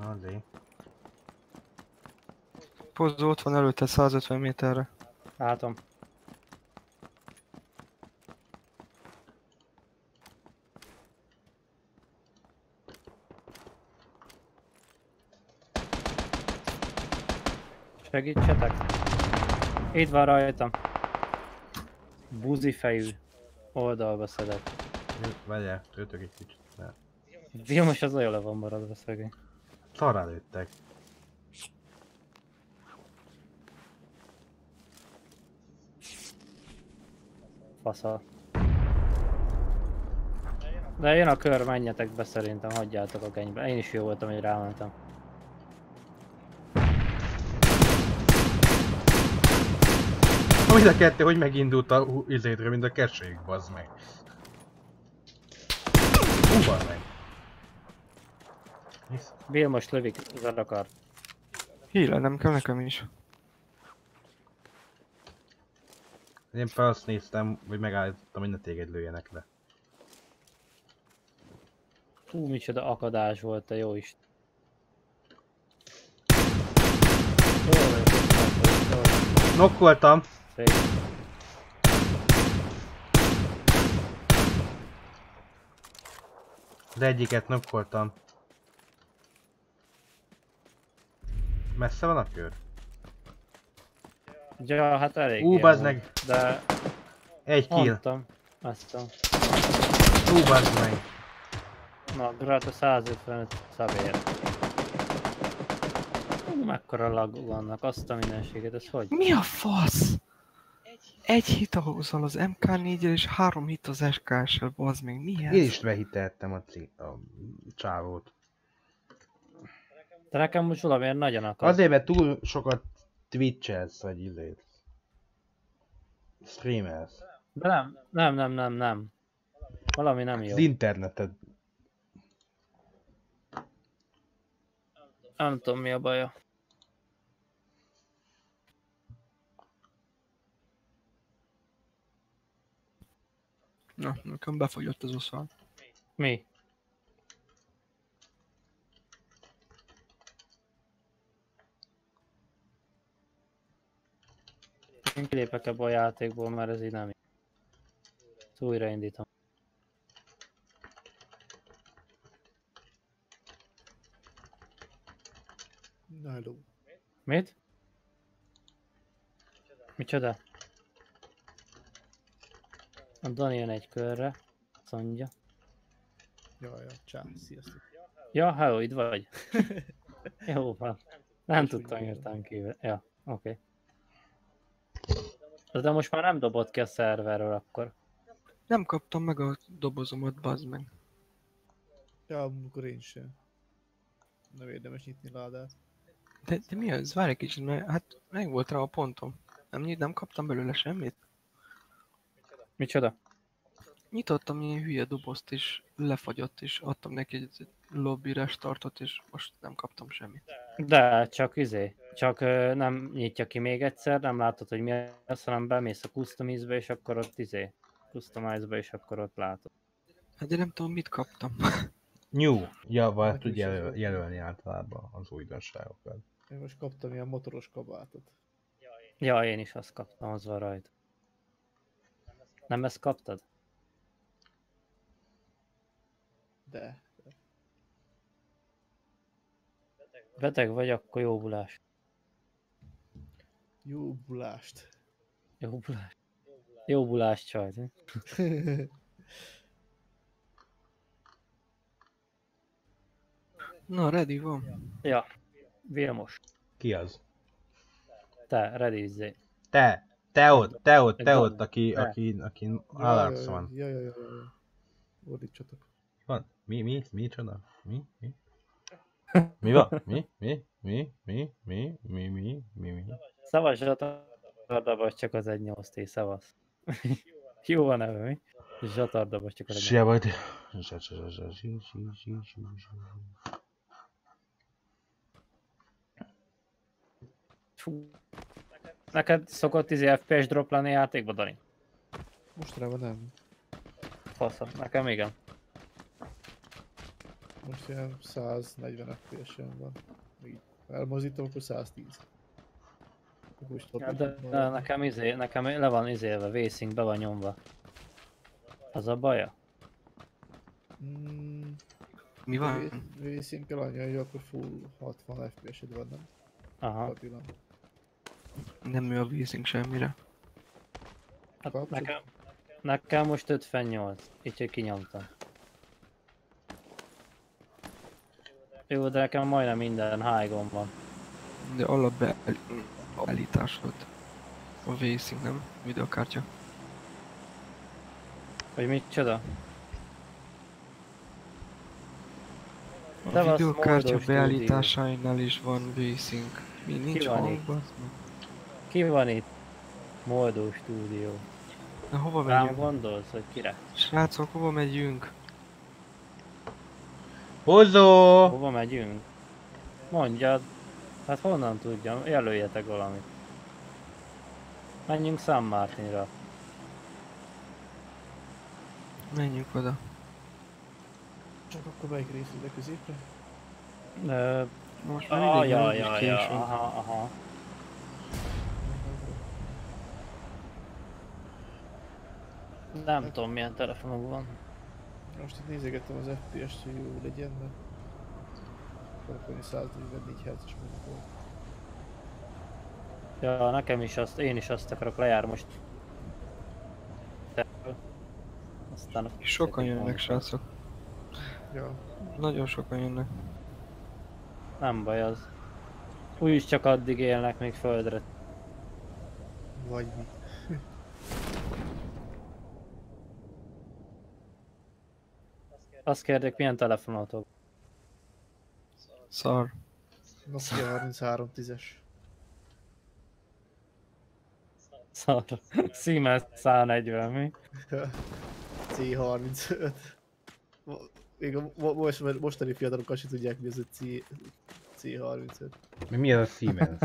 Na azért. Pozó ott van előtte 150 méterre. Látom. Segítsetek! Itt van rajtam. Buzi fejű. Oldalba szedett. Vegye, őtök egy kicsit. Ne. Vilmos az olyan le van maradva szegény. Szarra lőttek. Fasza. De jön a kör, menjetek be szerintem, hagyjátok a genybe. Én is jó voltam, hogy rámentem. Mind a kettő, hogy megindult a izétről, mint a kesék, bazd meg. Hú, bazd meg. Vilmos lövik, Zadakar. Híle, nem kell nekem is. Én fel azt néztem, hogy megállítottam, hogy ne téged lőjenek le. Fú, micsoda akadás volt, te jó is. Nokkoltam! szép. Az egyiket nokkoltam. Messze van a kör? Ja, hát elég. Ú, bazd meg! De Egy kill. mondtam. Azt a... Ú, bazd meg! Na, Grata 155 szabér. Mekkora lag vannak, azt a mindenséget, ez hogy? Mi a fasz? Egy hit ahhoz az MK4 és három hit az SK-sel, bazd meg, mi ez? Én is vehiteltem a, ci- a csávót. De nekem most valamiért nagyon akar. Azért, mert túl sokat twitchelsz, vagy izét. Streamelsz. De nem, nem, nem, nem, nem. Valami nem jó. Az interneted. Nem tudom mi a baja. Na, nekem befogyott az oszal. Mi? Én kilépek ebbe a játékból, mert ez így nem. Ezt újraindítom. Hello. Mit? Micsoda? A Dani jön egy körre, azt mondja. Jaj, jaj, csá, sziasztok. Ja, hello, itt vagy. Jó van. Nem tudtam értelem kívül. Ja, oké. Okay. De most már nem dobott ki a szerverről akkor. Nem kaptam meg a dobozomat, bazd meg. Ja, amikor én sem. Nem érdemes nyitni ládát. De, de mi az? Várj egy kicsit, mert hát meg volt rá a pontom. Nem, nem kaptam belőle semmit. Micsoda? Nyitottam ilyen hülye dobozt, és lefagyott, és adtam neki egy lobby restartot, és most nem kaptam semmit. De, csak izé. Csak ö, nem nyitja ki még egyszer, nem látod, hogy mi az, hanem bemész a customize-be, és akkor ott izé. Customize-ba, és akkor ott látod. Hát de nem tudom, mit kaptam. New. Ja, vagy Nekem tud jelöl, az- jelölni általában az újdonságokat. Én most kaptam ilyen motoros kabátot. Ja, én is azt kaptam, az van rajta. Nem ezt kaptad? De. Beteg vagy, akkor jó bulás. Jó bulást. Jó bulás. Jó bulás csaj. Na, ready van. Ja. Vilmos. Ki az? Te, ready izé. Te! Te ott, te ott, te Egy ott, dob. aki, aki, aki Alarx van. Jaj, jaj, jaj, jaj. Ordítsatok. Van? Mi, mi, mi, csoda? Mi, mi? Mi van? Mi, mi, mi, mi, mi, mi, mi, mi, mi? Szavas zsatardabas csak az 1.8T, szavasz. Jó a neve, mi? Zsatardabas csak az 1.8T. Sia vagy. Zsa- zsa- zsa- zsi- zsi- zsi- zsi- zsi. Fú. Neked szokott izé FPS drop lenni játékba, Dani? Mostanában nem. Faszom, nekem igen. Most ilyen 140 FPS-en van. Így elmozdítom, akkor 110. Akkor is Ja, de, de nekem izé, nekem le van izélve, Vacing be van nyomva. Az a baja? Mm, Mi van? Vészínkkel annyi, hogy akkor full 60 FPS-ed van, nem? Aha. Stabilan. Nem ő a vízink semmire. Hát nekem, nekem most 58, így hogy kinyomtam. Jó, de nekem majdnem minden high van. De alapbeállításod. A Vacing, nem? Videokártya. Hogy mit csoda? A videokártya beállításainál is van Vacing. Mi nincs van Ki van itt? Moldó stúdió. Na hova Rám megyünk? gondolsz, hogy kire? Srácok, hova megyünk? Hozó! Hova megyünk? Mondjad. Hát honnan tudjam? Jelöljetek valamit. Menjünk San Martinra. Menjünk oda. Csak akkor melyik rész ide középre? Ö, Most már ah, mindegy, ja, mert úgyis ja, ja, késő. aha, aha. Nem tudom milyen telefonok van. Most itt nézegettem az FPS-t, hogy jó legyen, mert venni 144 Hz-es monitor. Ja, nekem is azt, én is azt akarok lejár most. Aztán... Sokan jönnek, srácok. Ja, Nagyon sokan jönnek. Nem baj az. Úgyis csak addig élnek még földre. vagy mi. Azt kérdik, milyen telefonotok? Szar. Nokia 33 10-es. Szar. Siemens 140, mi? C35. Mo- Még a mo- most, mostani fiatalok azt sem tudják, mi az a C, C35. Mi, mi ez a Siemens?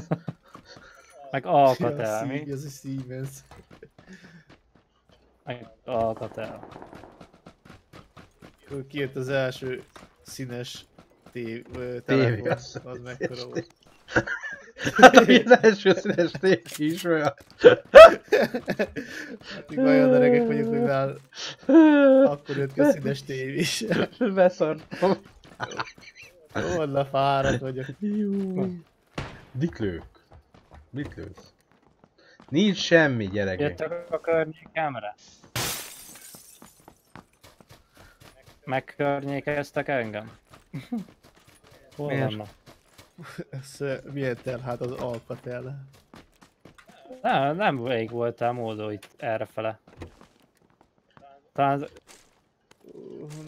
Meg Alcatel, Mi mi? az a Siemens? Meg Alcatel. Akkor kijött az első színes tév, ö, Tévé, telefon, az az mekkora volt. Hát ami az első színes tévé is olyan. Hát még olyan öregek vagyunk, hogy már akkor jött ki a színes tévé is. Beszartam. Holla fáradt vagyok. Mit lők? Mit lősz? Nincs semmi, gyerekek. Jöttek a környékemre? Megkörnyékeztek engem? Hol Miért? vannak? Ez ö, milyen tel? Hát az Alcatel. Nem, nem elég voltál módó itt errefele. Talán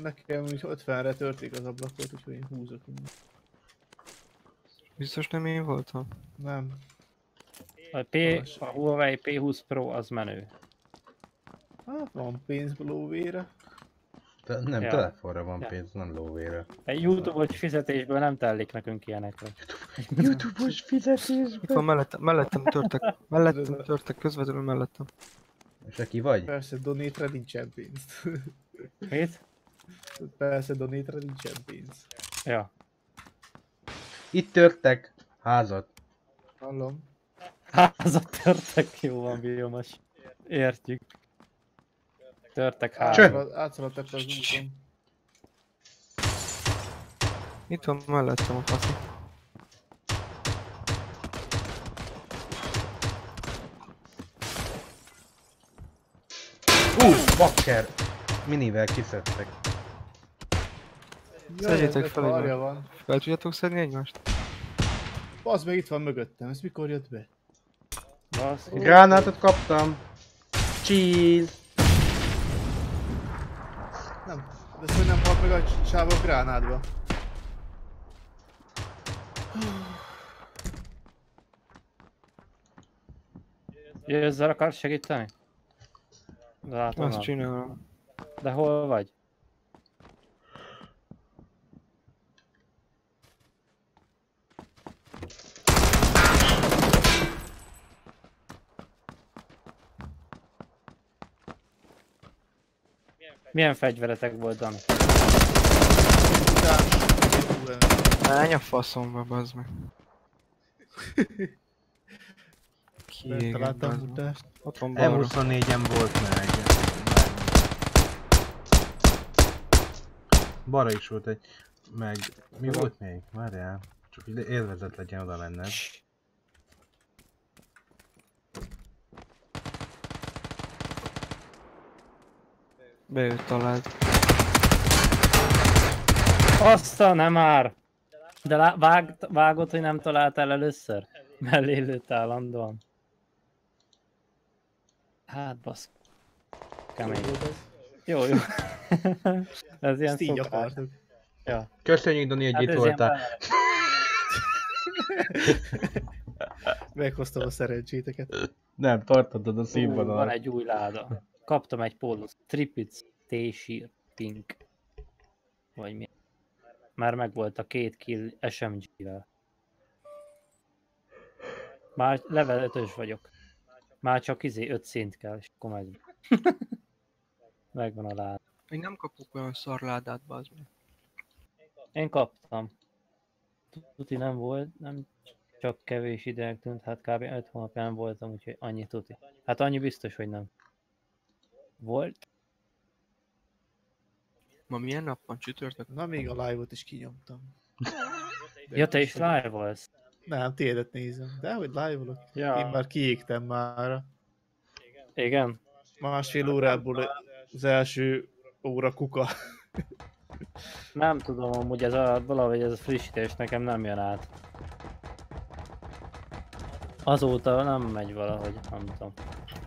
Nekem úgy 50-re törték az ablakot, úgyhogy én húzok innen. Biztos nem én voltam? Nem. a, P, a Huawei P20 Pro az menő. Hát van pénz lóvére. Te, nem, Ja. telefonra van Ja. pénz, nem lóvére. Egy Youtube-os fizetésből nem tellik nekünk ilyenekre. Youtube-os fizetés. Itt van mellettem, mellettem törtek, mellettem törtek, közvetlenül mellettem. És aki vagy? Persze donétre nincsen pénz. Mit? Persze donétre nincsen pénz. Ja. Itt törtek házat. Hallom. Házat törtek, jó van, biomas. Értjük. Törtek Cső. házat. Átszalad- Átszaladt az úton. Itt van mellettem a faszi. Ú, bakker! Minivel kiszedtek. Szedjétek fel egymást. Fel tudjátok szedni egymást? Az meg itt van mögöttem, ez mikor jött be? Baszki. Gránátot kaptam. Cheese. De ez hogy nem halt meg a sávok gránádba? Ezzel akarsz segíteni? De látom, Azt csinálom. De hol vagy? Milyen fegyveretek volt, Dani? Menj a faszomba, bazd meg. Kiégett, budást. Ott van balra. M24-en volt meg. Balra is volt egy... Meg... Mi volt még? Várjál. Csak ide élvezet legyen oda menned. Beült talált. Azt a nem már! De lá- vágt, vágott, hogy nem találtál először? Mellé lőtt állandóan. Hát basz. Kemény. Jó, jó. ez ilyen Ezt így szokás. akartuk. Ja. Köszönjük Dani, hogy Hát itt voltál. Meghoztam a szerencséteket. Nem, tartottad a Ú, van színvonalat. egy új láda. Kaptam egy pólus. Tripic T-shirt pink. Vagy mi. Már megvolt a két kill SMG-vel. Már level 5-ös vagyok. Már csak izé 5 szint kell, és akkor meg. Megvan a láda. Én nem kapok olyan szarládát, bazd meg. Én kaptam. Tuti nem volt, nem csak kevés ideig tűnt, hát kb. 5 hónapján voltam, úgyhogy annyi tuti. Hát annyi biztos, hogy nem. Volt? Ma milyen nap van? Csütörtök? Na, még a live-ot is kinyomtam. Ja, te is hogy- live volsz? Nem, tiédet nézem. De hogy live-olok? Én Ja. már kiégtem már. Igen? Másfél órából az első óra kuka. Nem tudom, amúgy ez a, valahogy ez a frissítés nekem nem jön át. Azóta nem megy valahogy, nem tudom.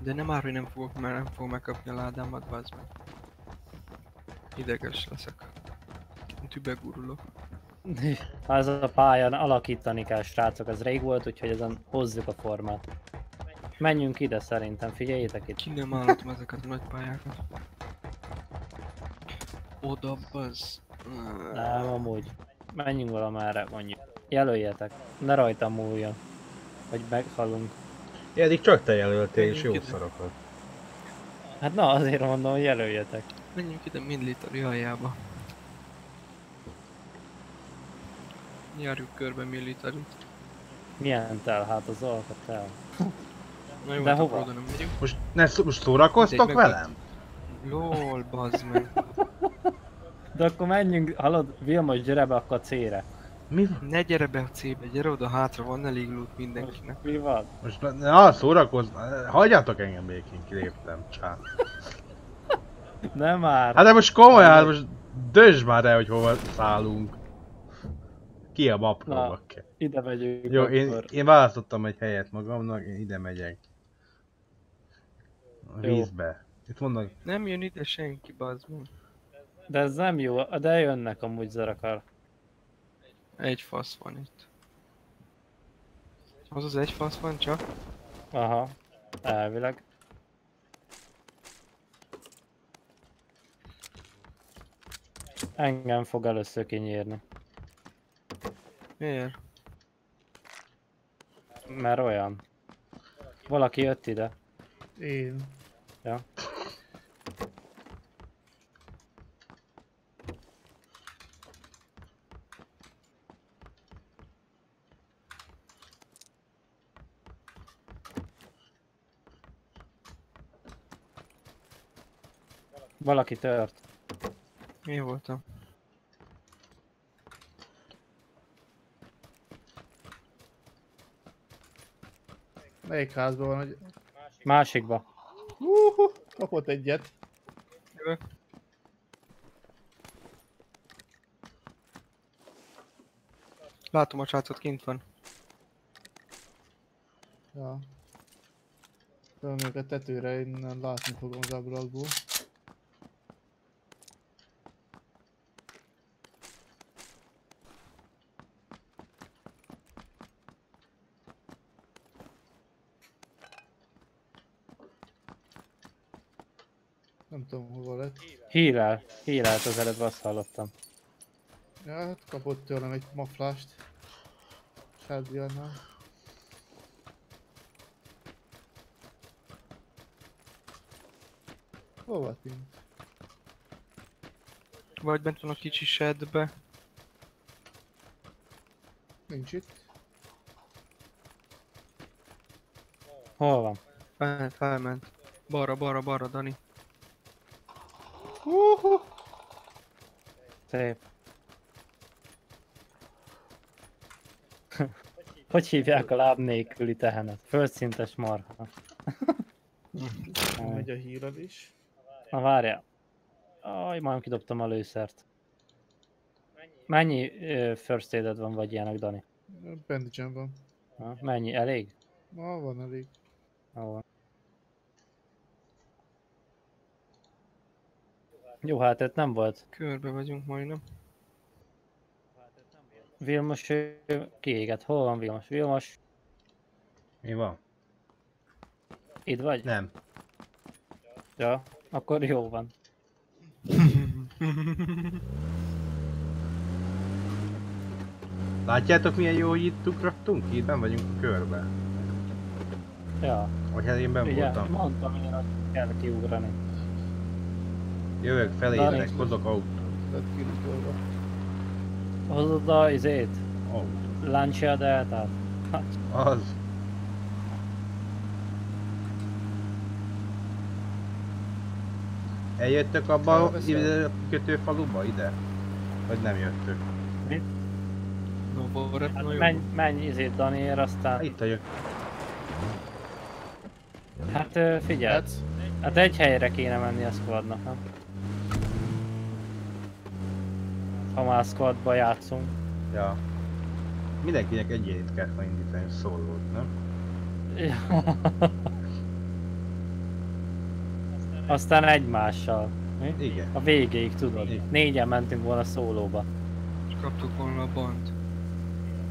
De nem már, hogy nem fogok, mert nem fogom megkapni a ládámat, bazd meg. Ideges leszek. Tübegurulok. Ez a pályán alakítani kell, srácok, az rég volt, úgyhogy ezen hozzuk a formát. Menjünk ide szerintem, figyeljétek itt. Ki nem állottam ezeket a nagy pályákat. Oda, bazd. Nem, amúgy. Menjünk valamára, mondjuk. Jelöljetek. Ne rajtam múljon. Hogy meghalunk. Eddig csak te jelöltél, és jó szarokat. Hát na, azért mondom, hogy jelöljetek. Menjünk ide military aljába. Járjuk körbe military Milyen tel? Hát az alkat tel. Na jó, De hát hova? nem megyünk. Most, ne, most szórakoztok velem? LOL, bazd meg. De akkor menjünk, hallod, Vilmos, gyere be akkor a C-re. Mi van? Ne gyere be a C-be, gyere oda hátra, van elég loot mindenkinek. Mi van? Most ne, ne szórakozz, hagyjátok engem békén, kiléptem, csá. Nem már. Hát de most komolyan, hát most döntsd már el, hogy hova szállunk. Ki a Na. mapról kell. Ide megyünk Jó, akkor. én, én választottam egy helyet magamnak, én ide megyek. A Jó. vízbe. Itt vannak, Nem jön ide senki, bazd meg. De ez nem jó, de jönnek amúgy zarakar. Egy fasz van itt. Az az egy fasz van csak? Aha, elvileg. Engem fog először kinyírni, Miért? mert olyan. Valaki jött ide. Én. Ja. Valaki tört. Én voltam. Melyik házban van, hogy... Másikba. Húhu, kapott egyet. Jövök. Látom a srácot, kint van. Ja. Fölmegyek a tetőre, innen látni fogom az ablakból. Nem tudom hova lett. Hírál, hírált az előbb, azt hallottam. Ja, hát kapott tőlem egy maflást. Sádriánnál. Hova tűnt? Vagy bent van a kicsi shedbe. Nincs itt. Hol van? Fel, felment. Balra, balra, balra, Dani. Szép. Hogy hívják a láb nélküli tehenet? Földszintes marha. Megy a hírelés. Na várjál. Aj, majdnem kidobtam a lőszert. Mennyi first aid van vagy ilyenek, Dani? Bandage van. Ha? Mennyi? Elég? Ma van elég. Jó. Jó, hát ez nem volt. Körbe vagyunk majdnem. Vilmos kiégett. Hol van Vilmos? Vilmos, Mi van? itt vagy? Nem. Ja, akkor jó van. Látjátok milyen jó, hogy itt ugrottunk? Itt ben vagyunk a körbe. Ja, Vagy hát én ben ugye, voltam. mondtam én, hogy kell kiugrani. Jövök felétek, hozok autót. Lett kilutolva. Hozod a izét? Autó. Lancia deltát? Az. Eljöttök abba a kötőfaluba ide? Vagy nem jöttök? Borret, no hát menj, menj izét Hát aztán... itt vagyok. Hát figyelj, Hát, egy helyre kéne menni a squadnak, ha? Ha már squadba játszunk. Ja. Mindenkinek egyénit kell ha indítani, szólót, nem? Ja. Aztán egymással. Mi? Igen. A végéig tudod. Igen. Négyen mentünk volna szólóba. És kaptuk volna a bant.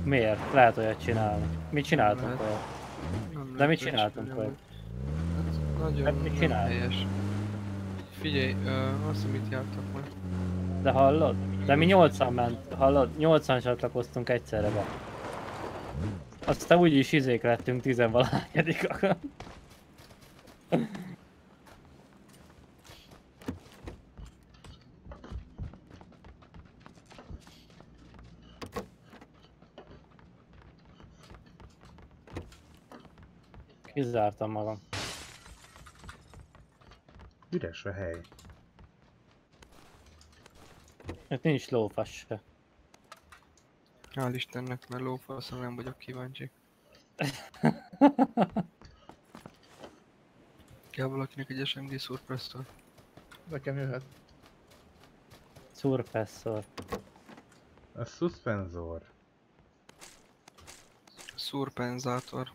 Miért? Lehet olyat csinálni. Mi csináltunk Lehet. olyat? Nem De mit csináltunk olyat? Hát nagyon Hát csináltunk? helyes. Figyelj, uh, azt hiszem mit jártak majd. De hallod? De mi nyolcan ment, hallod? Nyolcan csatlakoztunk egyszerre be. Aztán úgyis izék lettünk tizenvalahányadikak. Kizártam magam. Üres a hely. Itt nincs lófasz se. Hál' Istennek, mert lófaszra nem vagyok kíváncsi. Kell valakinek egy SMG szurpresszor. nekem jöhet. Szurpesszor. A szuszpenzor. Szurpenzátor.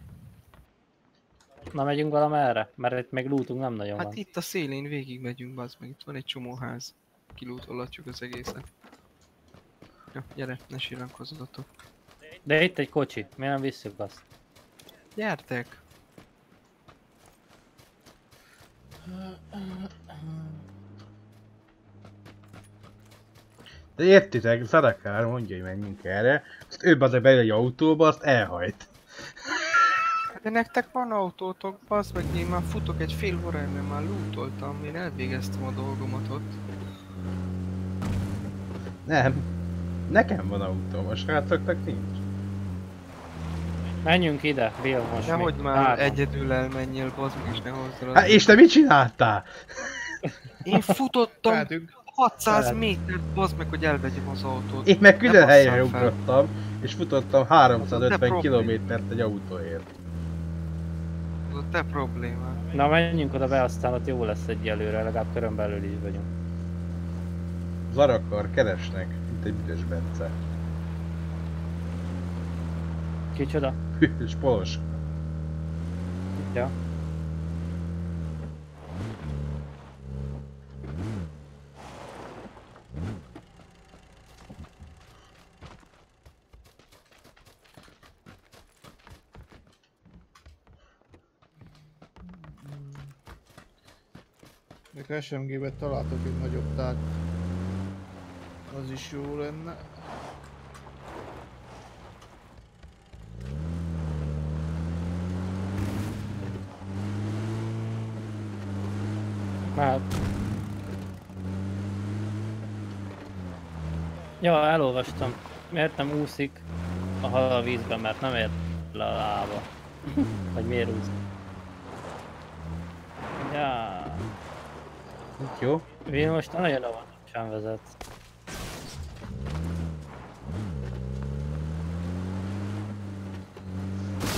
Na megyünk valamerre? Mert itt még lootunk nem nagyon Hát van. itt a szélén végig megyünk, bazd meg. Itt van egy csomó ház. Kilútolhatjuk az egészet. Ja, gyere, ne síránkozzatok. De itt egy kocsi, miért nem visszük azt? Gyertek! De értitek, Zarakár mondja, hogy menjünk erre, azt ő az bemegy egy autóba, azt elhajt. De nektek van autótok, bazd meg, én már futok egy fél órája, már lootoltam, én elvégeztem a dolgomat ott. Nem. Nekem van autóm, a srácoknak nincs. Menjünk ide, Bill most Nehogy mi? már Hárman. egyedül elmenjél, bazd meg, és ne hozzad az... Hát és te mit csináltál? Én futottam Mehetünk. 600 Lehet. métert, bazd meg, hogy elvegyem az autót. Én meg külön helyre ugrottam, és futottam Az a 350 te kilométert egy autóért. Az a te problémád. Na menjünk oda be, aztán ott jó lesz egy előre, legalább körön belül is vagyunk. Zarakar, keresnek, mint egy büdös Bence. Kicsoda? és Polos. Ja. Még SMG-ben találtok egy nagyobb tát. Az is jó lenne. Már... Ja, elolvastam. Miért nem úszik a hal a vízben, mert nem ér le a lába. Vagy miért úsz? Ja, jó. Vilmos nagyon óvatosan vezet.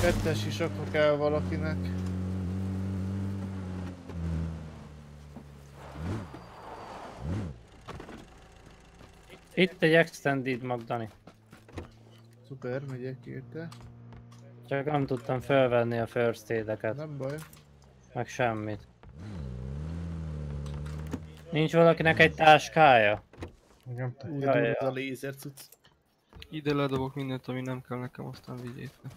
Kettes is akkor kell valakinek. Itt egy extended mag, Dani. Szuper, megyek érte. Csak nem tudtam felvenni a first aid-eket, Nem baj. meg semmit. Nincs valakinek egy táskája? Ja. ez a lézer cucc. Ide ledobok mindent, ami nem kell nekem, aztán vigyétek.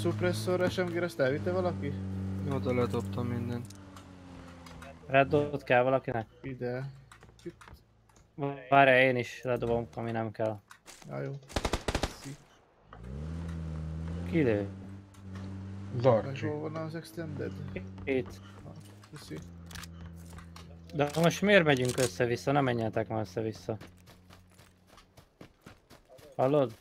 Suppressor SMG-re ezt elvitte valaki? Oda ledobtam mindent. Red dot kell valakinek? Ide. Itt. Várj, én is ledobom, ami nem kell. Ja, jó. Kilő. Meg Zarcsi. hol van az extended? Itt. Köszi. De most miért megyünk össze-vissza? Nem menjetek már össze-vissza. Hallod?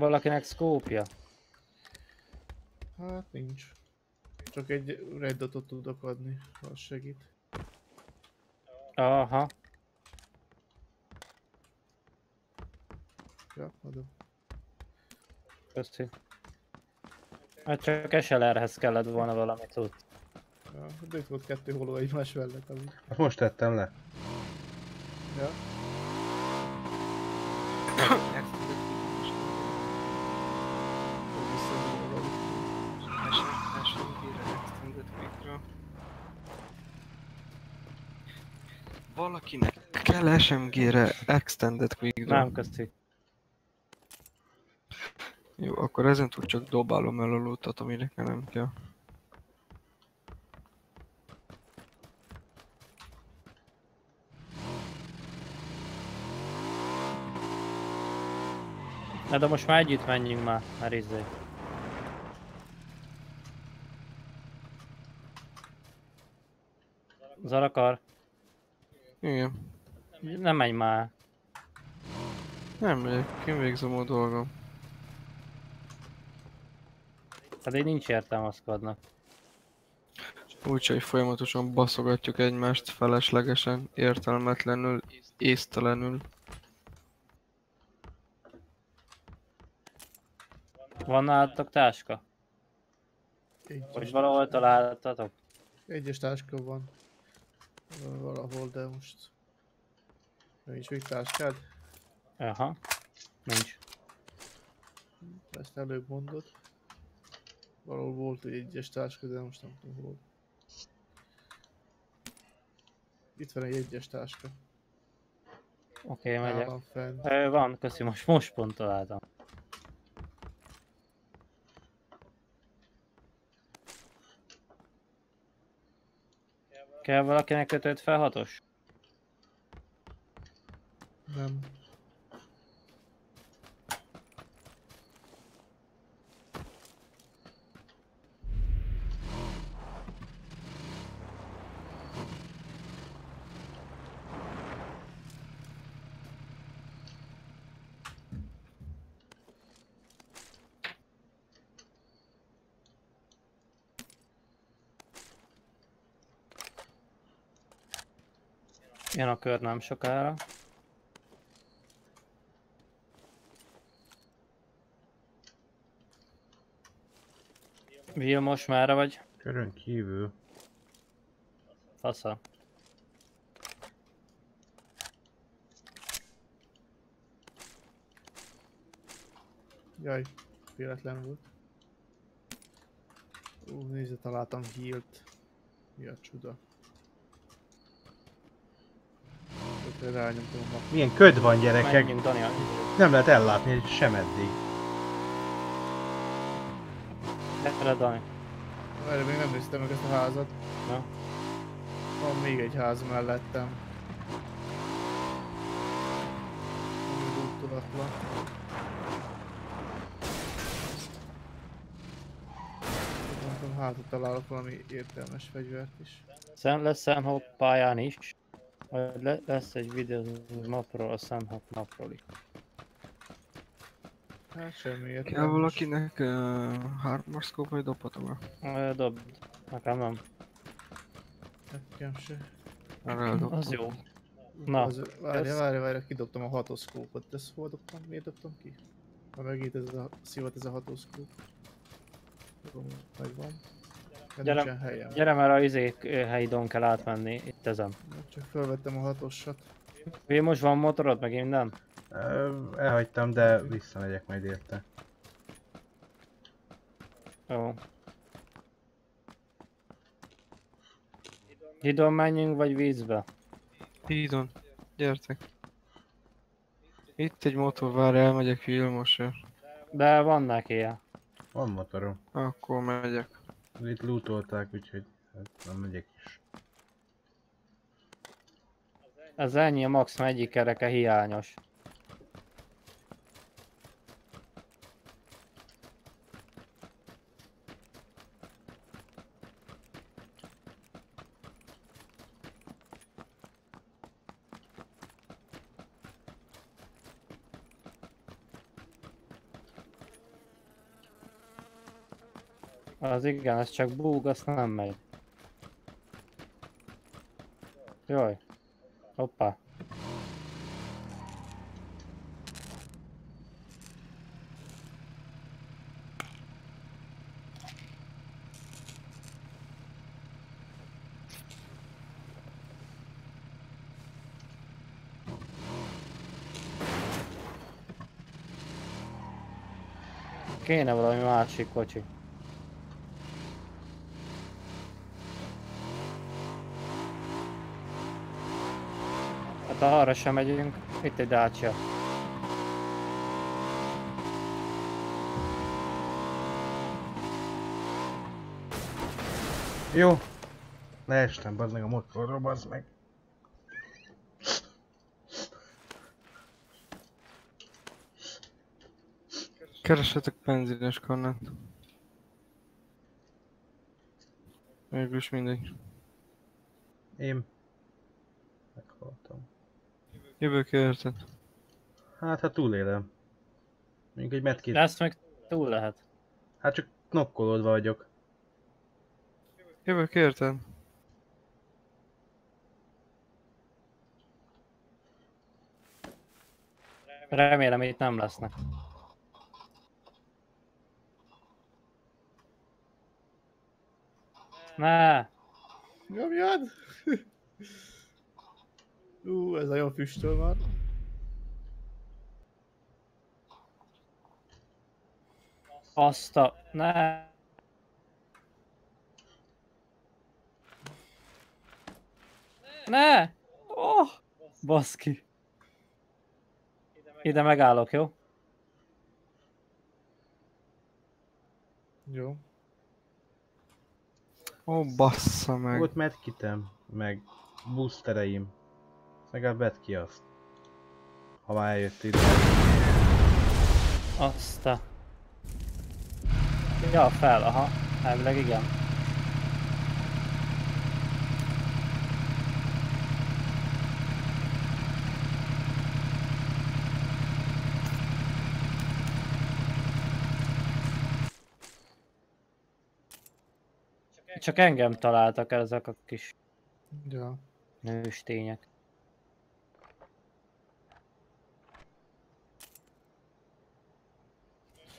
Valakinek szkópja? Hát nincs. Csak egy red dotot tudok adni, ha az segít. Aha. Ja, adom. Köszi. Hát csak SLR-hez kellett volna valami tud. Ja, de itt volt kettő holó egymás mellett, ami... Most tettem le. Ja. Hogy visszanyúl valami. Valakinek kell SMG-re Extended Quick Draw. Nem, köszi. Jó, akkor ezen túl csak dobálom el a lootot, ami nekem nem kell. Na de most már együtt menjünk már, mert izé. Zarakar, Igen. Nem menj már. Nem megyek, én végzem a dolgom. Hát így nincs értelme. Úgyhogy folyamatosan baszogatjuk egymást feleslegesen, értelmetlenül, észtelenül. Van nálatok táska? Egyes, Vagy valahol találtatok? egyes táska van. Van Valahol, de most... Nincs még táskád? Aha. Nincs. Ezt előbb mondod. Valahol volt egy egyes táska, de most nem tudom hol. Itt van egy egyes táska. Oké, okay, megyek. Ö, van, köszi, most, most pont találtam. Kell valakinek kötött fel hatos? Nem. Jön a kör nem sokára. Vilmos, már vagy? Körön kívül. Fasza. Jaj, véletlen volt. Ú, nézd, találtam hílt. Mi a csuda. Rányomtam Milyen köd van gyerekek. Menjünk, Nem lehet ellátni sem eddig. Erre, Dani. Erre még nem néztem meg ezt a házat. Na. Van még egy ház mellettem. Ami lootolatlan. Mondtam, hát találok valami értelmes fegyvert is. Szem, lesz Samhawk pályán is. Majd le, lesz egy videó mapról, a Samhawk mapról is. Hát semmi értelmes. Kell valakinek uh, hardcore scope vagy dobhatom el? Ö, Dobd. Nekem nem. Nekem se. Arra eldobtam. Az jó. Na, Az, várja, ez- várja, várja, kidobtam a hatoszkópot. Ezt hol dobtam? Miért dobtam ki? Ha megint ez a szivat, ez a hatoszkóp. Jó, megvan. Gyere- helyem. Gyere, mert a izék ö, helyidon kell átmenni, itt ezen. Csak felvettem a hatosat. Ugye most van motorod, meg minden? Ö, elhagytam, de visszamegyek majd érte. Jó. Hidon menjünk, vagy vízbe? Hídon. Gyertek. Itt egy motor, vár, elmegyek Vilmosra. De van neki ilyen. Van motorom. Akkor megyek. Itt lootolták, úgyhogy hát nem megyek is. Ez ennyi, a max egyik kereke hiányos. Az igen, ez csak búg, azt nem megy. Jaj. Hoppá. Kéne valami másik kocsi. Hát arra sem megyünk. Itt egy Dacia. Jó. Leestem, bazd meg a motorról, bazd meg. Keresetek benzines kannát. Végülis mindegy. Én. Jövök érted. Hát, ha túlélem. Még egy medkit. De ezt meg túl lehet. Hát csak knokkolódva vagyok. Jövök érted. Remélem itt nem lesznek. Ne, Nyomjad! Ú, ez a jó füstöl már. azt a... Ne. Ne! Oh! Baszki. Ide megállok, jó? Jó. Ó, bassza meg. Volt medkitem, meg boostereim. Legalább vedd ki azt. Ha már eljött ide. Azt a... Ja, fel, aha. Elvileg igen. Csak engem találtak el ezek a kis Ja. nőstények.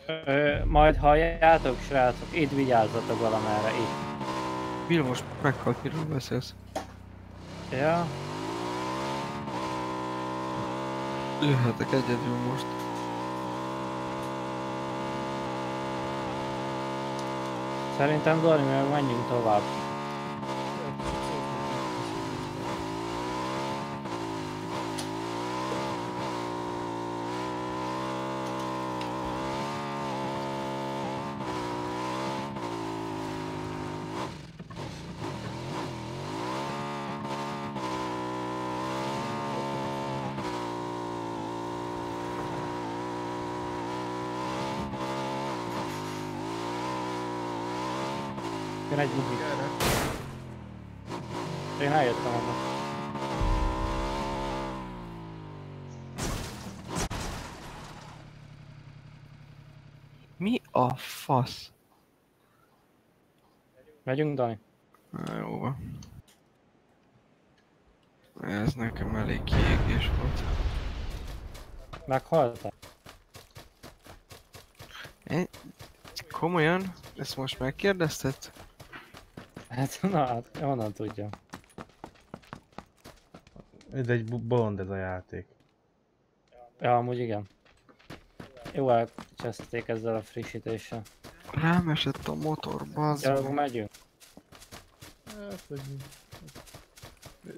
Ö, majd halljátok, srácok, itt vigyázzatok valamerre, itt. Vilmos, meghalt, miről beszélsz? Ja. Jöhetek egyedül most. Szerintem Dori, mert menjünk tovább. A fasz? Megyünk, Dani? Na, jó van. Ez nekem elég kiégés volt. Meghaltál? Komolyan? Ezt most megkérdezted? Hát, na, hát, honnan tudjam. Ez egy bolond ez a játék. Ja, amúgy igen. Jó elcseszték ezzel a frissítéssel. Rám esett a motor, bazd Ja, megyünk. Hát, hogy.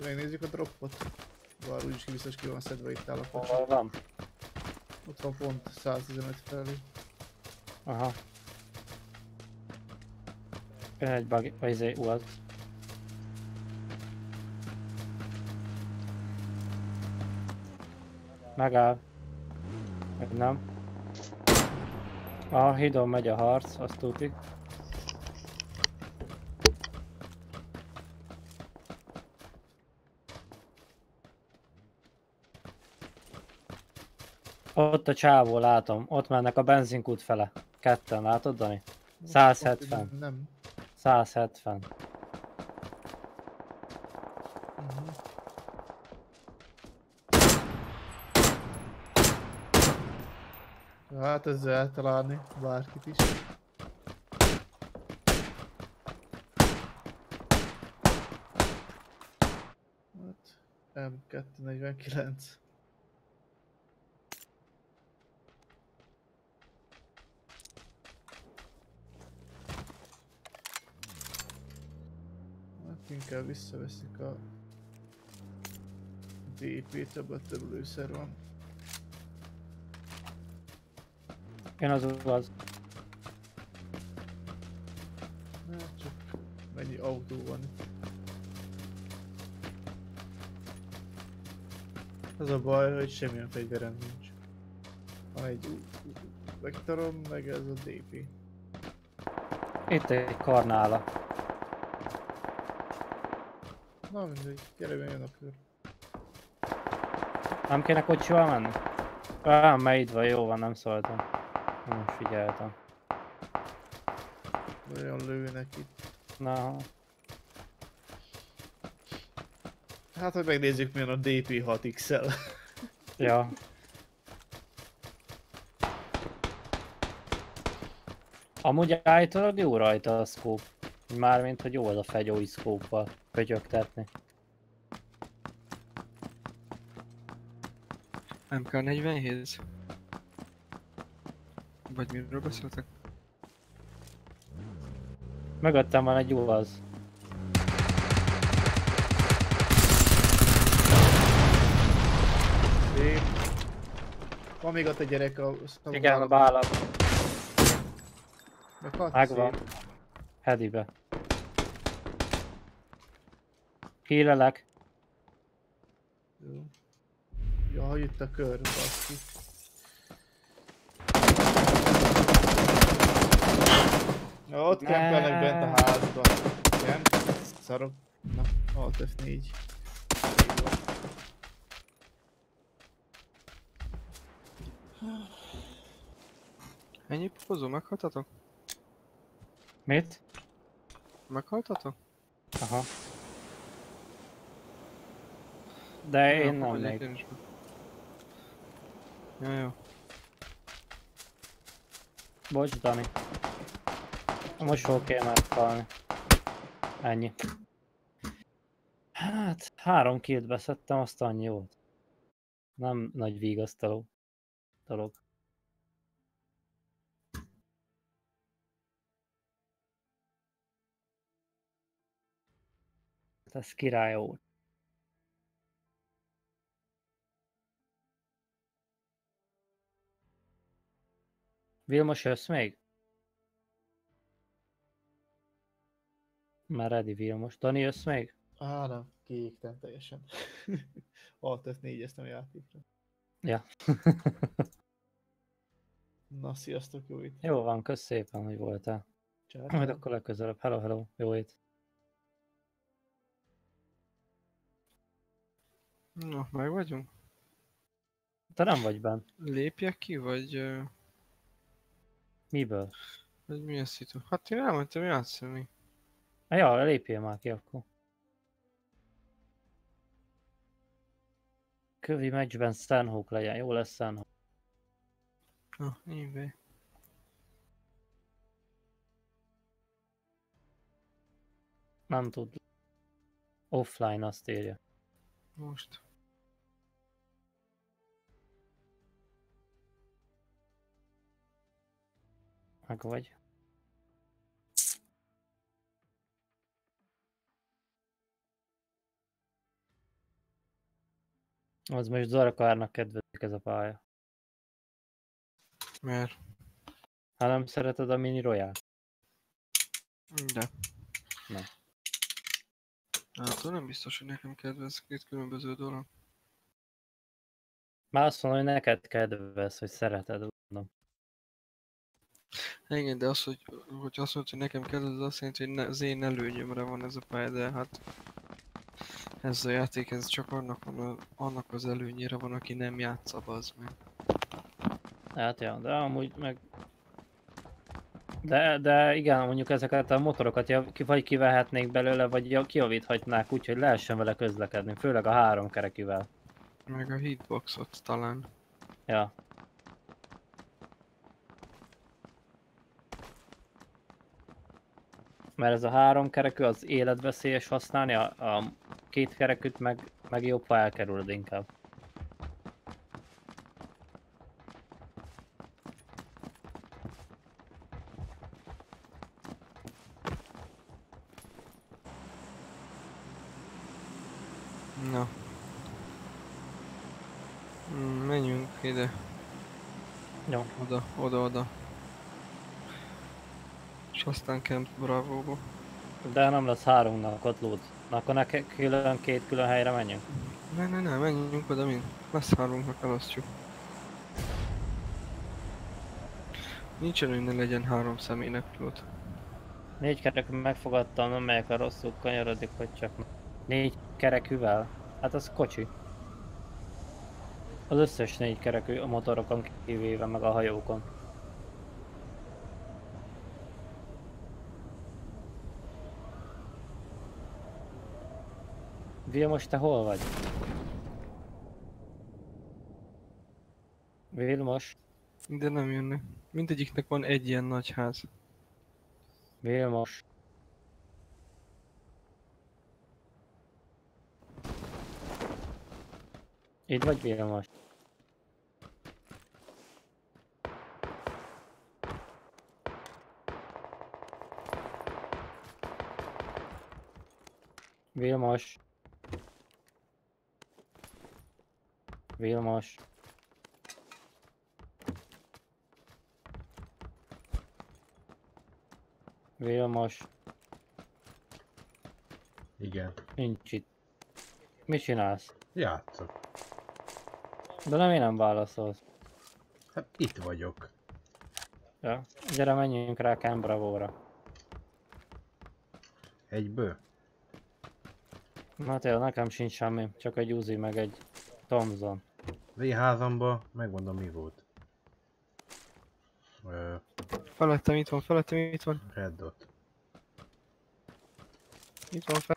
Megnézzük a dropot. Bár úgyis biztos ki van szedve itt áll a kocsi. Hol van? Ott van pont 115 felé. Aha. Jön egy bug, vagy izé, UAZ. Megáll. Vagy nem. A hídon megy a harc, azt tudjuk. Ott a csávó, látom. Ott mennek a benzinkút fele. Ketten, látod, Dani? 170. Nem. 170. Hát ezzel eltalálni bárkit is. Hát M249. Hát inkább visszaveszik a DP többet több lőszer van. Jön az UAZ. Hát mennyi autó van itt. Az a baj, hogy semmilyen fegyverem nincs. Van egy vektorom, meg ez a DP. Itt egy karnála. Na mindegy, gyere jön a kör. Nem kéne kocsival menni? Á, mert itt van, jó van, nem szóltam. Nem figyeltem. Olyan lőnek itt. Na, Hát, hogy megnézzük milyen a DP6XL. ja. Amúgy állítólag jó rajta a scope. Mármint, hogy jó az a fegyói scope-val pötyögtetni. MK47? Vagy miről beszéltek? Mögöttem van egy UAZ. Szép. Van még ott egy gyerek a a Igen, a. Meghalt? Megvan. Hedibe. Hílelek. Jó. Ja, itt a kör, baszki. Ja, ott Ne. kempelnek bent a házban. Igen? Szarok. Na, Alt F4. Így van. Ennyi pozó, meghaltatok? Mit? Meghaltatok? Aha. De én Jó, nem meg- Ja, jó. Bocs, Dani. Most A mosókémát találni. Ennyi. Hát, három kilt beszettem, azt annyi volt. Nem nagy vigasztaló dolog. Ez király volt. Vilmos, jössz még? Már ready Vilmos. Dani, jössz még? Á, nem, kiégtem teljesen. Alt F4-eztem a játékra. Ja. Na, sziasztok, jó itt. Jó van, kösz szépen, hogy voltál. Ciao, Majd akkor legközelebb. Hello, hello. Jó ét. Na, meg vagyunk? Te nem vagy benn. Lépjek ki, vagy, ö, Miből? vagy mi a szitu? Hát én elmentem játszani. Ah, ja, lépjél már ki akkor. Kövi meccsben Stanhope legyen, jó lesz Stanhope. Ah, eBay. Nem tud. Offline azt írja. Most. Meg vagy. Az most Zarakárnak kedvezik ez a pálya. Mert, Hát nem szereted a mini royal? de. Na. Hát nem biztos, hogy nekem kedvez két különböző dolog. Már azt mondom, hogy neked kedvez, hogy szereted, mondom. Igen, de az, hogy, hogy azt mondod, hogy nekem kedvez, az azt jelenti, hogy ne, az én előnyömre van ez a pálya, de hát ez a játék, ez csak annak, van annak az előnyére van, aki nem játsza, az meg. Hát ja, de amúgy meg... De, de igen, mondjuk ezeket a motorokat vagy kivehetnék belőle, vagy kijavíthatnák úgy, hogy lehessen vele közlekedni, főleg a három kerekűvel. Meg a hitboxot talán. Ja. Mert ez a három kerekű az életveszélyes használni, a, a két kerekűt meg, meg jobb, ha elkerülöd inkább. Na. Mm, menjünk ide, Jó. oda, oda, oda. És aztán Camp Bravo-ba. De nem lesz háromnak ott loot. Na akkor ne külön két külön helyre menjünk. Ne, ne, ne, menjünk oda, mind. Lesz hárunknak elosztjuk. Nincsen, hogy ne legyen három személynek pilót. Négy kerekű megfogadtam, nem melyek a rosszul kanyarodik, hogy csak négy kerekűvel. Hát az kocsi. Az összes négy kerekű a motorokon kivéve, meg a hajókon. Vilmos, te hol vagy? Vilmos, De nem jönnek. Mindegyiknek van egy ilyen nagy ház. Vilmos. Itt vagy Vilmos? Vilmos. Vilmos. Vilmos. Igen. Nincs itt. Mit csinálsz? Játszok. De nem én nem válaszolsz. Hát itt vagyok. Ja. Gyere, menjünk rá Camp Bravo-ra. Egyből? Na tényleg, nekem sincs semmi, csak egy Uzi meg egy Thompson. Az én házamba megmondom mi volt. Ö, Felettem itt van, felettem itt van. Red Dot. Itt van fel.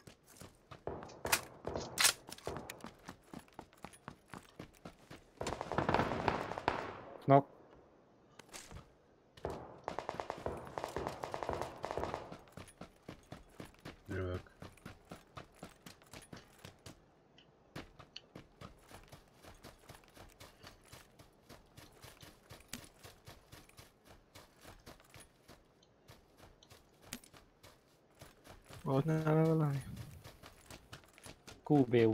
Knock. Örülök. Volt nála valami? QBU.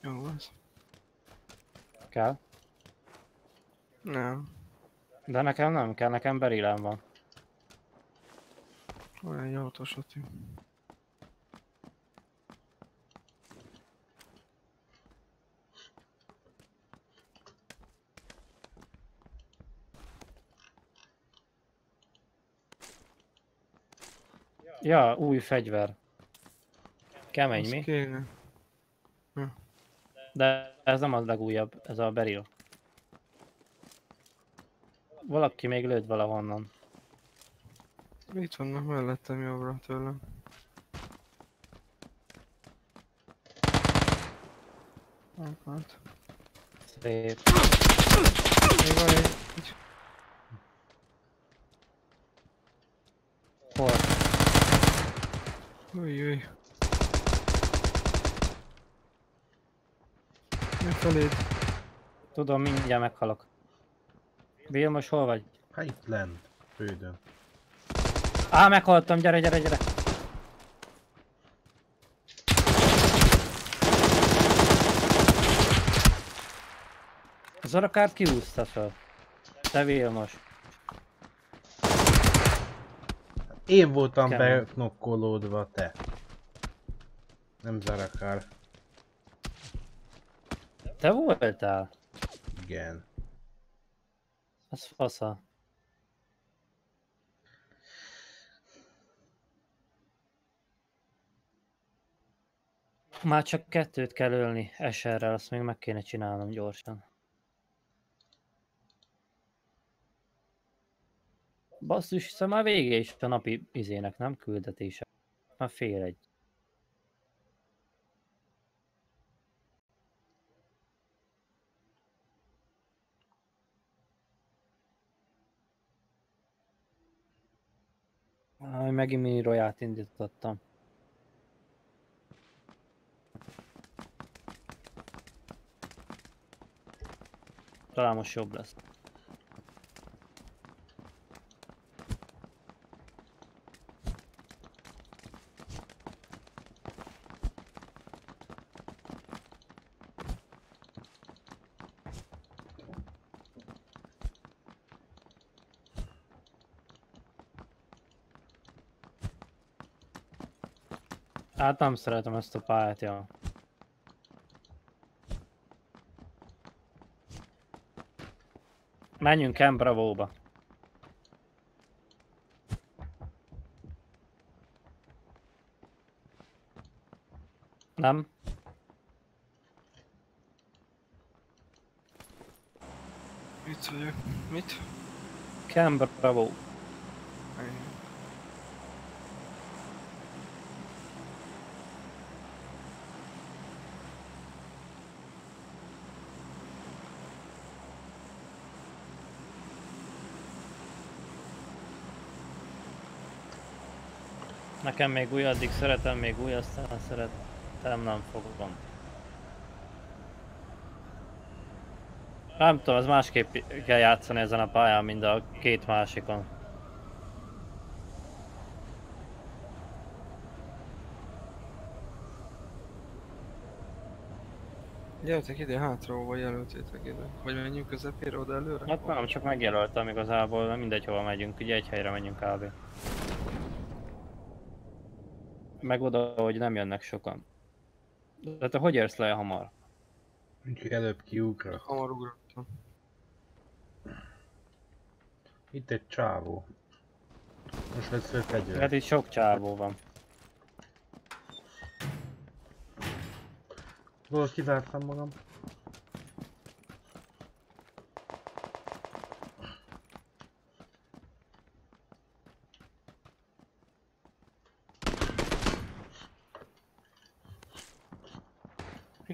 Jó az. Kell? Nem. De nekem nem kell, nekem berilem van. Olyan egy autós. Ja, új fegyver. Kemény Az mi? Kéne. De ez nem a legújabb, ez a beril. Valaki még lőtt valahonnan. Itt vannak mellettem jobbra tőlem. Hát. Szép. Még van egy... Hol? Új, új. Mi feléd? Tudom, mindjárt meghalok. Vilmos, hol vagy? Hát itt lent, földön. Á, meghaltam, gyere, gyere, gyere! Az arakárt kiúzta fel. Te Vilmos. Én voltam beknokkolódva, te. Nem Zarakár. Te voltál? Igen. Az fasza. Már csak kettőt kell ölni SR-rel, azt még meg kéne csinálnom gyorsan. Basszus, hiszen már vége is a napi izének, nem küldetése. Már fél egy. Megint mini royát indítottam. Talán most jobb lesz. Hát nem szeretem ezt a pályát, ja. Menjünk Camp Bravo-ba. Nem? Itt vagyok. Mit? Camp Bravo. Nekem még új, addig szeretem, még új, aztán szeretem, nem fogom. Nem tudom, az másképp kell játszani ezen a pályán, mint a két másikon. Gyertek ide, hova jelöltétek ide. Vagy menjünk közepére, oda előre? Hát nem, csak megjelöltem igazából, mindegy hova megyünk, ugye egy helyre menjünk kb. Meg oda, hogy nem jönnek sokan. De te hogy érsz le hamar? Úgyhogy előbb kiugrott. Hamar ugrottam. Itt egy csávó. Most vesz fel Hát fegyvert. itt sok csávó van. Hol kizártam magam?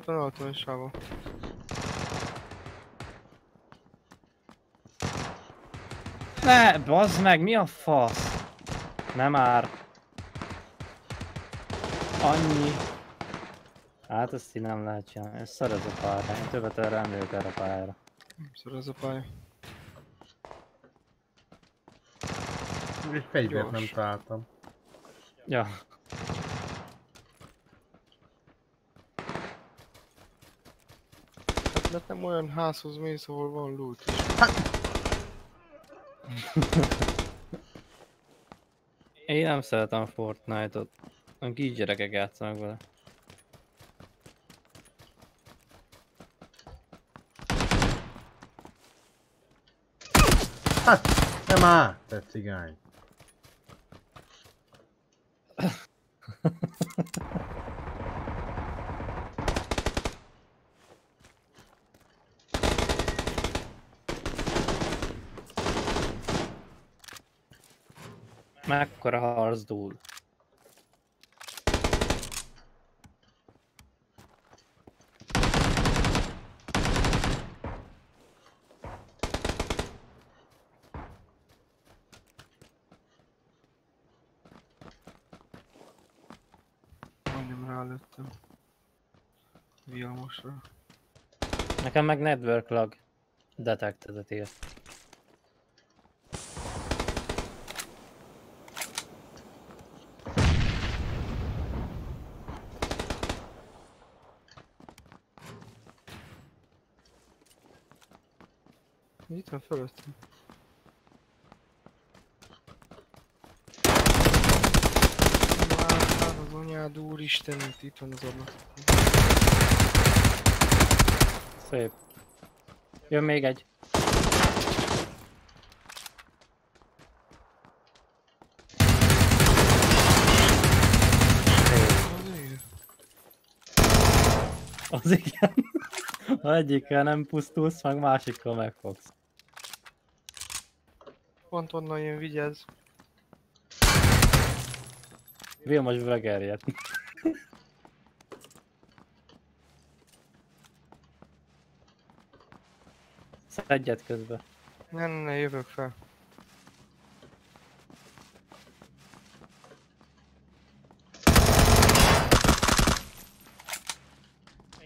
Van autó és sávó. Ne, bazd meg, mi a fasz? Nem már. Annyi. Hát ezt így nem lehet csinálni, ez szar ez a pálya, én többet erre nem lők erre a pályára. Szóval ez a pálya. Egy fegyvert nem találtam. Ja. Mert nem olyan házhoz mész, ahol van loot is. Én nem szeretem a Fortnite-ot. A kis gyerekek játszanak vele. Nem áll, te cigány. Mekkora harc dúl. Majdnem rálőttem. Vilmosra. Nekem meg network lag detected írt. Itt van fölöttem. Már az anyád úristen, itt, van az ablak. Szép. Jön még egy. Az igen. Ha egyikkel nem pusztulsz, meg másikkal megfogsz. Pont onnan jön, vigyázz. Vilmos begerjedt. Szedjed közbe. Ne, ne, ne, jövök fel.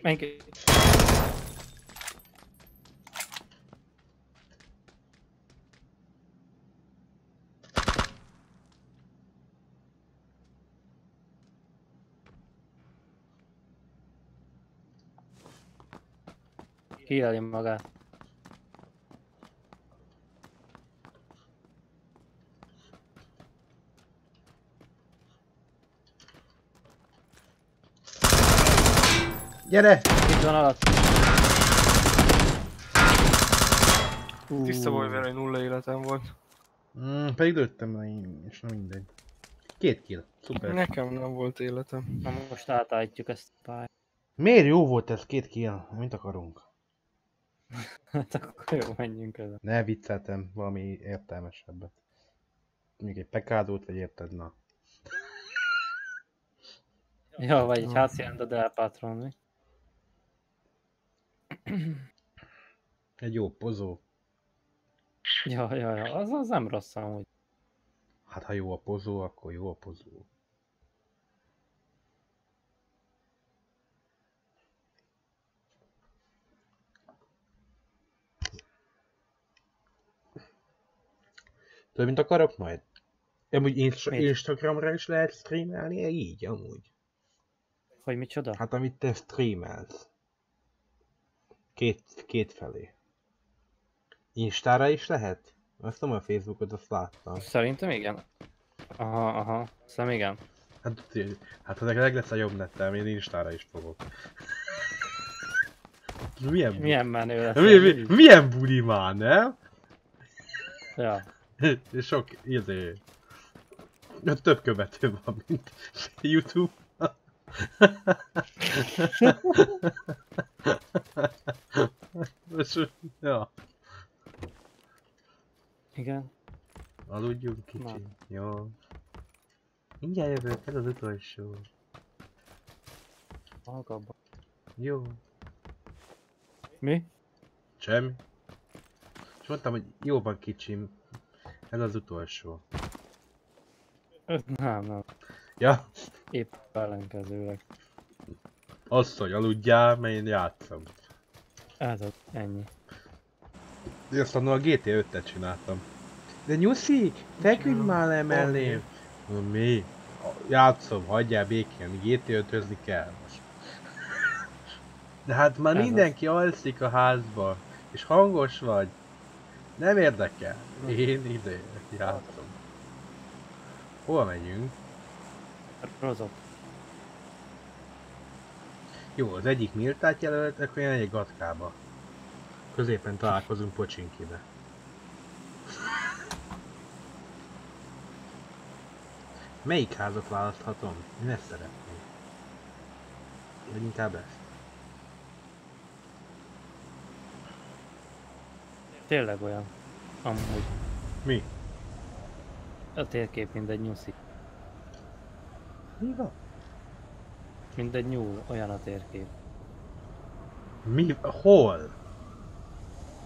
Menj ki. Kieli magát. Gyere! Itt van alatt. Tiszta volt vele, hogy nulla életem volt. Mm, pedig lőttem le én, és nem mindegy. Két kill, szuper. Nekem nem volt életem. Na most átállítjuk ezt a pályát. Miért jó volt ez két kill? Mint akarunk? Hát akkor jó, menjünk ezen. Ne vicceltem, valami értelmesebbet. Mondjuk egy pekádót, vagy érted, na. Ja, vagy egy Hacienda del Patron, mi? Egy jó pozó. Ja, ja, ja, az, az nem rossz amúgy. Hát ha jó a pozó, akkor jó a pozó. Tudod, mint akarok majd? Amúgy Inst-? Instagramra is lehet streamelni, így amúgy. Hogy micsoda? Hát amit te streamelsz. Két, két felé. Instára is lehet? Azt nem a Facebookot, azt láttam. Szerintem igen. Aha, aha, szerintem igen. Hát, hát ezek leg lesz a jobb nettem, én Instára is fogok. Milyen, bu- Milyen menő lesz. mi, mi, milyen buli már, nem? Ja. Sok, izé... Több követő van, mint Youtube. És, ja, Igen. aludjunk kicsi. Na. Jó. Mindjárt jövök, ez az utolsó. Magába. Jó. Mi? Semmi. És mondtam, hogy jó van kicsim. Ez az utolsó. Nem, nem. Ja, Épp ellenkezőleg. hogy aludjál, mert én játszom. Ez az, ennyi. Én azt annól a GTA 5-et csináltam. De Nyuszi, feküdj már le mellém. Mondom, mi? Játszom, hagyjál békén, GTA 5 kell most. De hát már Ez az. mindenki alszik a házba, és hangos vagy. Nem érdekel. Én ide játszom. Hol megyünk? Rozok. Jó, az egyik Miltát jelölt, akkor én egy gatkába. Középen találkozunk Pocsinkibe. Melyik házat választhatom? Én ezt szeretném. Vagy inkább ezt. Tényleg olyan. Amúgy. Mi? A térkép mint egy nyuszi. Mi van? Mint egy nyúl, olyan a térkép. Mi? Hol?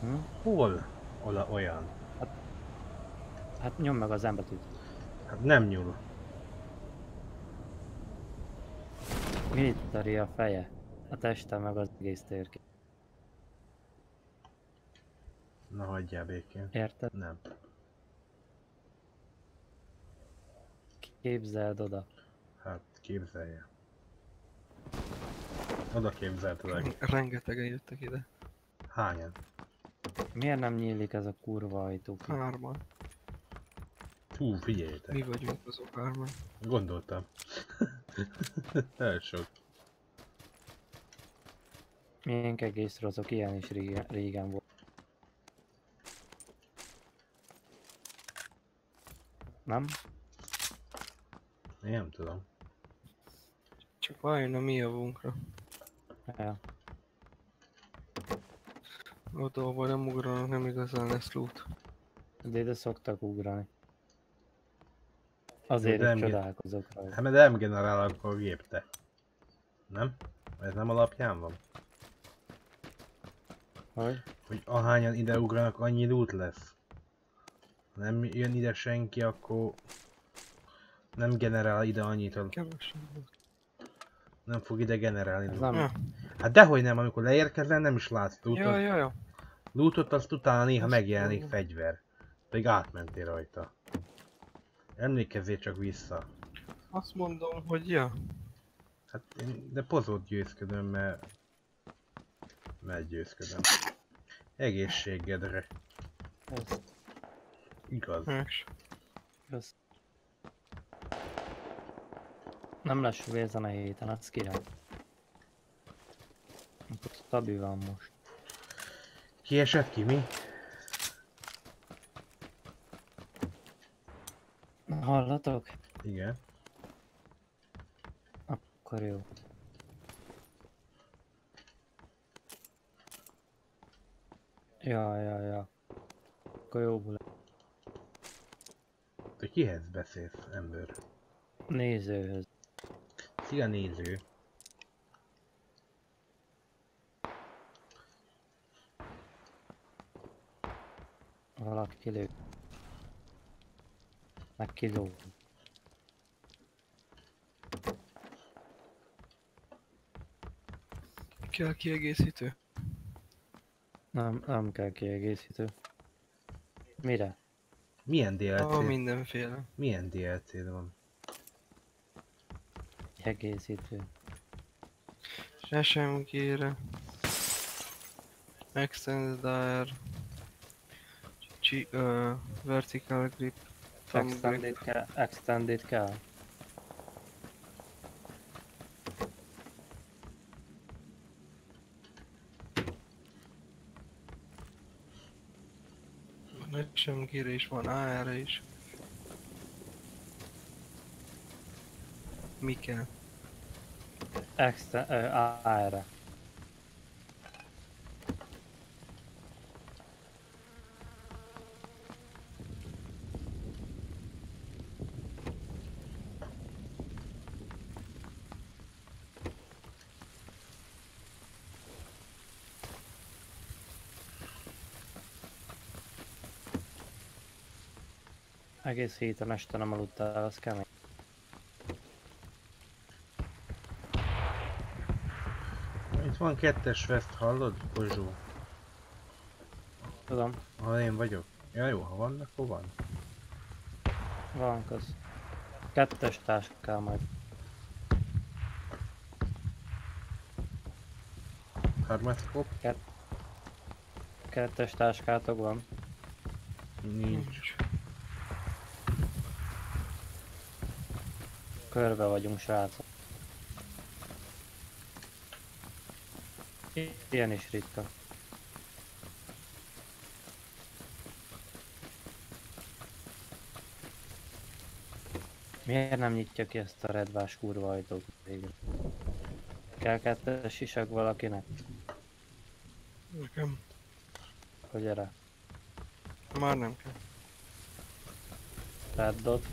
Hm? Hol? Ola olyan? Hát nyom meg az embetűt. Hát nem nyúl. Military a feje. A teste meg az egész térkép. Na hagyjál békén. Érted? Nem. Képzeld oda. Hát képzelje. Oda képzeltelek. Rengetegen jöttek ide. Hányan? Miért nem nyílik ez a kurva ajtó? Hárman. Hú, figyeljétek. Mi vagyunk azok hárman. Gondoltam. El sok. Miénk egész rozok, ilyen is régen, régen volt. Nem? Én nem tudom. Csak várjon a mi javunkra. Ja. Oda, ahol nem ugranak, nem igazán lesz loot. De ide szoktak ugrani. Azért De nem- csodálkozok rajta. Hát mert nem generál akkor a gép te. Nem? Ez nem alapján van? Hogy? Hogy ahányan ide ugranak, annyi loot lesz. Nem jön ide senki, akkor nem generál ide annyit, nem fog ide generálni Ez nem. Hát dehogy nem, amikor leérkezel nem is látsz lootot. Ja, ja, ja. Lootot azt utána néha megjelenik fegyver. Pedig átmentél rajta. Emlékezzél csak vissza. Azt mondom, hogy ja. Hát én, de pozót győzködöm, mert... Mert győzködöm. Egészségedre. ez, Igaz. Más. ez. Nem lesz ezen a héten, az király. Akkor stabil van most. Ki esett ki, mi? Hallatok? Igen. Akkor jó. Ja, ja, ja. Akkor jó buli. Kihez beszélsz, ember? Nézőhöz. Szia néző. Valaki kilő. Meg kiló. Kell kiegészítő? Nem, nem kell kiegészítő. Mire? Milyen DLC? Ah, mindenféle. Milyen DLC-d van? Kiegészítő. SMG-re. Extended Air. G uh, vertical grip. Extended kell. Extended kell. Van SMG-re is, van AR-re is. Mi kell? Extra, ö, AR-re. Egész héten este nem aludtál, az kemény. Itt van kettes vest, hallod, Pozsó? Tudom, Ha én vagyok. Ja jó, ha van, akkor van. van köz. Kettes táskál majd. Harmaszkop? Kettes táskátok van. Nincs. Körbe vagyunk, srácok. Ilyen is ritka. Miért nem nyitja ki ezt a redvás kurva ajtót végre? Kell kettes sisak valakinek? Nekem Hogy gyere. már nem kell. Dot.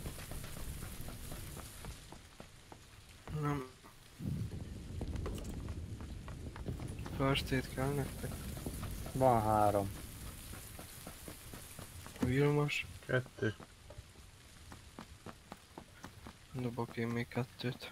Nem. Aid kell nektek? Van három. Vilmos, Kettő. dobok én még kettőt.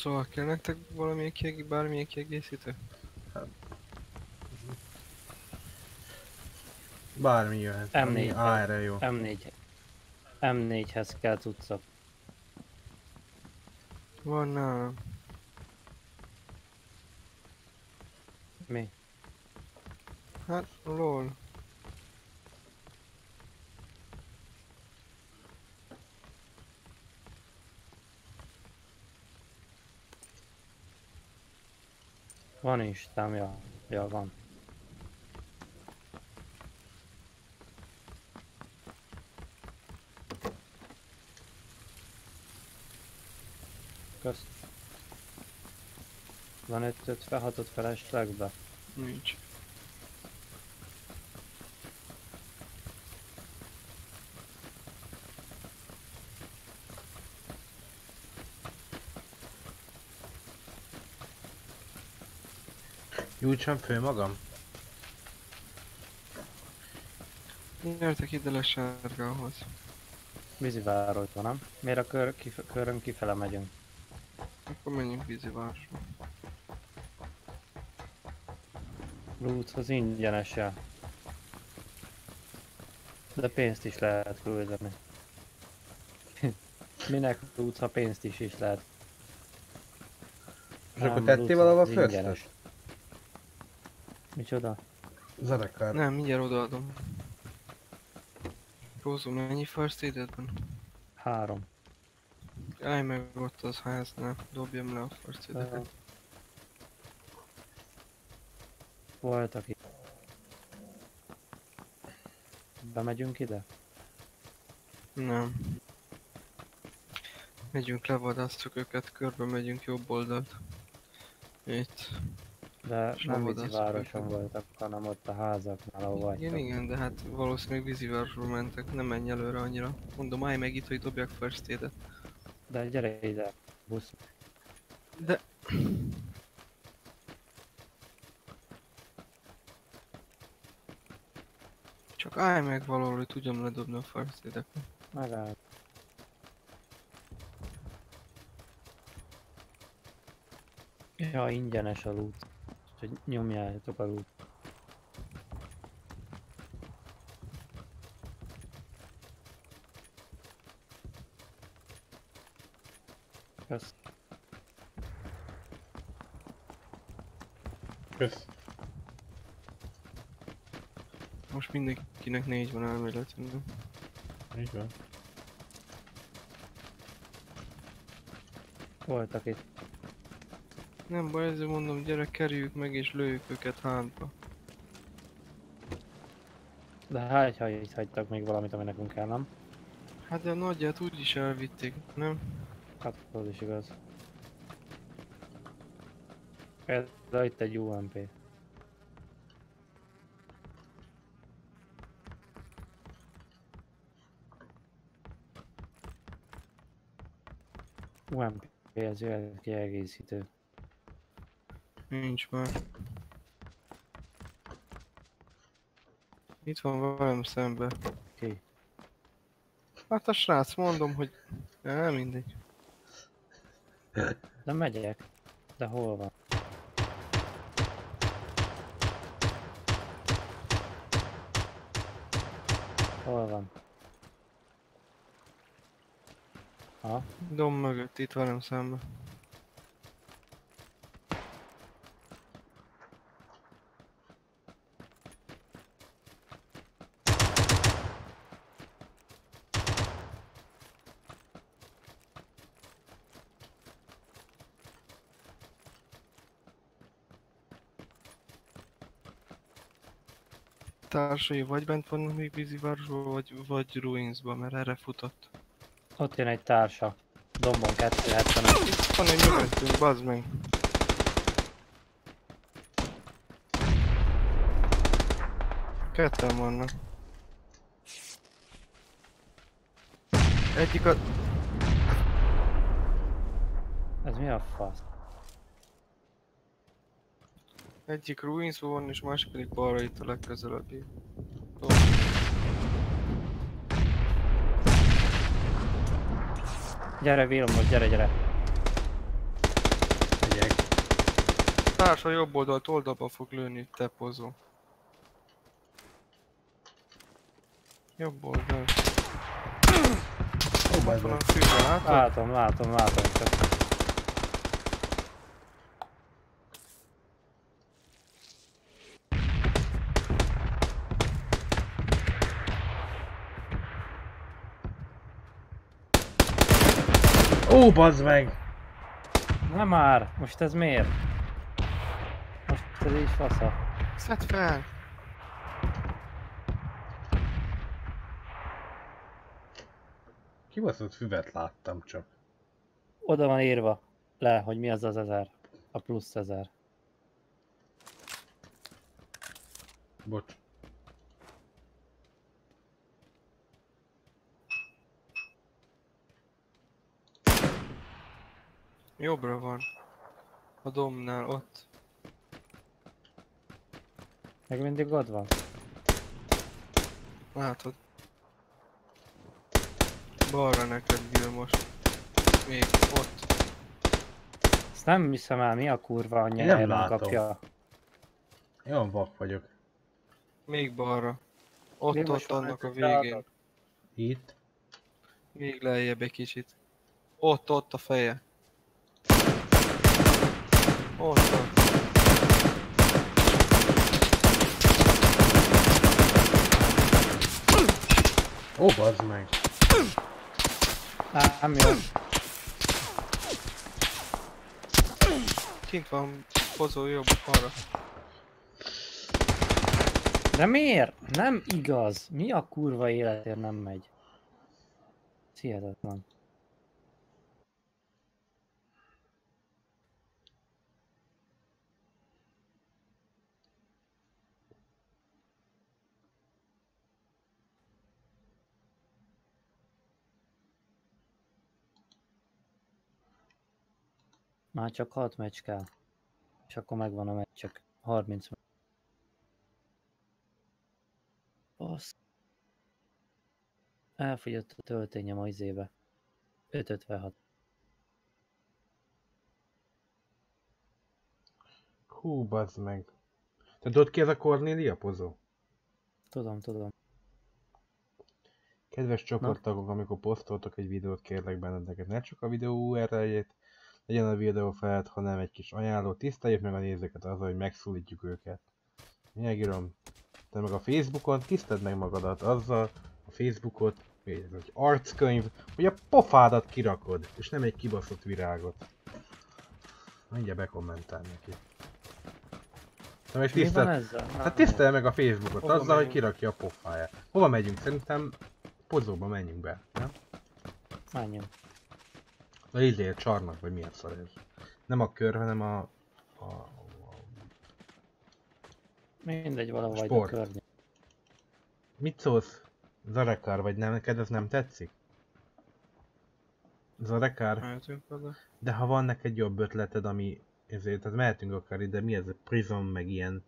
Szóval kell nektek valamilyen kieg bármilyen kiegészítő? Bármi jöhet. M4. Ami A-re jó. M4. M4-hez kell cuccok. Van nálam. Mi? Hát, lol. Van is, tám, ja. Ja, van. Kösz. Van egy 56-ot feleslegbe? Nincs. Gyújtsam föl magam? Gyertek ide le sárgához. Vízivárosba, nem? Miért a kör, kif körön kifele megyünk? Akkor menjünk vízivárosba. Loot az ingyenes -e. De pénzt is lehet küldeni. Minek loot, ha pénzt is is lehet? És akkor tettél az first. Micsoda? Zenekar. Nem, mindjárt odaadom. Rózó, mennyi first aid van? Három. Állj meg ott az háznál, dobjam le a first aid Ö, Voltak itt. Bemegyünk ide? Nem. Megyünk, levadásztuk őket, körbe megyünk jobb oldalt. Itt. De És nem vízi városon voltak, hanem ott a házaknál, ahol Igen, vagytok. igen, de hát valószínűleg vízivárosról mentek, nem menj előre annyira. Mondom, állj meg itt, hogy dobják first aid-et. De gyere ide, busz. De... Csak állj meg valahol, hogy tudjam ledobni a first aid-et. Megáll. Ja, ingyenes a loot. Úgyhogy nyomjátok a loot. Kösz. Kösz. Most mindenkinek négy van elméletileg. Így van. Voltak itt. Nem baj, ezért mondom, gyere, kerüljük meg és lőjük őket hátba. De hát, ha itt hagytak még valamit, ami nekünk kell, nem? Hát de a nagyját úgyis elvitték, nem? Hát az is igaz. Például itt egy UMP. UMP, ez jöhet kiegészítő. Nincs már. Itt van velem szembe. Ki? Hát a srác, mondom, hogy... Ja, mindegy. De megyek. De hol van? Hol van? Ha? Dom mögött, itt velem szembe. Társai vagy bent vannak még vízivárosban, vagy, vagy ruinsban, mert erre futott. Ott jön egy társa. Dombon 275. Itt van egy mögöttünk, bazd meg. Ketten vannak. Egyik a... Ez mi a fasz? Egyik ruinsban van, és másik pedig balra itt a legközelebbi. Gyere Vilmos, gyere, gyere. Megyek. Társ a jobb oldalt oldalba fog lőni, tepozó. Jobb oldal. A meg. Látom, látom, látom. Csak Ó, bazd meg! Nem már! Most ez miért? Most ez így fasza. Szedd fel! Kibaszott füvet láttam csak. Oda van írva le, hogy mi az az ezer. A plusz ezer. Bocs. Jobbra van. A domnál, ott. Meg mindig ott van. Látod? Balra neked Gil most. Még ott. Ezt nem hiszem el, mi a kurva anyja Nem látom. kapja. Olyan vak vagyok. Még balra. Ott, Mi ott annak a végén. Itt. Még lejjebb egy kicsit. Ott, ott a feje. Ott, ott. Ó, bazd meg. Á, Nem jó. Kint van hozó jobb arra. De miért? Nem igaz. Mi a kurva életért nem megy? Ez Hihetetlen. Már csak 6 meccs kell. És akkor megvan a meccs, csak 30 meccs. Basz. Elfogyott a töltényem a izébe. 556. Hú, bazd meg. Te tudod ki ez a Cornélia pozó? Tudom, tudom. Kedves csoporttagok, amikor posztoltok egy videót, kérlek benneteket, ne csak a videó URL-jét legyen a videó felett, hanem egy kis ajánló, tiszteljük meg a nézőket azzal, hogy megszólítjuk őket. Megírom, te meg a Facebookon tiszteld meg magadat azzal, a Facebookot, hogy ez egy arckönyv, hogy a pofádat kirakod, és nem egy kibaszott virágot. Mindjárt bekommentál neki. Te meg ezzel? Hát tisztelj meg a Facebookot Hova azzal, hogy megyünk? kirakja a pofáját. Hova megyünk? Szerintem pozóba menjünk be, nem? Menjünk. Na izé, a csarnak, vagy milyen szar ez? Nem a kör, hanem a... a, a Mindegy, valahol vagy a Sport. környék. mit szólsz? Zarekár, vagy nem? Neked ez nem tetszik? Oda. De ha van neked jobb ötleted, ami... Ezért, tehát mehetünk akár ide, mi ez a Prism, meg ilyen...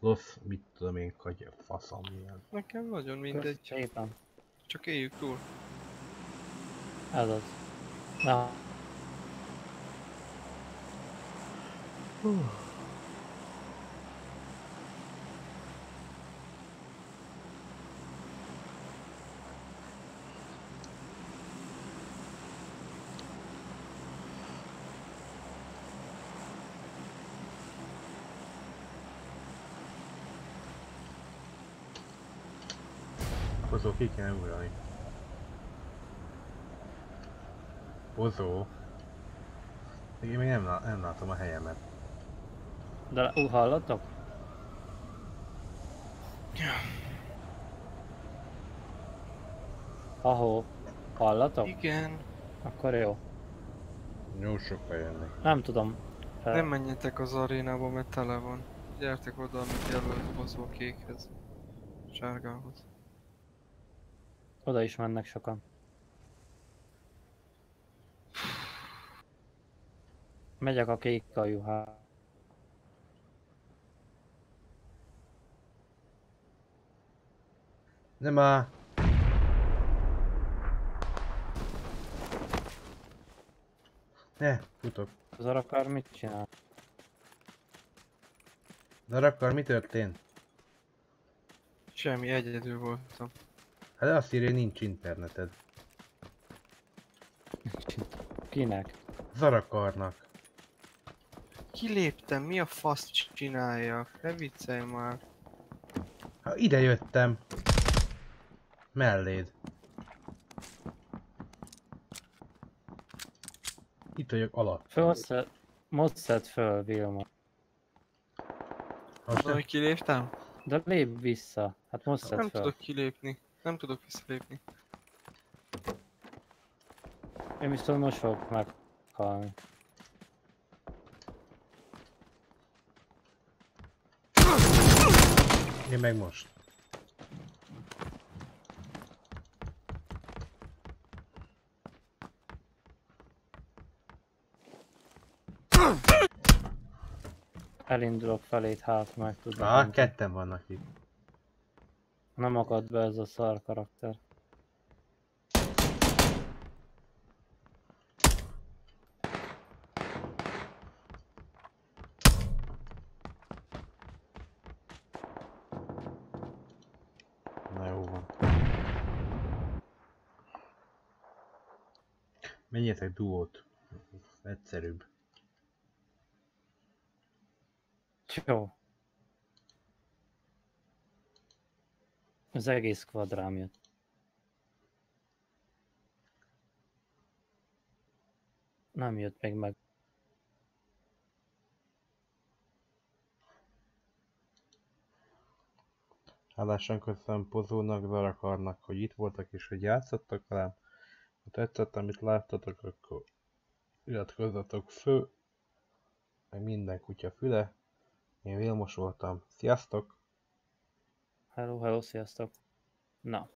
Loss, mit tudom én, kagy, faszom, ilyen. Nekem nagyon mindegy. Szépen. Csak éljük túl. Ez az. Na, Hozó, ki kell ugrani. Hozó. Én még nem, nem látom a helyemet. de ú, hallatok? Ahó, hallatok? Igen. Akkor jó. Jó sokkal jönnek. Nem tudom. Fel- Nem menjetek az arénába, mert tele van. Gyertek oda, amit jelölt hozó kékhez. Sárgához. Oda is mennek sokan. Megyek a kék kajuhá. Nem á! Ne, futok. Az arakár mit csinál? Darakkar mi történt? Semmi, egyedül voltam. Hát azt írja, hogy nincs interneted. Kinek? Zarakarnak. Kiléptem, mi a fasz csináljak? Ne viccelj már. Ha ide jöttem. Melléd. Itt vagyok alatt. Fölszed... Most szed föl, Vilma. Most hogy kiléptem? De lép vissza. Hát most szed Nem föl. tudok kilépni. Nem tudok visszalépni. Én viszont most fogok meghalni. Én meg most. Elindulok felét, hát meg tudom. Á, ketten vannak itt. Nem akad be ez a szar karakter. Na jó van. Menjetek duót. Egyszerűbb. Jó. Az egész kvadrám jött. Nem jött még meg. Hálásan köszönöm Pozónak, Zarakarnak, hogy itt voltak és hogy játszottak velem. Tetszett, amit láttatok, akkor iratkozzatok fő, meg minden kutya füle. Én Vilmos voltam. Sziasztok! Hello, hello, sziasztok. Na.